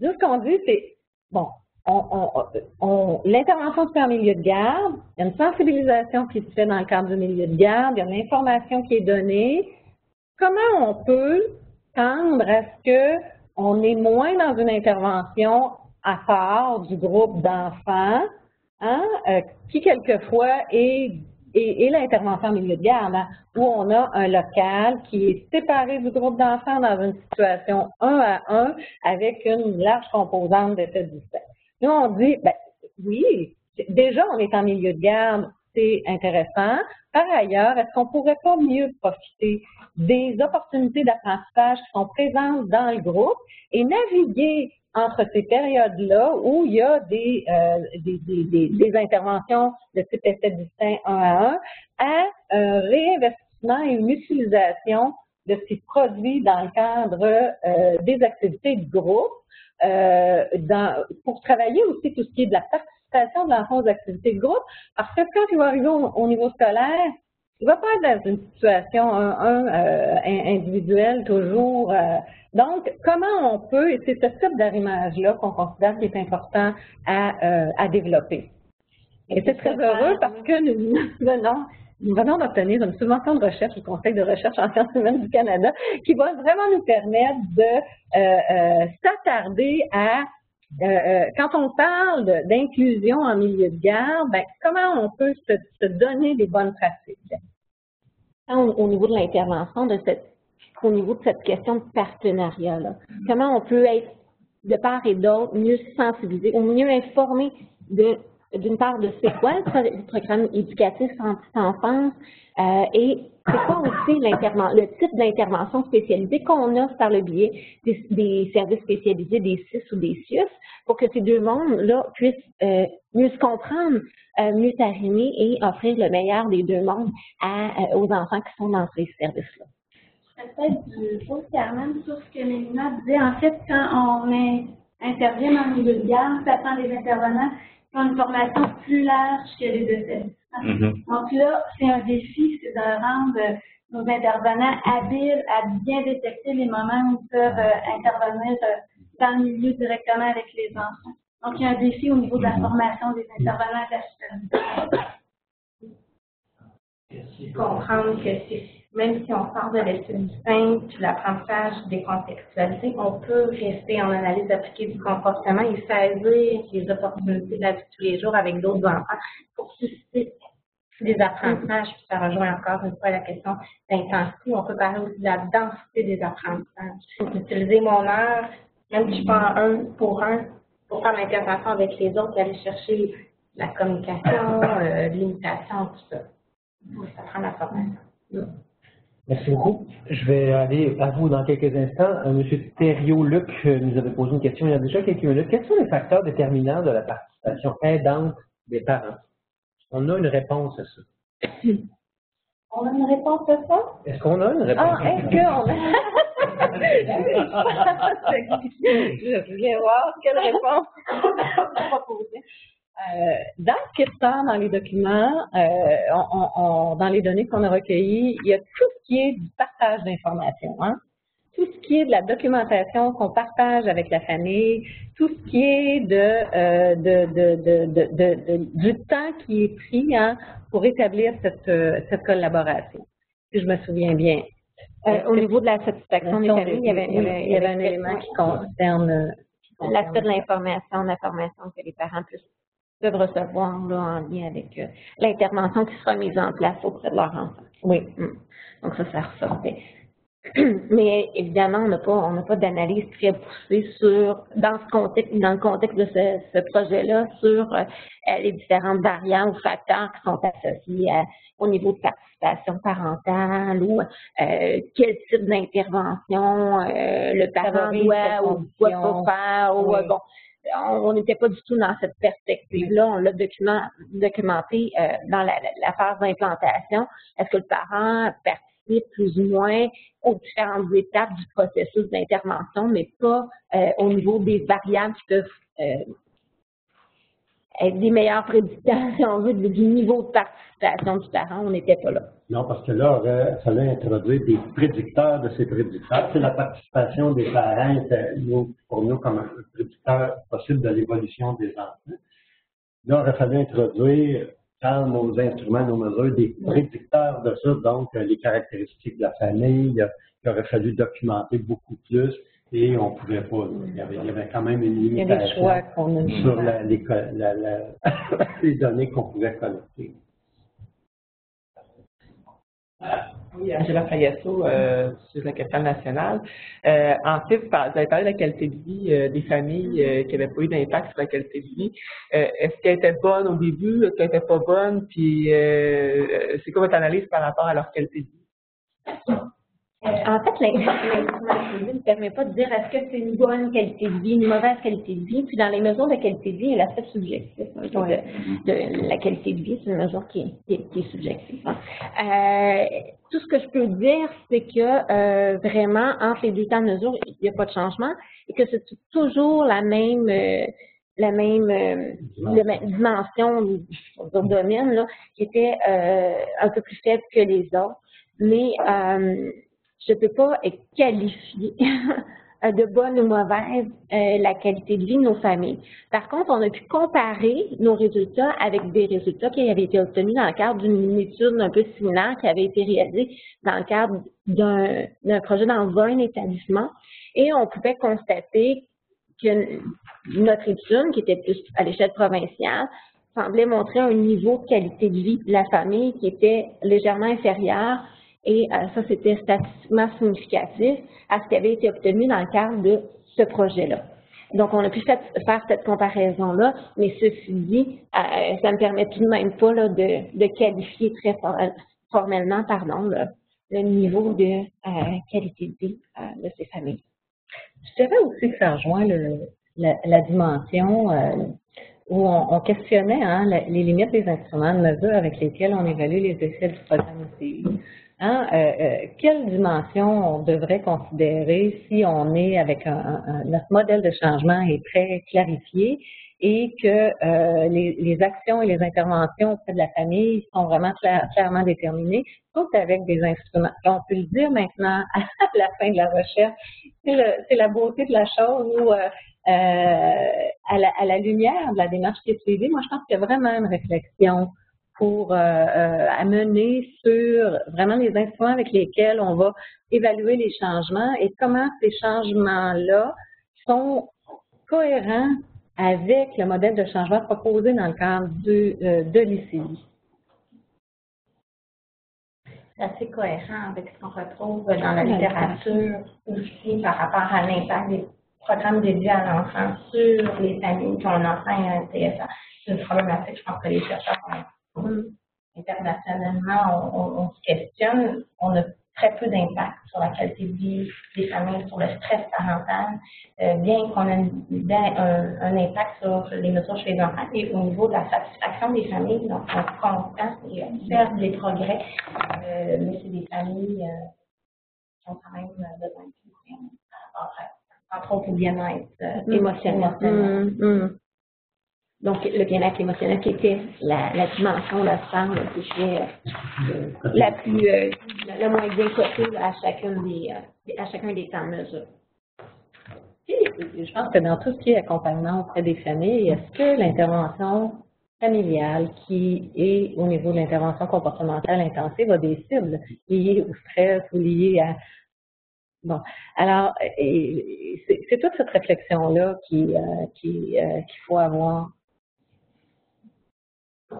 ce qu'on dit, c'est, bon, on, l'intervention se fait en milieu de garde, il y a une sensibilisation qui se fait dans le cadre du milieu de garde, il y a une information qui est donnée. Comment on peut tendre à ce qu'on est moins dans une intervention à part du groupe d'enfants, hein, euh, qui quelquefois est l'intervention en milieu de garde, hein, où on a un local qui est séparé du groupe d'enfants dans une situation un à un avec une large composante d'effets distincts. Nous, on dit, ben, oui, déjà, on est en milieu de garde, c'est intéressant. Par ailleurs, est-ce qu'on pourrait pas mieux profiter des opportunités d'apprentissage qui sont présentes dans le groupe et naviguer entre ces périodes-là où il y a des, euh, des, des, des, interventions de type effet distinct un à un, à un réinvestissement et une utilisation de ces produits dans le cadre euh, des activités de groupe, euh, dans, pour travailler aussi tout ce qui est de la participation de l'enfant aux activités de groupe, parce que quand il va arriver au, niveau scolaire, il va pas être dans une situation un, un euh, individuelle toujours donc, comment on peut, et c'est ce type d'arrimage-là qu'on considère qui est important à, euh, à développer. Et c'est très heureux parce que nous venons, nous venons d'obtenir une subvention de recherche du Conseil de recherche en sciences humaines du Canada qui va vraiment nous permettre de euh, euh, s'attarder à quand on parle d'inclusion en milieu de garde, ben, comment on peut se, se donner des bonnes pratiques? Au, au niveau de l'intervention de niveau de cette question de partenariat. Là. Comment on peut être, de part et d'autre, mieux sensibilisé ou mieux informé d'une part de c'est quoi le programme éducatif en petite enfance euh, et c'est quoi aussi le type d'intervention spécialisée qu'on offre par le biais des, services spécialisés, des CIS ou des CIUS, pour que ces deux mondes-là puissent euh, mieux se comprendre, euh, mieux s'arrimer et offrir le meilleur des deux mondes à, aux enfants qui sont dans ces services-là peut-être du faux Carmen sur ce que Mélina disait. En fait, quand on intervient dans le milieu de garde, ça prend des intervenants une formation plus large que les deux mm-hmm. Donc là, c'est un défi, c'est de rendre nos intervenants habiles à bien détecter les moments où ils peuvent euh, intervenir euh, dans le milieu directement avec les enfants. Donc, il y a un défi au niveau de la mm-hmm. formation des intervenants de la supervision. Comprendre que c'est même si on sort de l'étude simple, puis l'apprentissage décontextualisé, on peut rester en analyse appliquée du comportement et saisir les opportunités de la vie de tous les jours avec d'autres enfants pour susciter des apprentissages. Puis ça rejoint encore une fois la question d'intensité. On peut parler aussi de la densité des apprentissages. Utiliser mon heure, même si je prends un pour un, pour faire l'intervention avec les autres et aller chercher la communication, euh, l'imitation, tout ça. Ça prend la formation. Merci beaucoup. Je vais aller à vous dans quelques instants. Euh, Monsieur Thériault-Luc euh, nous avait posé une question il y a déjà quelques minutes. Quels sont les facteurs déterminants de la participation aidante des parents? On a une réponse à ça. On a une réponse à ça? Est-ce qu'on a une réponse? Ah, est-ce qu'on a? Je voulais voir quelle réponse on va poser. Euh, dans le questionnaire, dans les documents, euh, on, on- dans les données qu'on a recueillies, il y a tout ce qui est du partage d'informations. Hein? Tout ce qui est de la documentation qu'on partage avec la famille, tout ce qui est de, euh, de, de, du temps qui est pris hein, pour établir cette, euh, cette collaboration. Si je me souviens bien. Au niveau de la satisfaction des familles, il y avait, il y avait un élément qui concerne qui l'aspect de l'information, l'information que les parents puissent- peuvent recevoir là, en lien avec euh, l'intervention qui sera mise en place auprès de leur enfant. Oui. Mm. Donc ça, ça ressortait. Mais évidemment, on n'a pas, on pas d'analyse très poussée sur, dans ce contexte, dans le contexte de ce, ce projet-là, sur euh, les différentes variantes ou facteurs qui sont associés à- au niveau de participation parentale ou euh, quel type d'intervention euh, le parent doit ou doit pas faire. Ou, Oui. bon, on n'était pas du tout dans cette perspective-là. On l'a document- documenté euh, dans la, la- la phase d'implantation. Est-ce que le parent participe plus ou moins aux différentes étapes du processus d'intervention, mais pas euh, au niveau des variables qui peuvent euh, être des meilleurs prédicteurs, si on veut, du niveau de participation du parent. On n'était pas là. Non, parce que là, il fallait introduire des prédicteurs de ces prédicteurs. C'est la participation des parents était, pour nous comme un prédicteur possible de l'évolution des enfants. Là, il fallait introduire dans nos instruments, nos mesures, des prédicteurs de ça, donc euh, les caractéristiques de la famille. Il, il aurait fallu documenter beaucoup plus et on pouvait pas. Il y avait, il y avait quand même une a limitation a sur la- les, co- la- la- les données qu'on pouvait collecter. Oui, Angela Fayasso, euh, sur la question nationale. Euh, en fait, vous avez parlé de la qualité de vie euh, des familles euh, qui n'avaient pas eu d'impact sur la qualité de vie. Euh, Est-ce qu'elle était bonne au début? Est-ce qu'elle n'était pas bonne? Puis, euh, c'est quoi votre analyse par rapport à leur qualité de vie? En fait, ne permet pas de dire est-ce que c'est une bonne qualité de vie, une mauvaise qualité de vie? Puis dans les mesures de qualité de vie, il y a l'aspect subjectif hein, de, de la qualité de vie, c'est une mesure qui est, qui est- qui est subjective. hein. Euh, tout ce que je peux dire, c'est que euh, vraiment, entre les deux temps de mesure, il n'y a pas de changement et que c'est toujours la même euh, la même euh, dimension du domaine là, qui était un peu plus faible que les autres. Mais je ne peux pas qualifier de bonne ou mauvaise euh, la qualité de vie de nos familles. Par contre, on a pu comparer nos résultats avec des résultats qui avaient été obtenus dans le cadre d'une étude un peu similaire qui avait été réalisée dans le cadre d'un projet dans un établissement. Et on pouvait constater que notre étude, qui était plus à l'échelle provinciale, semblait montrer un niveau de qualité de vie de la famille qui était légèrement inférieur et euh, ça, c'était statistiquement significatif à ce qui avait été obtenu dans le cadre de ce projet-là. Donc, on a pu faire cette comparaison-là, mais ceci dit, euh, ça ne me permet tout de même pas là, de, de qualifier très for- formellement pardon, le, le niveau de euh, qualité de vie euh, de ces familles. Je dirais aussi que ça rejoint la, dimension euh, où on, on questionnait hein, les limites des instruments de mesure avec lesquels on évalue les effets du programme OCI. Hein, euh, euh, quelle dimension on devrait considérer si on est avec un, un- notre modèle de changement est très clarifié et que euh, les, les actions et les interventions auprès de la famille sont vraiment clair- clairement déterminées, tout avec des instruments. On peut le dire maintenant à la fin de la recherche, c'est la beauté de la chose où, euh, à, la, à la lumière de la démarche qui est suivie, moi je pense qu'il y a vraiment une réflexion pour euh, euh, amener sur vraiment les instruments avec lesquels on va évaluer les changements et comment ces changements-là sont cohérents avec le modèle de changement proposé dans le cadre de, euh, de l'ICI. C'est assez cohérent avec ce qu'on retrouve dans la littérature aussi par rapport à l'impact des programmes dédiés à l'enfant sur les familles qui ont un enfant et un TSA. C'est une problématique, je pense que les chercheurs ont internationalement, on, on- on se questionne. On a très peu d'impact sur la qualité de vie des familles, sur le stress parental, euh, bien qu'on ait un, un, impact sur les mesures chez les enfants et au niveau de la satisfaction des familles. Donc, on est content et observe les progrès, euh, mais c'est des familles euh, qui ont quand même besoin de entre autres, au bien-être Mm. émotionnel. Mm, mm. Donc, le bien-être émotionnel qui était la, la dimension, la qui fait euh, la plus, euh, le moins bien possible à des, euh, à chacun des temps de mesure. Je pense que dans tout ce qui est accompagnement auprès des familles, est-ce que l'intervention familiale qui est au niveau de l'intervention comportementale intensive a des cibles liées au stress ou liées à Bon, alors c'est toute cette réflexion-là qui, euh, qui, euh, qu'il faut avoir.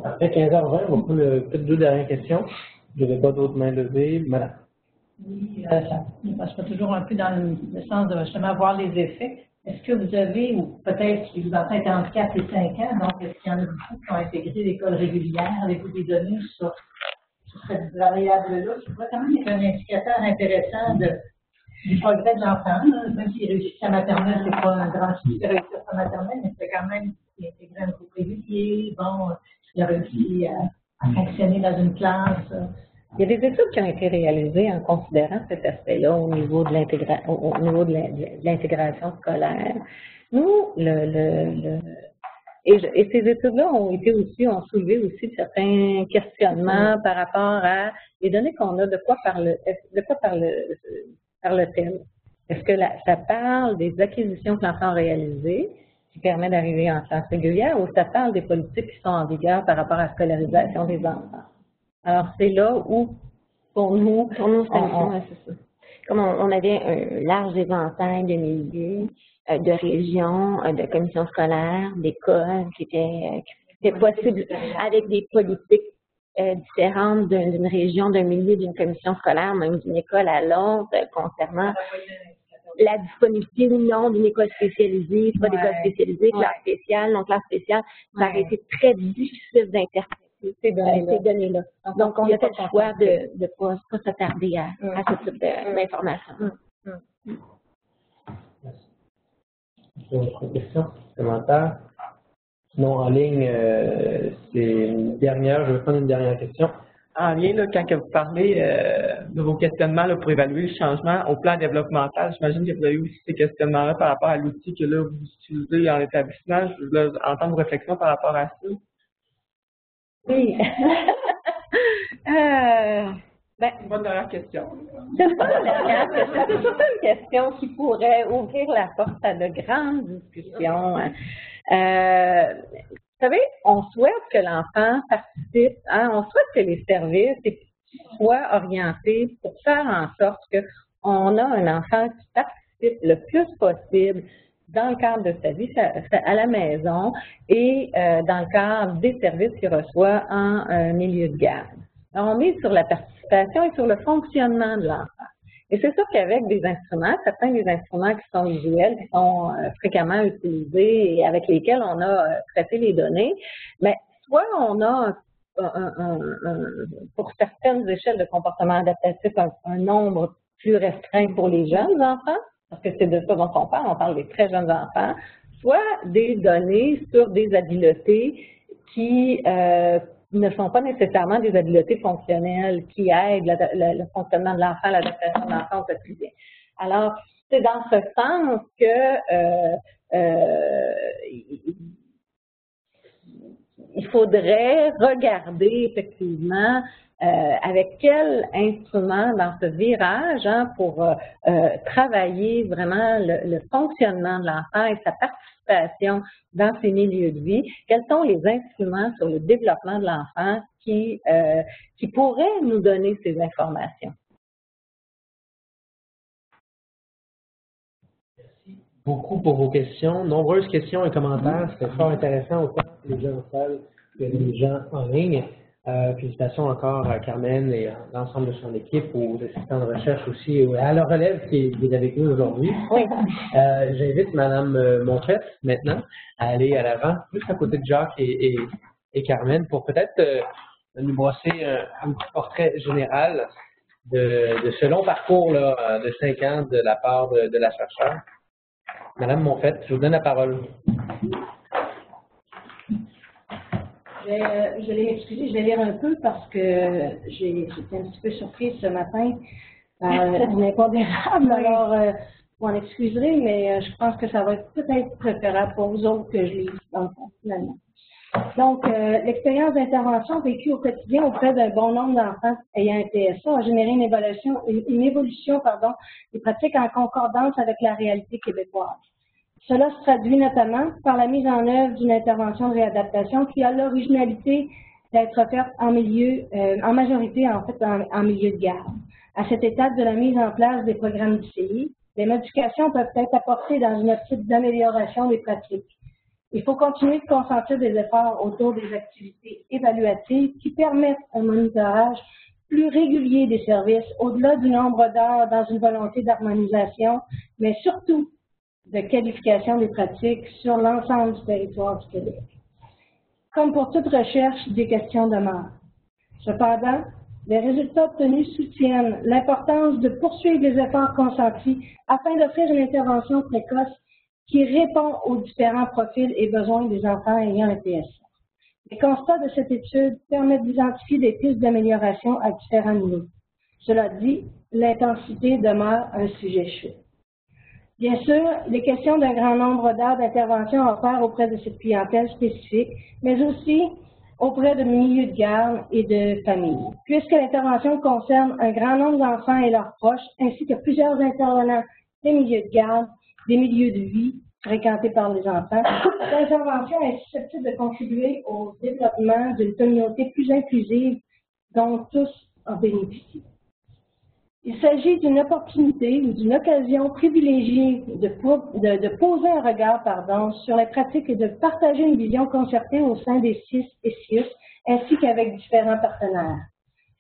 Après 15h20, on euh, peut-être deux dernières questions. Je n'avais pas d'autres mains levées. Madame. Oui, euh, ça passe pas toujours un peu dans le, sens de justement voir les effets. Est-ce que vous avez, ou peut-être que vous en faites entre 4 et 5 ans, donc est-ce qu'il y en a beaucoup qui ont intégré l'école régulière? Avez-vous des données sur, cette variable-là? qui pourrait quand même être un indicateur intéressant du progrès de l'enfant. Même s'il réussit sa maternelle, c'est pas un grand succès de réussir sa maternelle, mais c'est quand même intégré un groupe régulier, bon, il a réussi à, à fonctionner dans une classe. euh, Il y a des études qui ont été réalisées en considérant cet aspect-là au niveau de l'intégra- au, au niveau de l'in- de l'intégration scolaire. Nous, le, le, le- et, je- et ces études-là ont été aussi, ont soulevé aussi certains questionnements par rapport à les données qu'on a, de quoi parle, de quoi parle, parle-t-elle? Est-ce que la- ça parle des acquisitions que l'enfant a réalisées, qui permet d'arriver en classe régulière, ou ça parle des politiques qui sont en vigueur par rapport à la scolarisation des enfants? Alors, c'est là où, pour nous, Pour nous, c'est on- ça. Comme on, on avait un large éventail de milieux, euh, de régions, euh, de commissions scolaires, d'écoles qui étaient, euh, qui étaient possibles avec des politiques euh, différentes d'une d'une région, d'un milieu, d'une commission scolaire, même d'une école à l'autre, euh, concernant la disponibilité ou non d'une école spécialisée, pas d'école spécialisée, classe Ouais. spéciale, non classe spéciale. Ça aurait été très difficile d'interpréter ces données-là. Donc, on a fait le choix de ne pas, pas s'attarder à, à ce type de- d'informations. D'autres questions, commentaires? Sinon, en ligne, euh, c'est une dernière. Je vais prendre une dernière question. En lien, là, quand vous parlez euh, de vos questionnements là, pour évaluer le changement au plan développemental, j'imagine que vous avez aussi ces questionnements-là par rapport à l'outil que là, vous utilisez en établissement. Je voulais entendre vos réflexions par rapport à ça. Oui. euh, ben, C'est une dernière question. C'est pas la dernière question. C'est surtout une question qui pourrait ouvrir la porte à de grandes discussions. Euh, vous savez, on souhaite que l'enfant participe, hein, on souhaite que les services soient orientés pour faire en sorte qu'on a un enfant qui participe le plus possible dans le cadre de sa vie à la maison et euh, dans le cadre des services qu'il reçoit en euh, milieu de garde. On mise sur la participation et sur le fonctionnement de l'enfant. Et c'est sûr qu'avec des instruments, certains des instruments qui sont visuels, qui sont euh, fréquemment utilisés et avec lesquels on a euh, traité les données, mais soit on a un- un- un- pour certaines échelles de comportement adaptatif un, un nombre plus restreint pour les jeunes enfants, parce que c'est de ça dont on parle, on parle des très jeunes enfants, soit des données sur des habiletés qui euh, ne sont pas nécessairement des habiletés fonctionnelles qui aident le fonctionnement de l'enfant, l'adaptation de l'enfant au quotidien. Alors, c'est dans ce sens que euh, euh, il- il faudrait regarder effectivement euh, avec quel instrument dans ce virage hein, pour euh, euh, travailler vraiment le, le fonctionnement de l'enfant et sa participation dans ces milieux de vie, quels sont les instruments sur le développement de l'enfant qui, euh, qui pourraient nous donner ces informations? beaucoup pour vos questions. Nombreuses questions et commentaires. C'était fort intéressant autant pour les gens en salle que les gens en ligne. Euh, félicitations encore à Carmen et à l'ensemble de son équipe, aux assistants de recherche aussi, et à la relève qui est, avec nous aujourd'hui. Oui. Euh, J'invite Mme euh, Montrette maintenant à aller à l'avant, juste à côté de Jacques et, et, et Carmen, pour peut-être euh, nous brosser un, un petit portrait général de, de ce long parcours là, de cinq ans de la part de, de la chercheure. Madame Monfette, je vous donne la parole. Je vais, euh, je vais m'excuser, je vais lire un peu parce que j'ai j'étais un petit peu surprise ce matin par une impondérable. Alors, euh, vous m'en excuserez, mais euh, je pense que ça va être peut-être préférable pour vous autres que je lise dans le fond, finalement. Donc, euh, l'expérience d'intervention vécue au quotidien auprès d'un bon nombre d'enfants ayant un TSA a généré une évolution, une, une évolution pardon, des pratiques en concordance avec la réalité québécoise. Cela se traduit notamment par la mise en œuvre d'une intervention de réadaptation qui a l'originalité d'être offerte en milieu, euh, en majorité en fait en, milieu de garde. À cette étape de la mise en place des programmes d'ICI, les modifications peuvent être apportées dans une optique d'amélioration des pratiques. Il faut continuer de concentrer des efforts autour des activités évaluatives qui permettent un monitorage plus régulier des services au-delà du nombre d'heures dans une volonté d'harmonisation, mais surtout de qualification des pratiques sur l'ensemble du territoire du Québec. Comme pour toute recherche, des questions demeurent. Cependant, les résultats obtenus soutiennent l'importance de poursuivre les efforts consentis afin d'offrir une intervention précoce qui répond aux différents profils et besoins des enfants ayant un TSA. Les constats de cette étude permettent d'identifier des pistes d'amélioration à différents niveaux. Cela dit, l'intensité demeure un sujet chaud. Bien sûr, il est question d'un grand nombre d'heures d'intervention à faire auprès de cette clientèle spécifique, mais aussi auprès de milieux de garde et de familles. Puisque l'intervention concerne un grand nombre d'enfants et leurs proches, ainsi que plusieurs intervenants des milieux de garde, des milieux de vie fréquentés par les enfants, l'intervention est susceptible de contribuer au développement d'une communauté plus inclusive dont tous en bénéficient. Il s'agit d'une opportunité ou d'une occasion privilégiée de, poser un regard pardon, sur les pratiques et de partager une vision concertée au sein des CIS et CIUS ainsi qu'avec différents partenaires.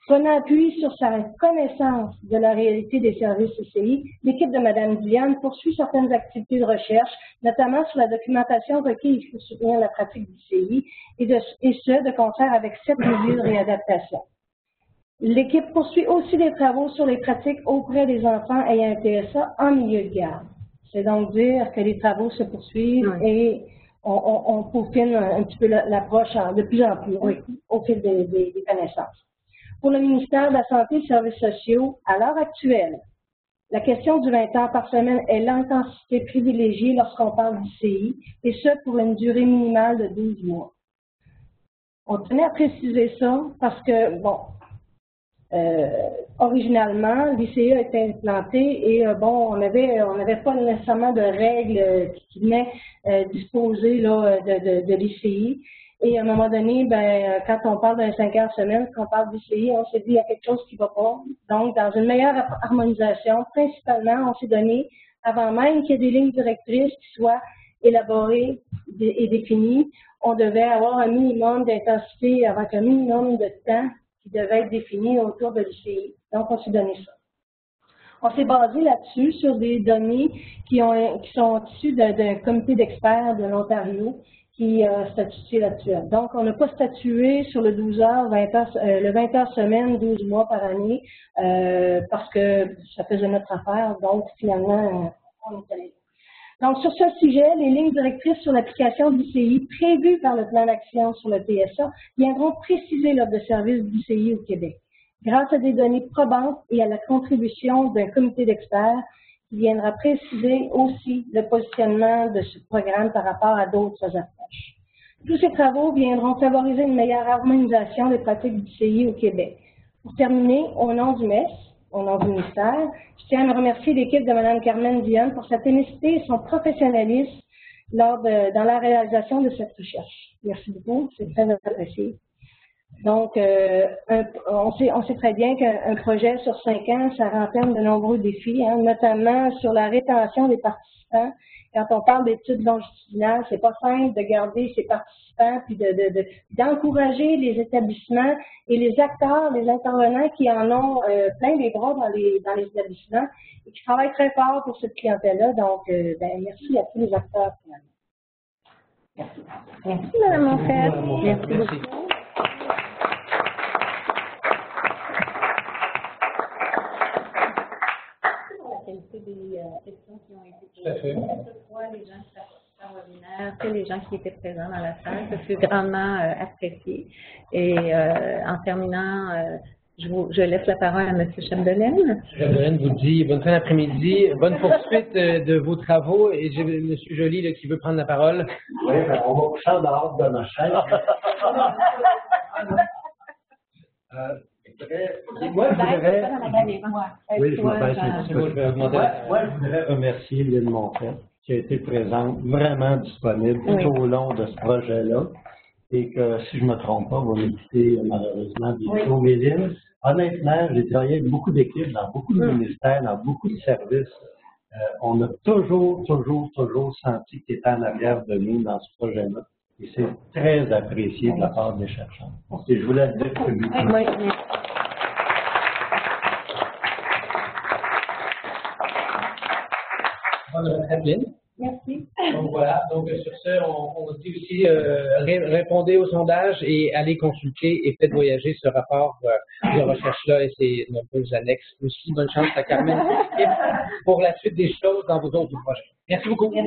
Prenant appui sur sa connaissance de la réalité des services CCI, l'équipe de Mme Diane poursuit certaines activités de recherche, notamment sur la documentation requise pour soutenir la pratique du CI et, et ce, de concert avec sept mesures de réadaptation. L'équipe poursuit aussi des travaux sur les pratiques auprès des enfants ayant un TSA en milieu de garde. C'est donc dire que les travaux se poursuivent oui. et on, on, on, peaufine un petit peu l'approche de plus en plus oui, au fil des, des, des, connaissances. Pour le ministère de la Santé et des Services sociaux, à l'heure actuelle, la question du 20 heures par semaine est l'intensité privilégiée lorsqu'on parle d'ICI, et ce pour une durée minimale de 12 mois. On tenait à préciser ça parce que, bon, euh, originalement, l'ICE a été implanté et euh, bon, on avait on n'avait pas nécessairement de règles qui venaient euh, disposer là, de, de, de l'ICI. Et à un moment donné, ben, quand on parle d'un 5 heures semaine, quand on parle d'ICI, on s'est dit il y a quelque chose qui ne va pas. Donc, dans une meilleure harmonisation, principalement, on s'est donné, avant même qu'il y ait des lignes directrices qui soient élaborées et définies, on devait avoir un minimum d'intensité avec un minimum de temps qui devait être défini autour de l'ICI. Donc, on s'est donné ça. On s'est basé là-dessus sur des données qui, ont, qui sont issues d'un comité d'experts de l'Ontario qui a euh, statué là-dessus. Donc, on n'a pas statué sur le 12 heures, 20 heures euh, le 20 heures semaine, 12 mois par année, euh, parce que ça faisait notre affaire. Donc, finalement, on est allé donc, sur ce sujet, les lignes directrices sur l'application d'ICI prévues par le plan d'action sur le TSA viendront préciser l'offre de service d'ICI au Québec, grâce à des données probantes et à la contribution d'un comité d'experts qui viendra préciser aussi le positionnement de ce programme par rapport à d'autres approches. Tous ces travaux viendront favoriser une meilleure harmonisation des pratiques d'ICI au Québec. Pour terminer, au nom du MES, au nom du ministère. Je tiens à remercier l'équipe de Mme Carmen Dionne pour sa ténicité et son professionnalisme lors de, dans la réalisation de cette recherche. Merci beaucoup, c'est très apprécié. Donc, euh, on, sait, on sait très bien qu'un projet sur cinq ans, ça renferme de nombreux défis, hein, notamment sur la rétention des participants. Quand on parle d'études longitudinales, c'est pas simple de garder ces participants puis d'encourager de, de, les établissements et les acteurs, les intervenants qui en ont euh, plein les bras dans les, dans les établissements et qui travaillent très fort pour cette clientèle-là. Donc, euh, ben, merci à tous les acteurs. Merci. Merci, Mme Monfette. Merci, merci beaucoup. Des euh, questions qui ont été Tout à fait. posées, que ce soit les gens qui participaient au webinaire, que les gens qui étaient présents dans la salle. Ça fut grandement euh, apprécié. Et euh, en terminant, euh, je, vous, je laisse la parole à M. Chapdelaine. Chapdelaine vous dit bonne fin d'après-midi, bonne poursuite euh, de vos travaux et j'ai M. Joly là, qui veut prendre la parole. Oui, ben, on va coucher en dehors de chaise. Euh, voudrais- moi, je voudrais, oui, je m'appelle Jean- Moi, moi, je voudrais remercier Lynn Monfort, qui a été présente, vraiment disponible tout au long de ce projet-là. Et que, si je ne me trompe pas, vous m'écoutez malheureusement bientôt. Mais Lynn, honnêtement, j'ai travaillé avec beaucoup d'équipes dans beaucoup de ministères, dans beaucoup de services. Euh, on a toujours, toujours, toujours senti que tu étais en arrière de nous dans ce projet-là. Et c'est très apprécié de la part des chercheurs. Et je voulais le dire publiquement. Merci. Merci. Donc voilà, donc euh, sur ce, on, on dit aussi euh, ré- répondez au sondage et allez consulter et faites voyager ce rapport euh, de recherche-là et ses nombreuses annexes. Aussi, bonne chance à Carmen et pour la suite des choses dans vos autres projets. Merci beaucoup. Bien.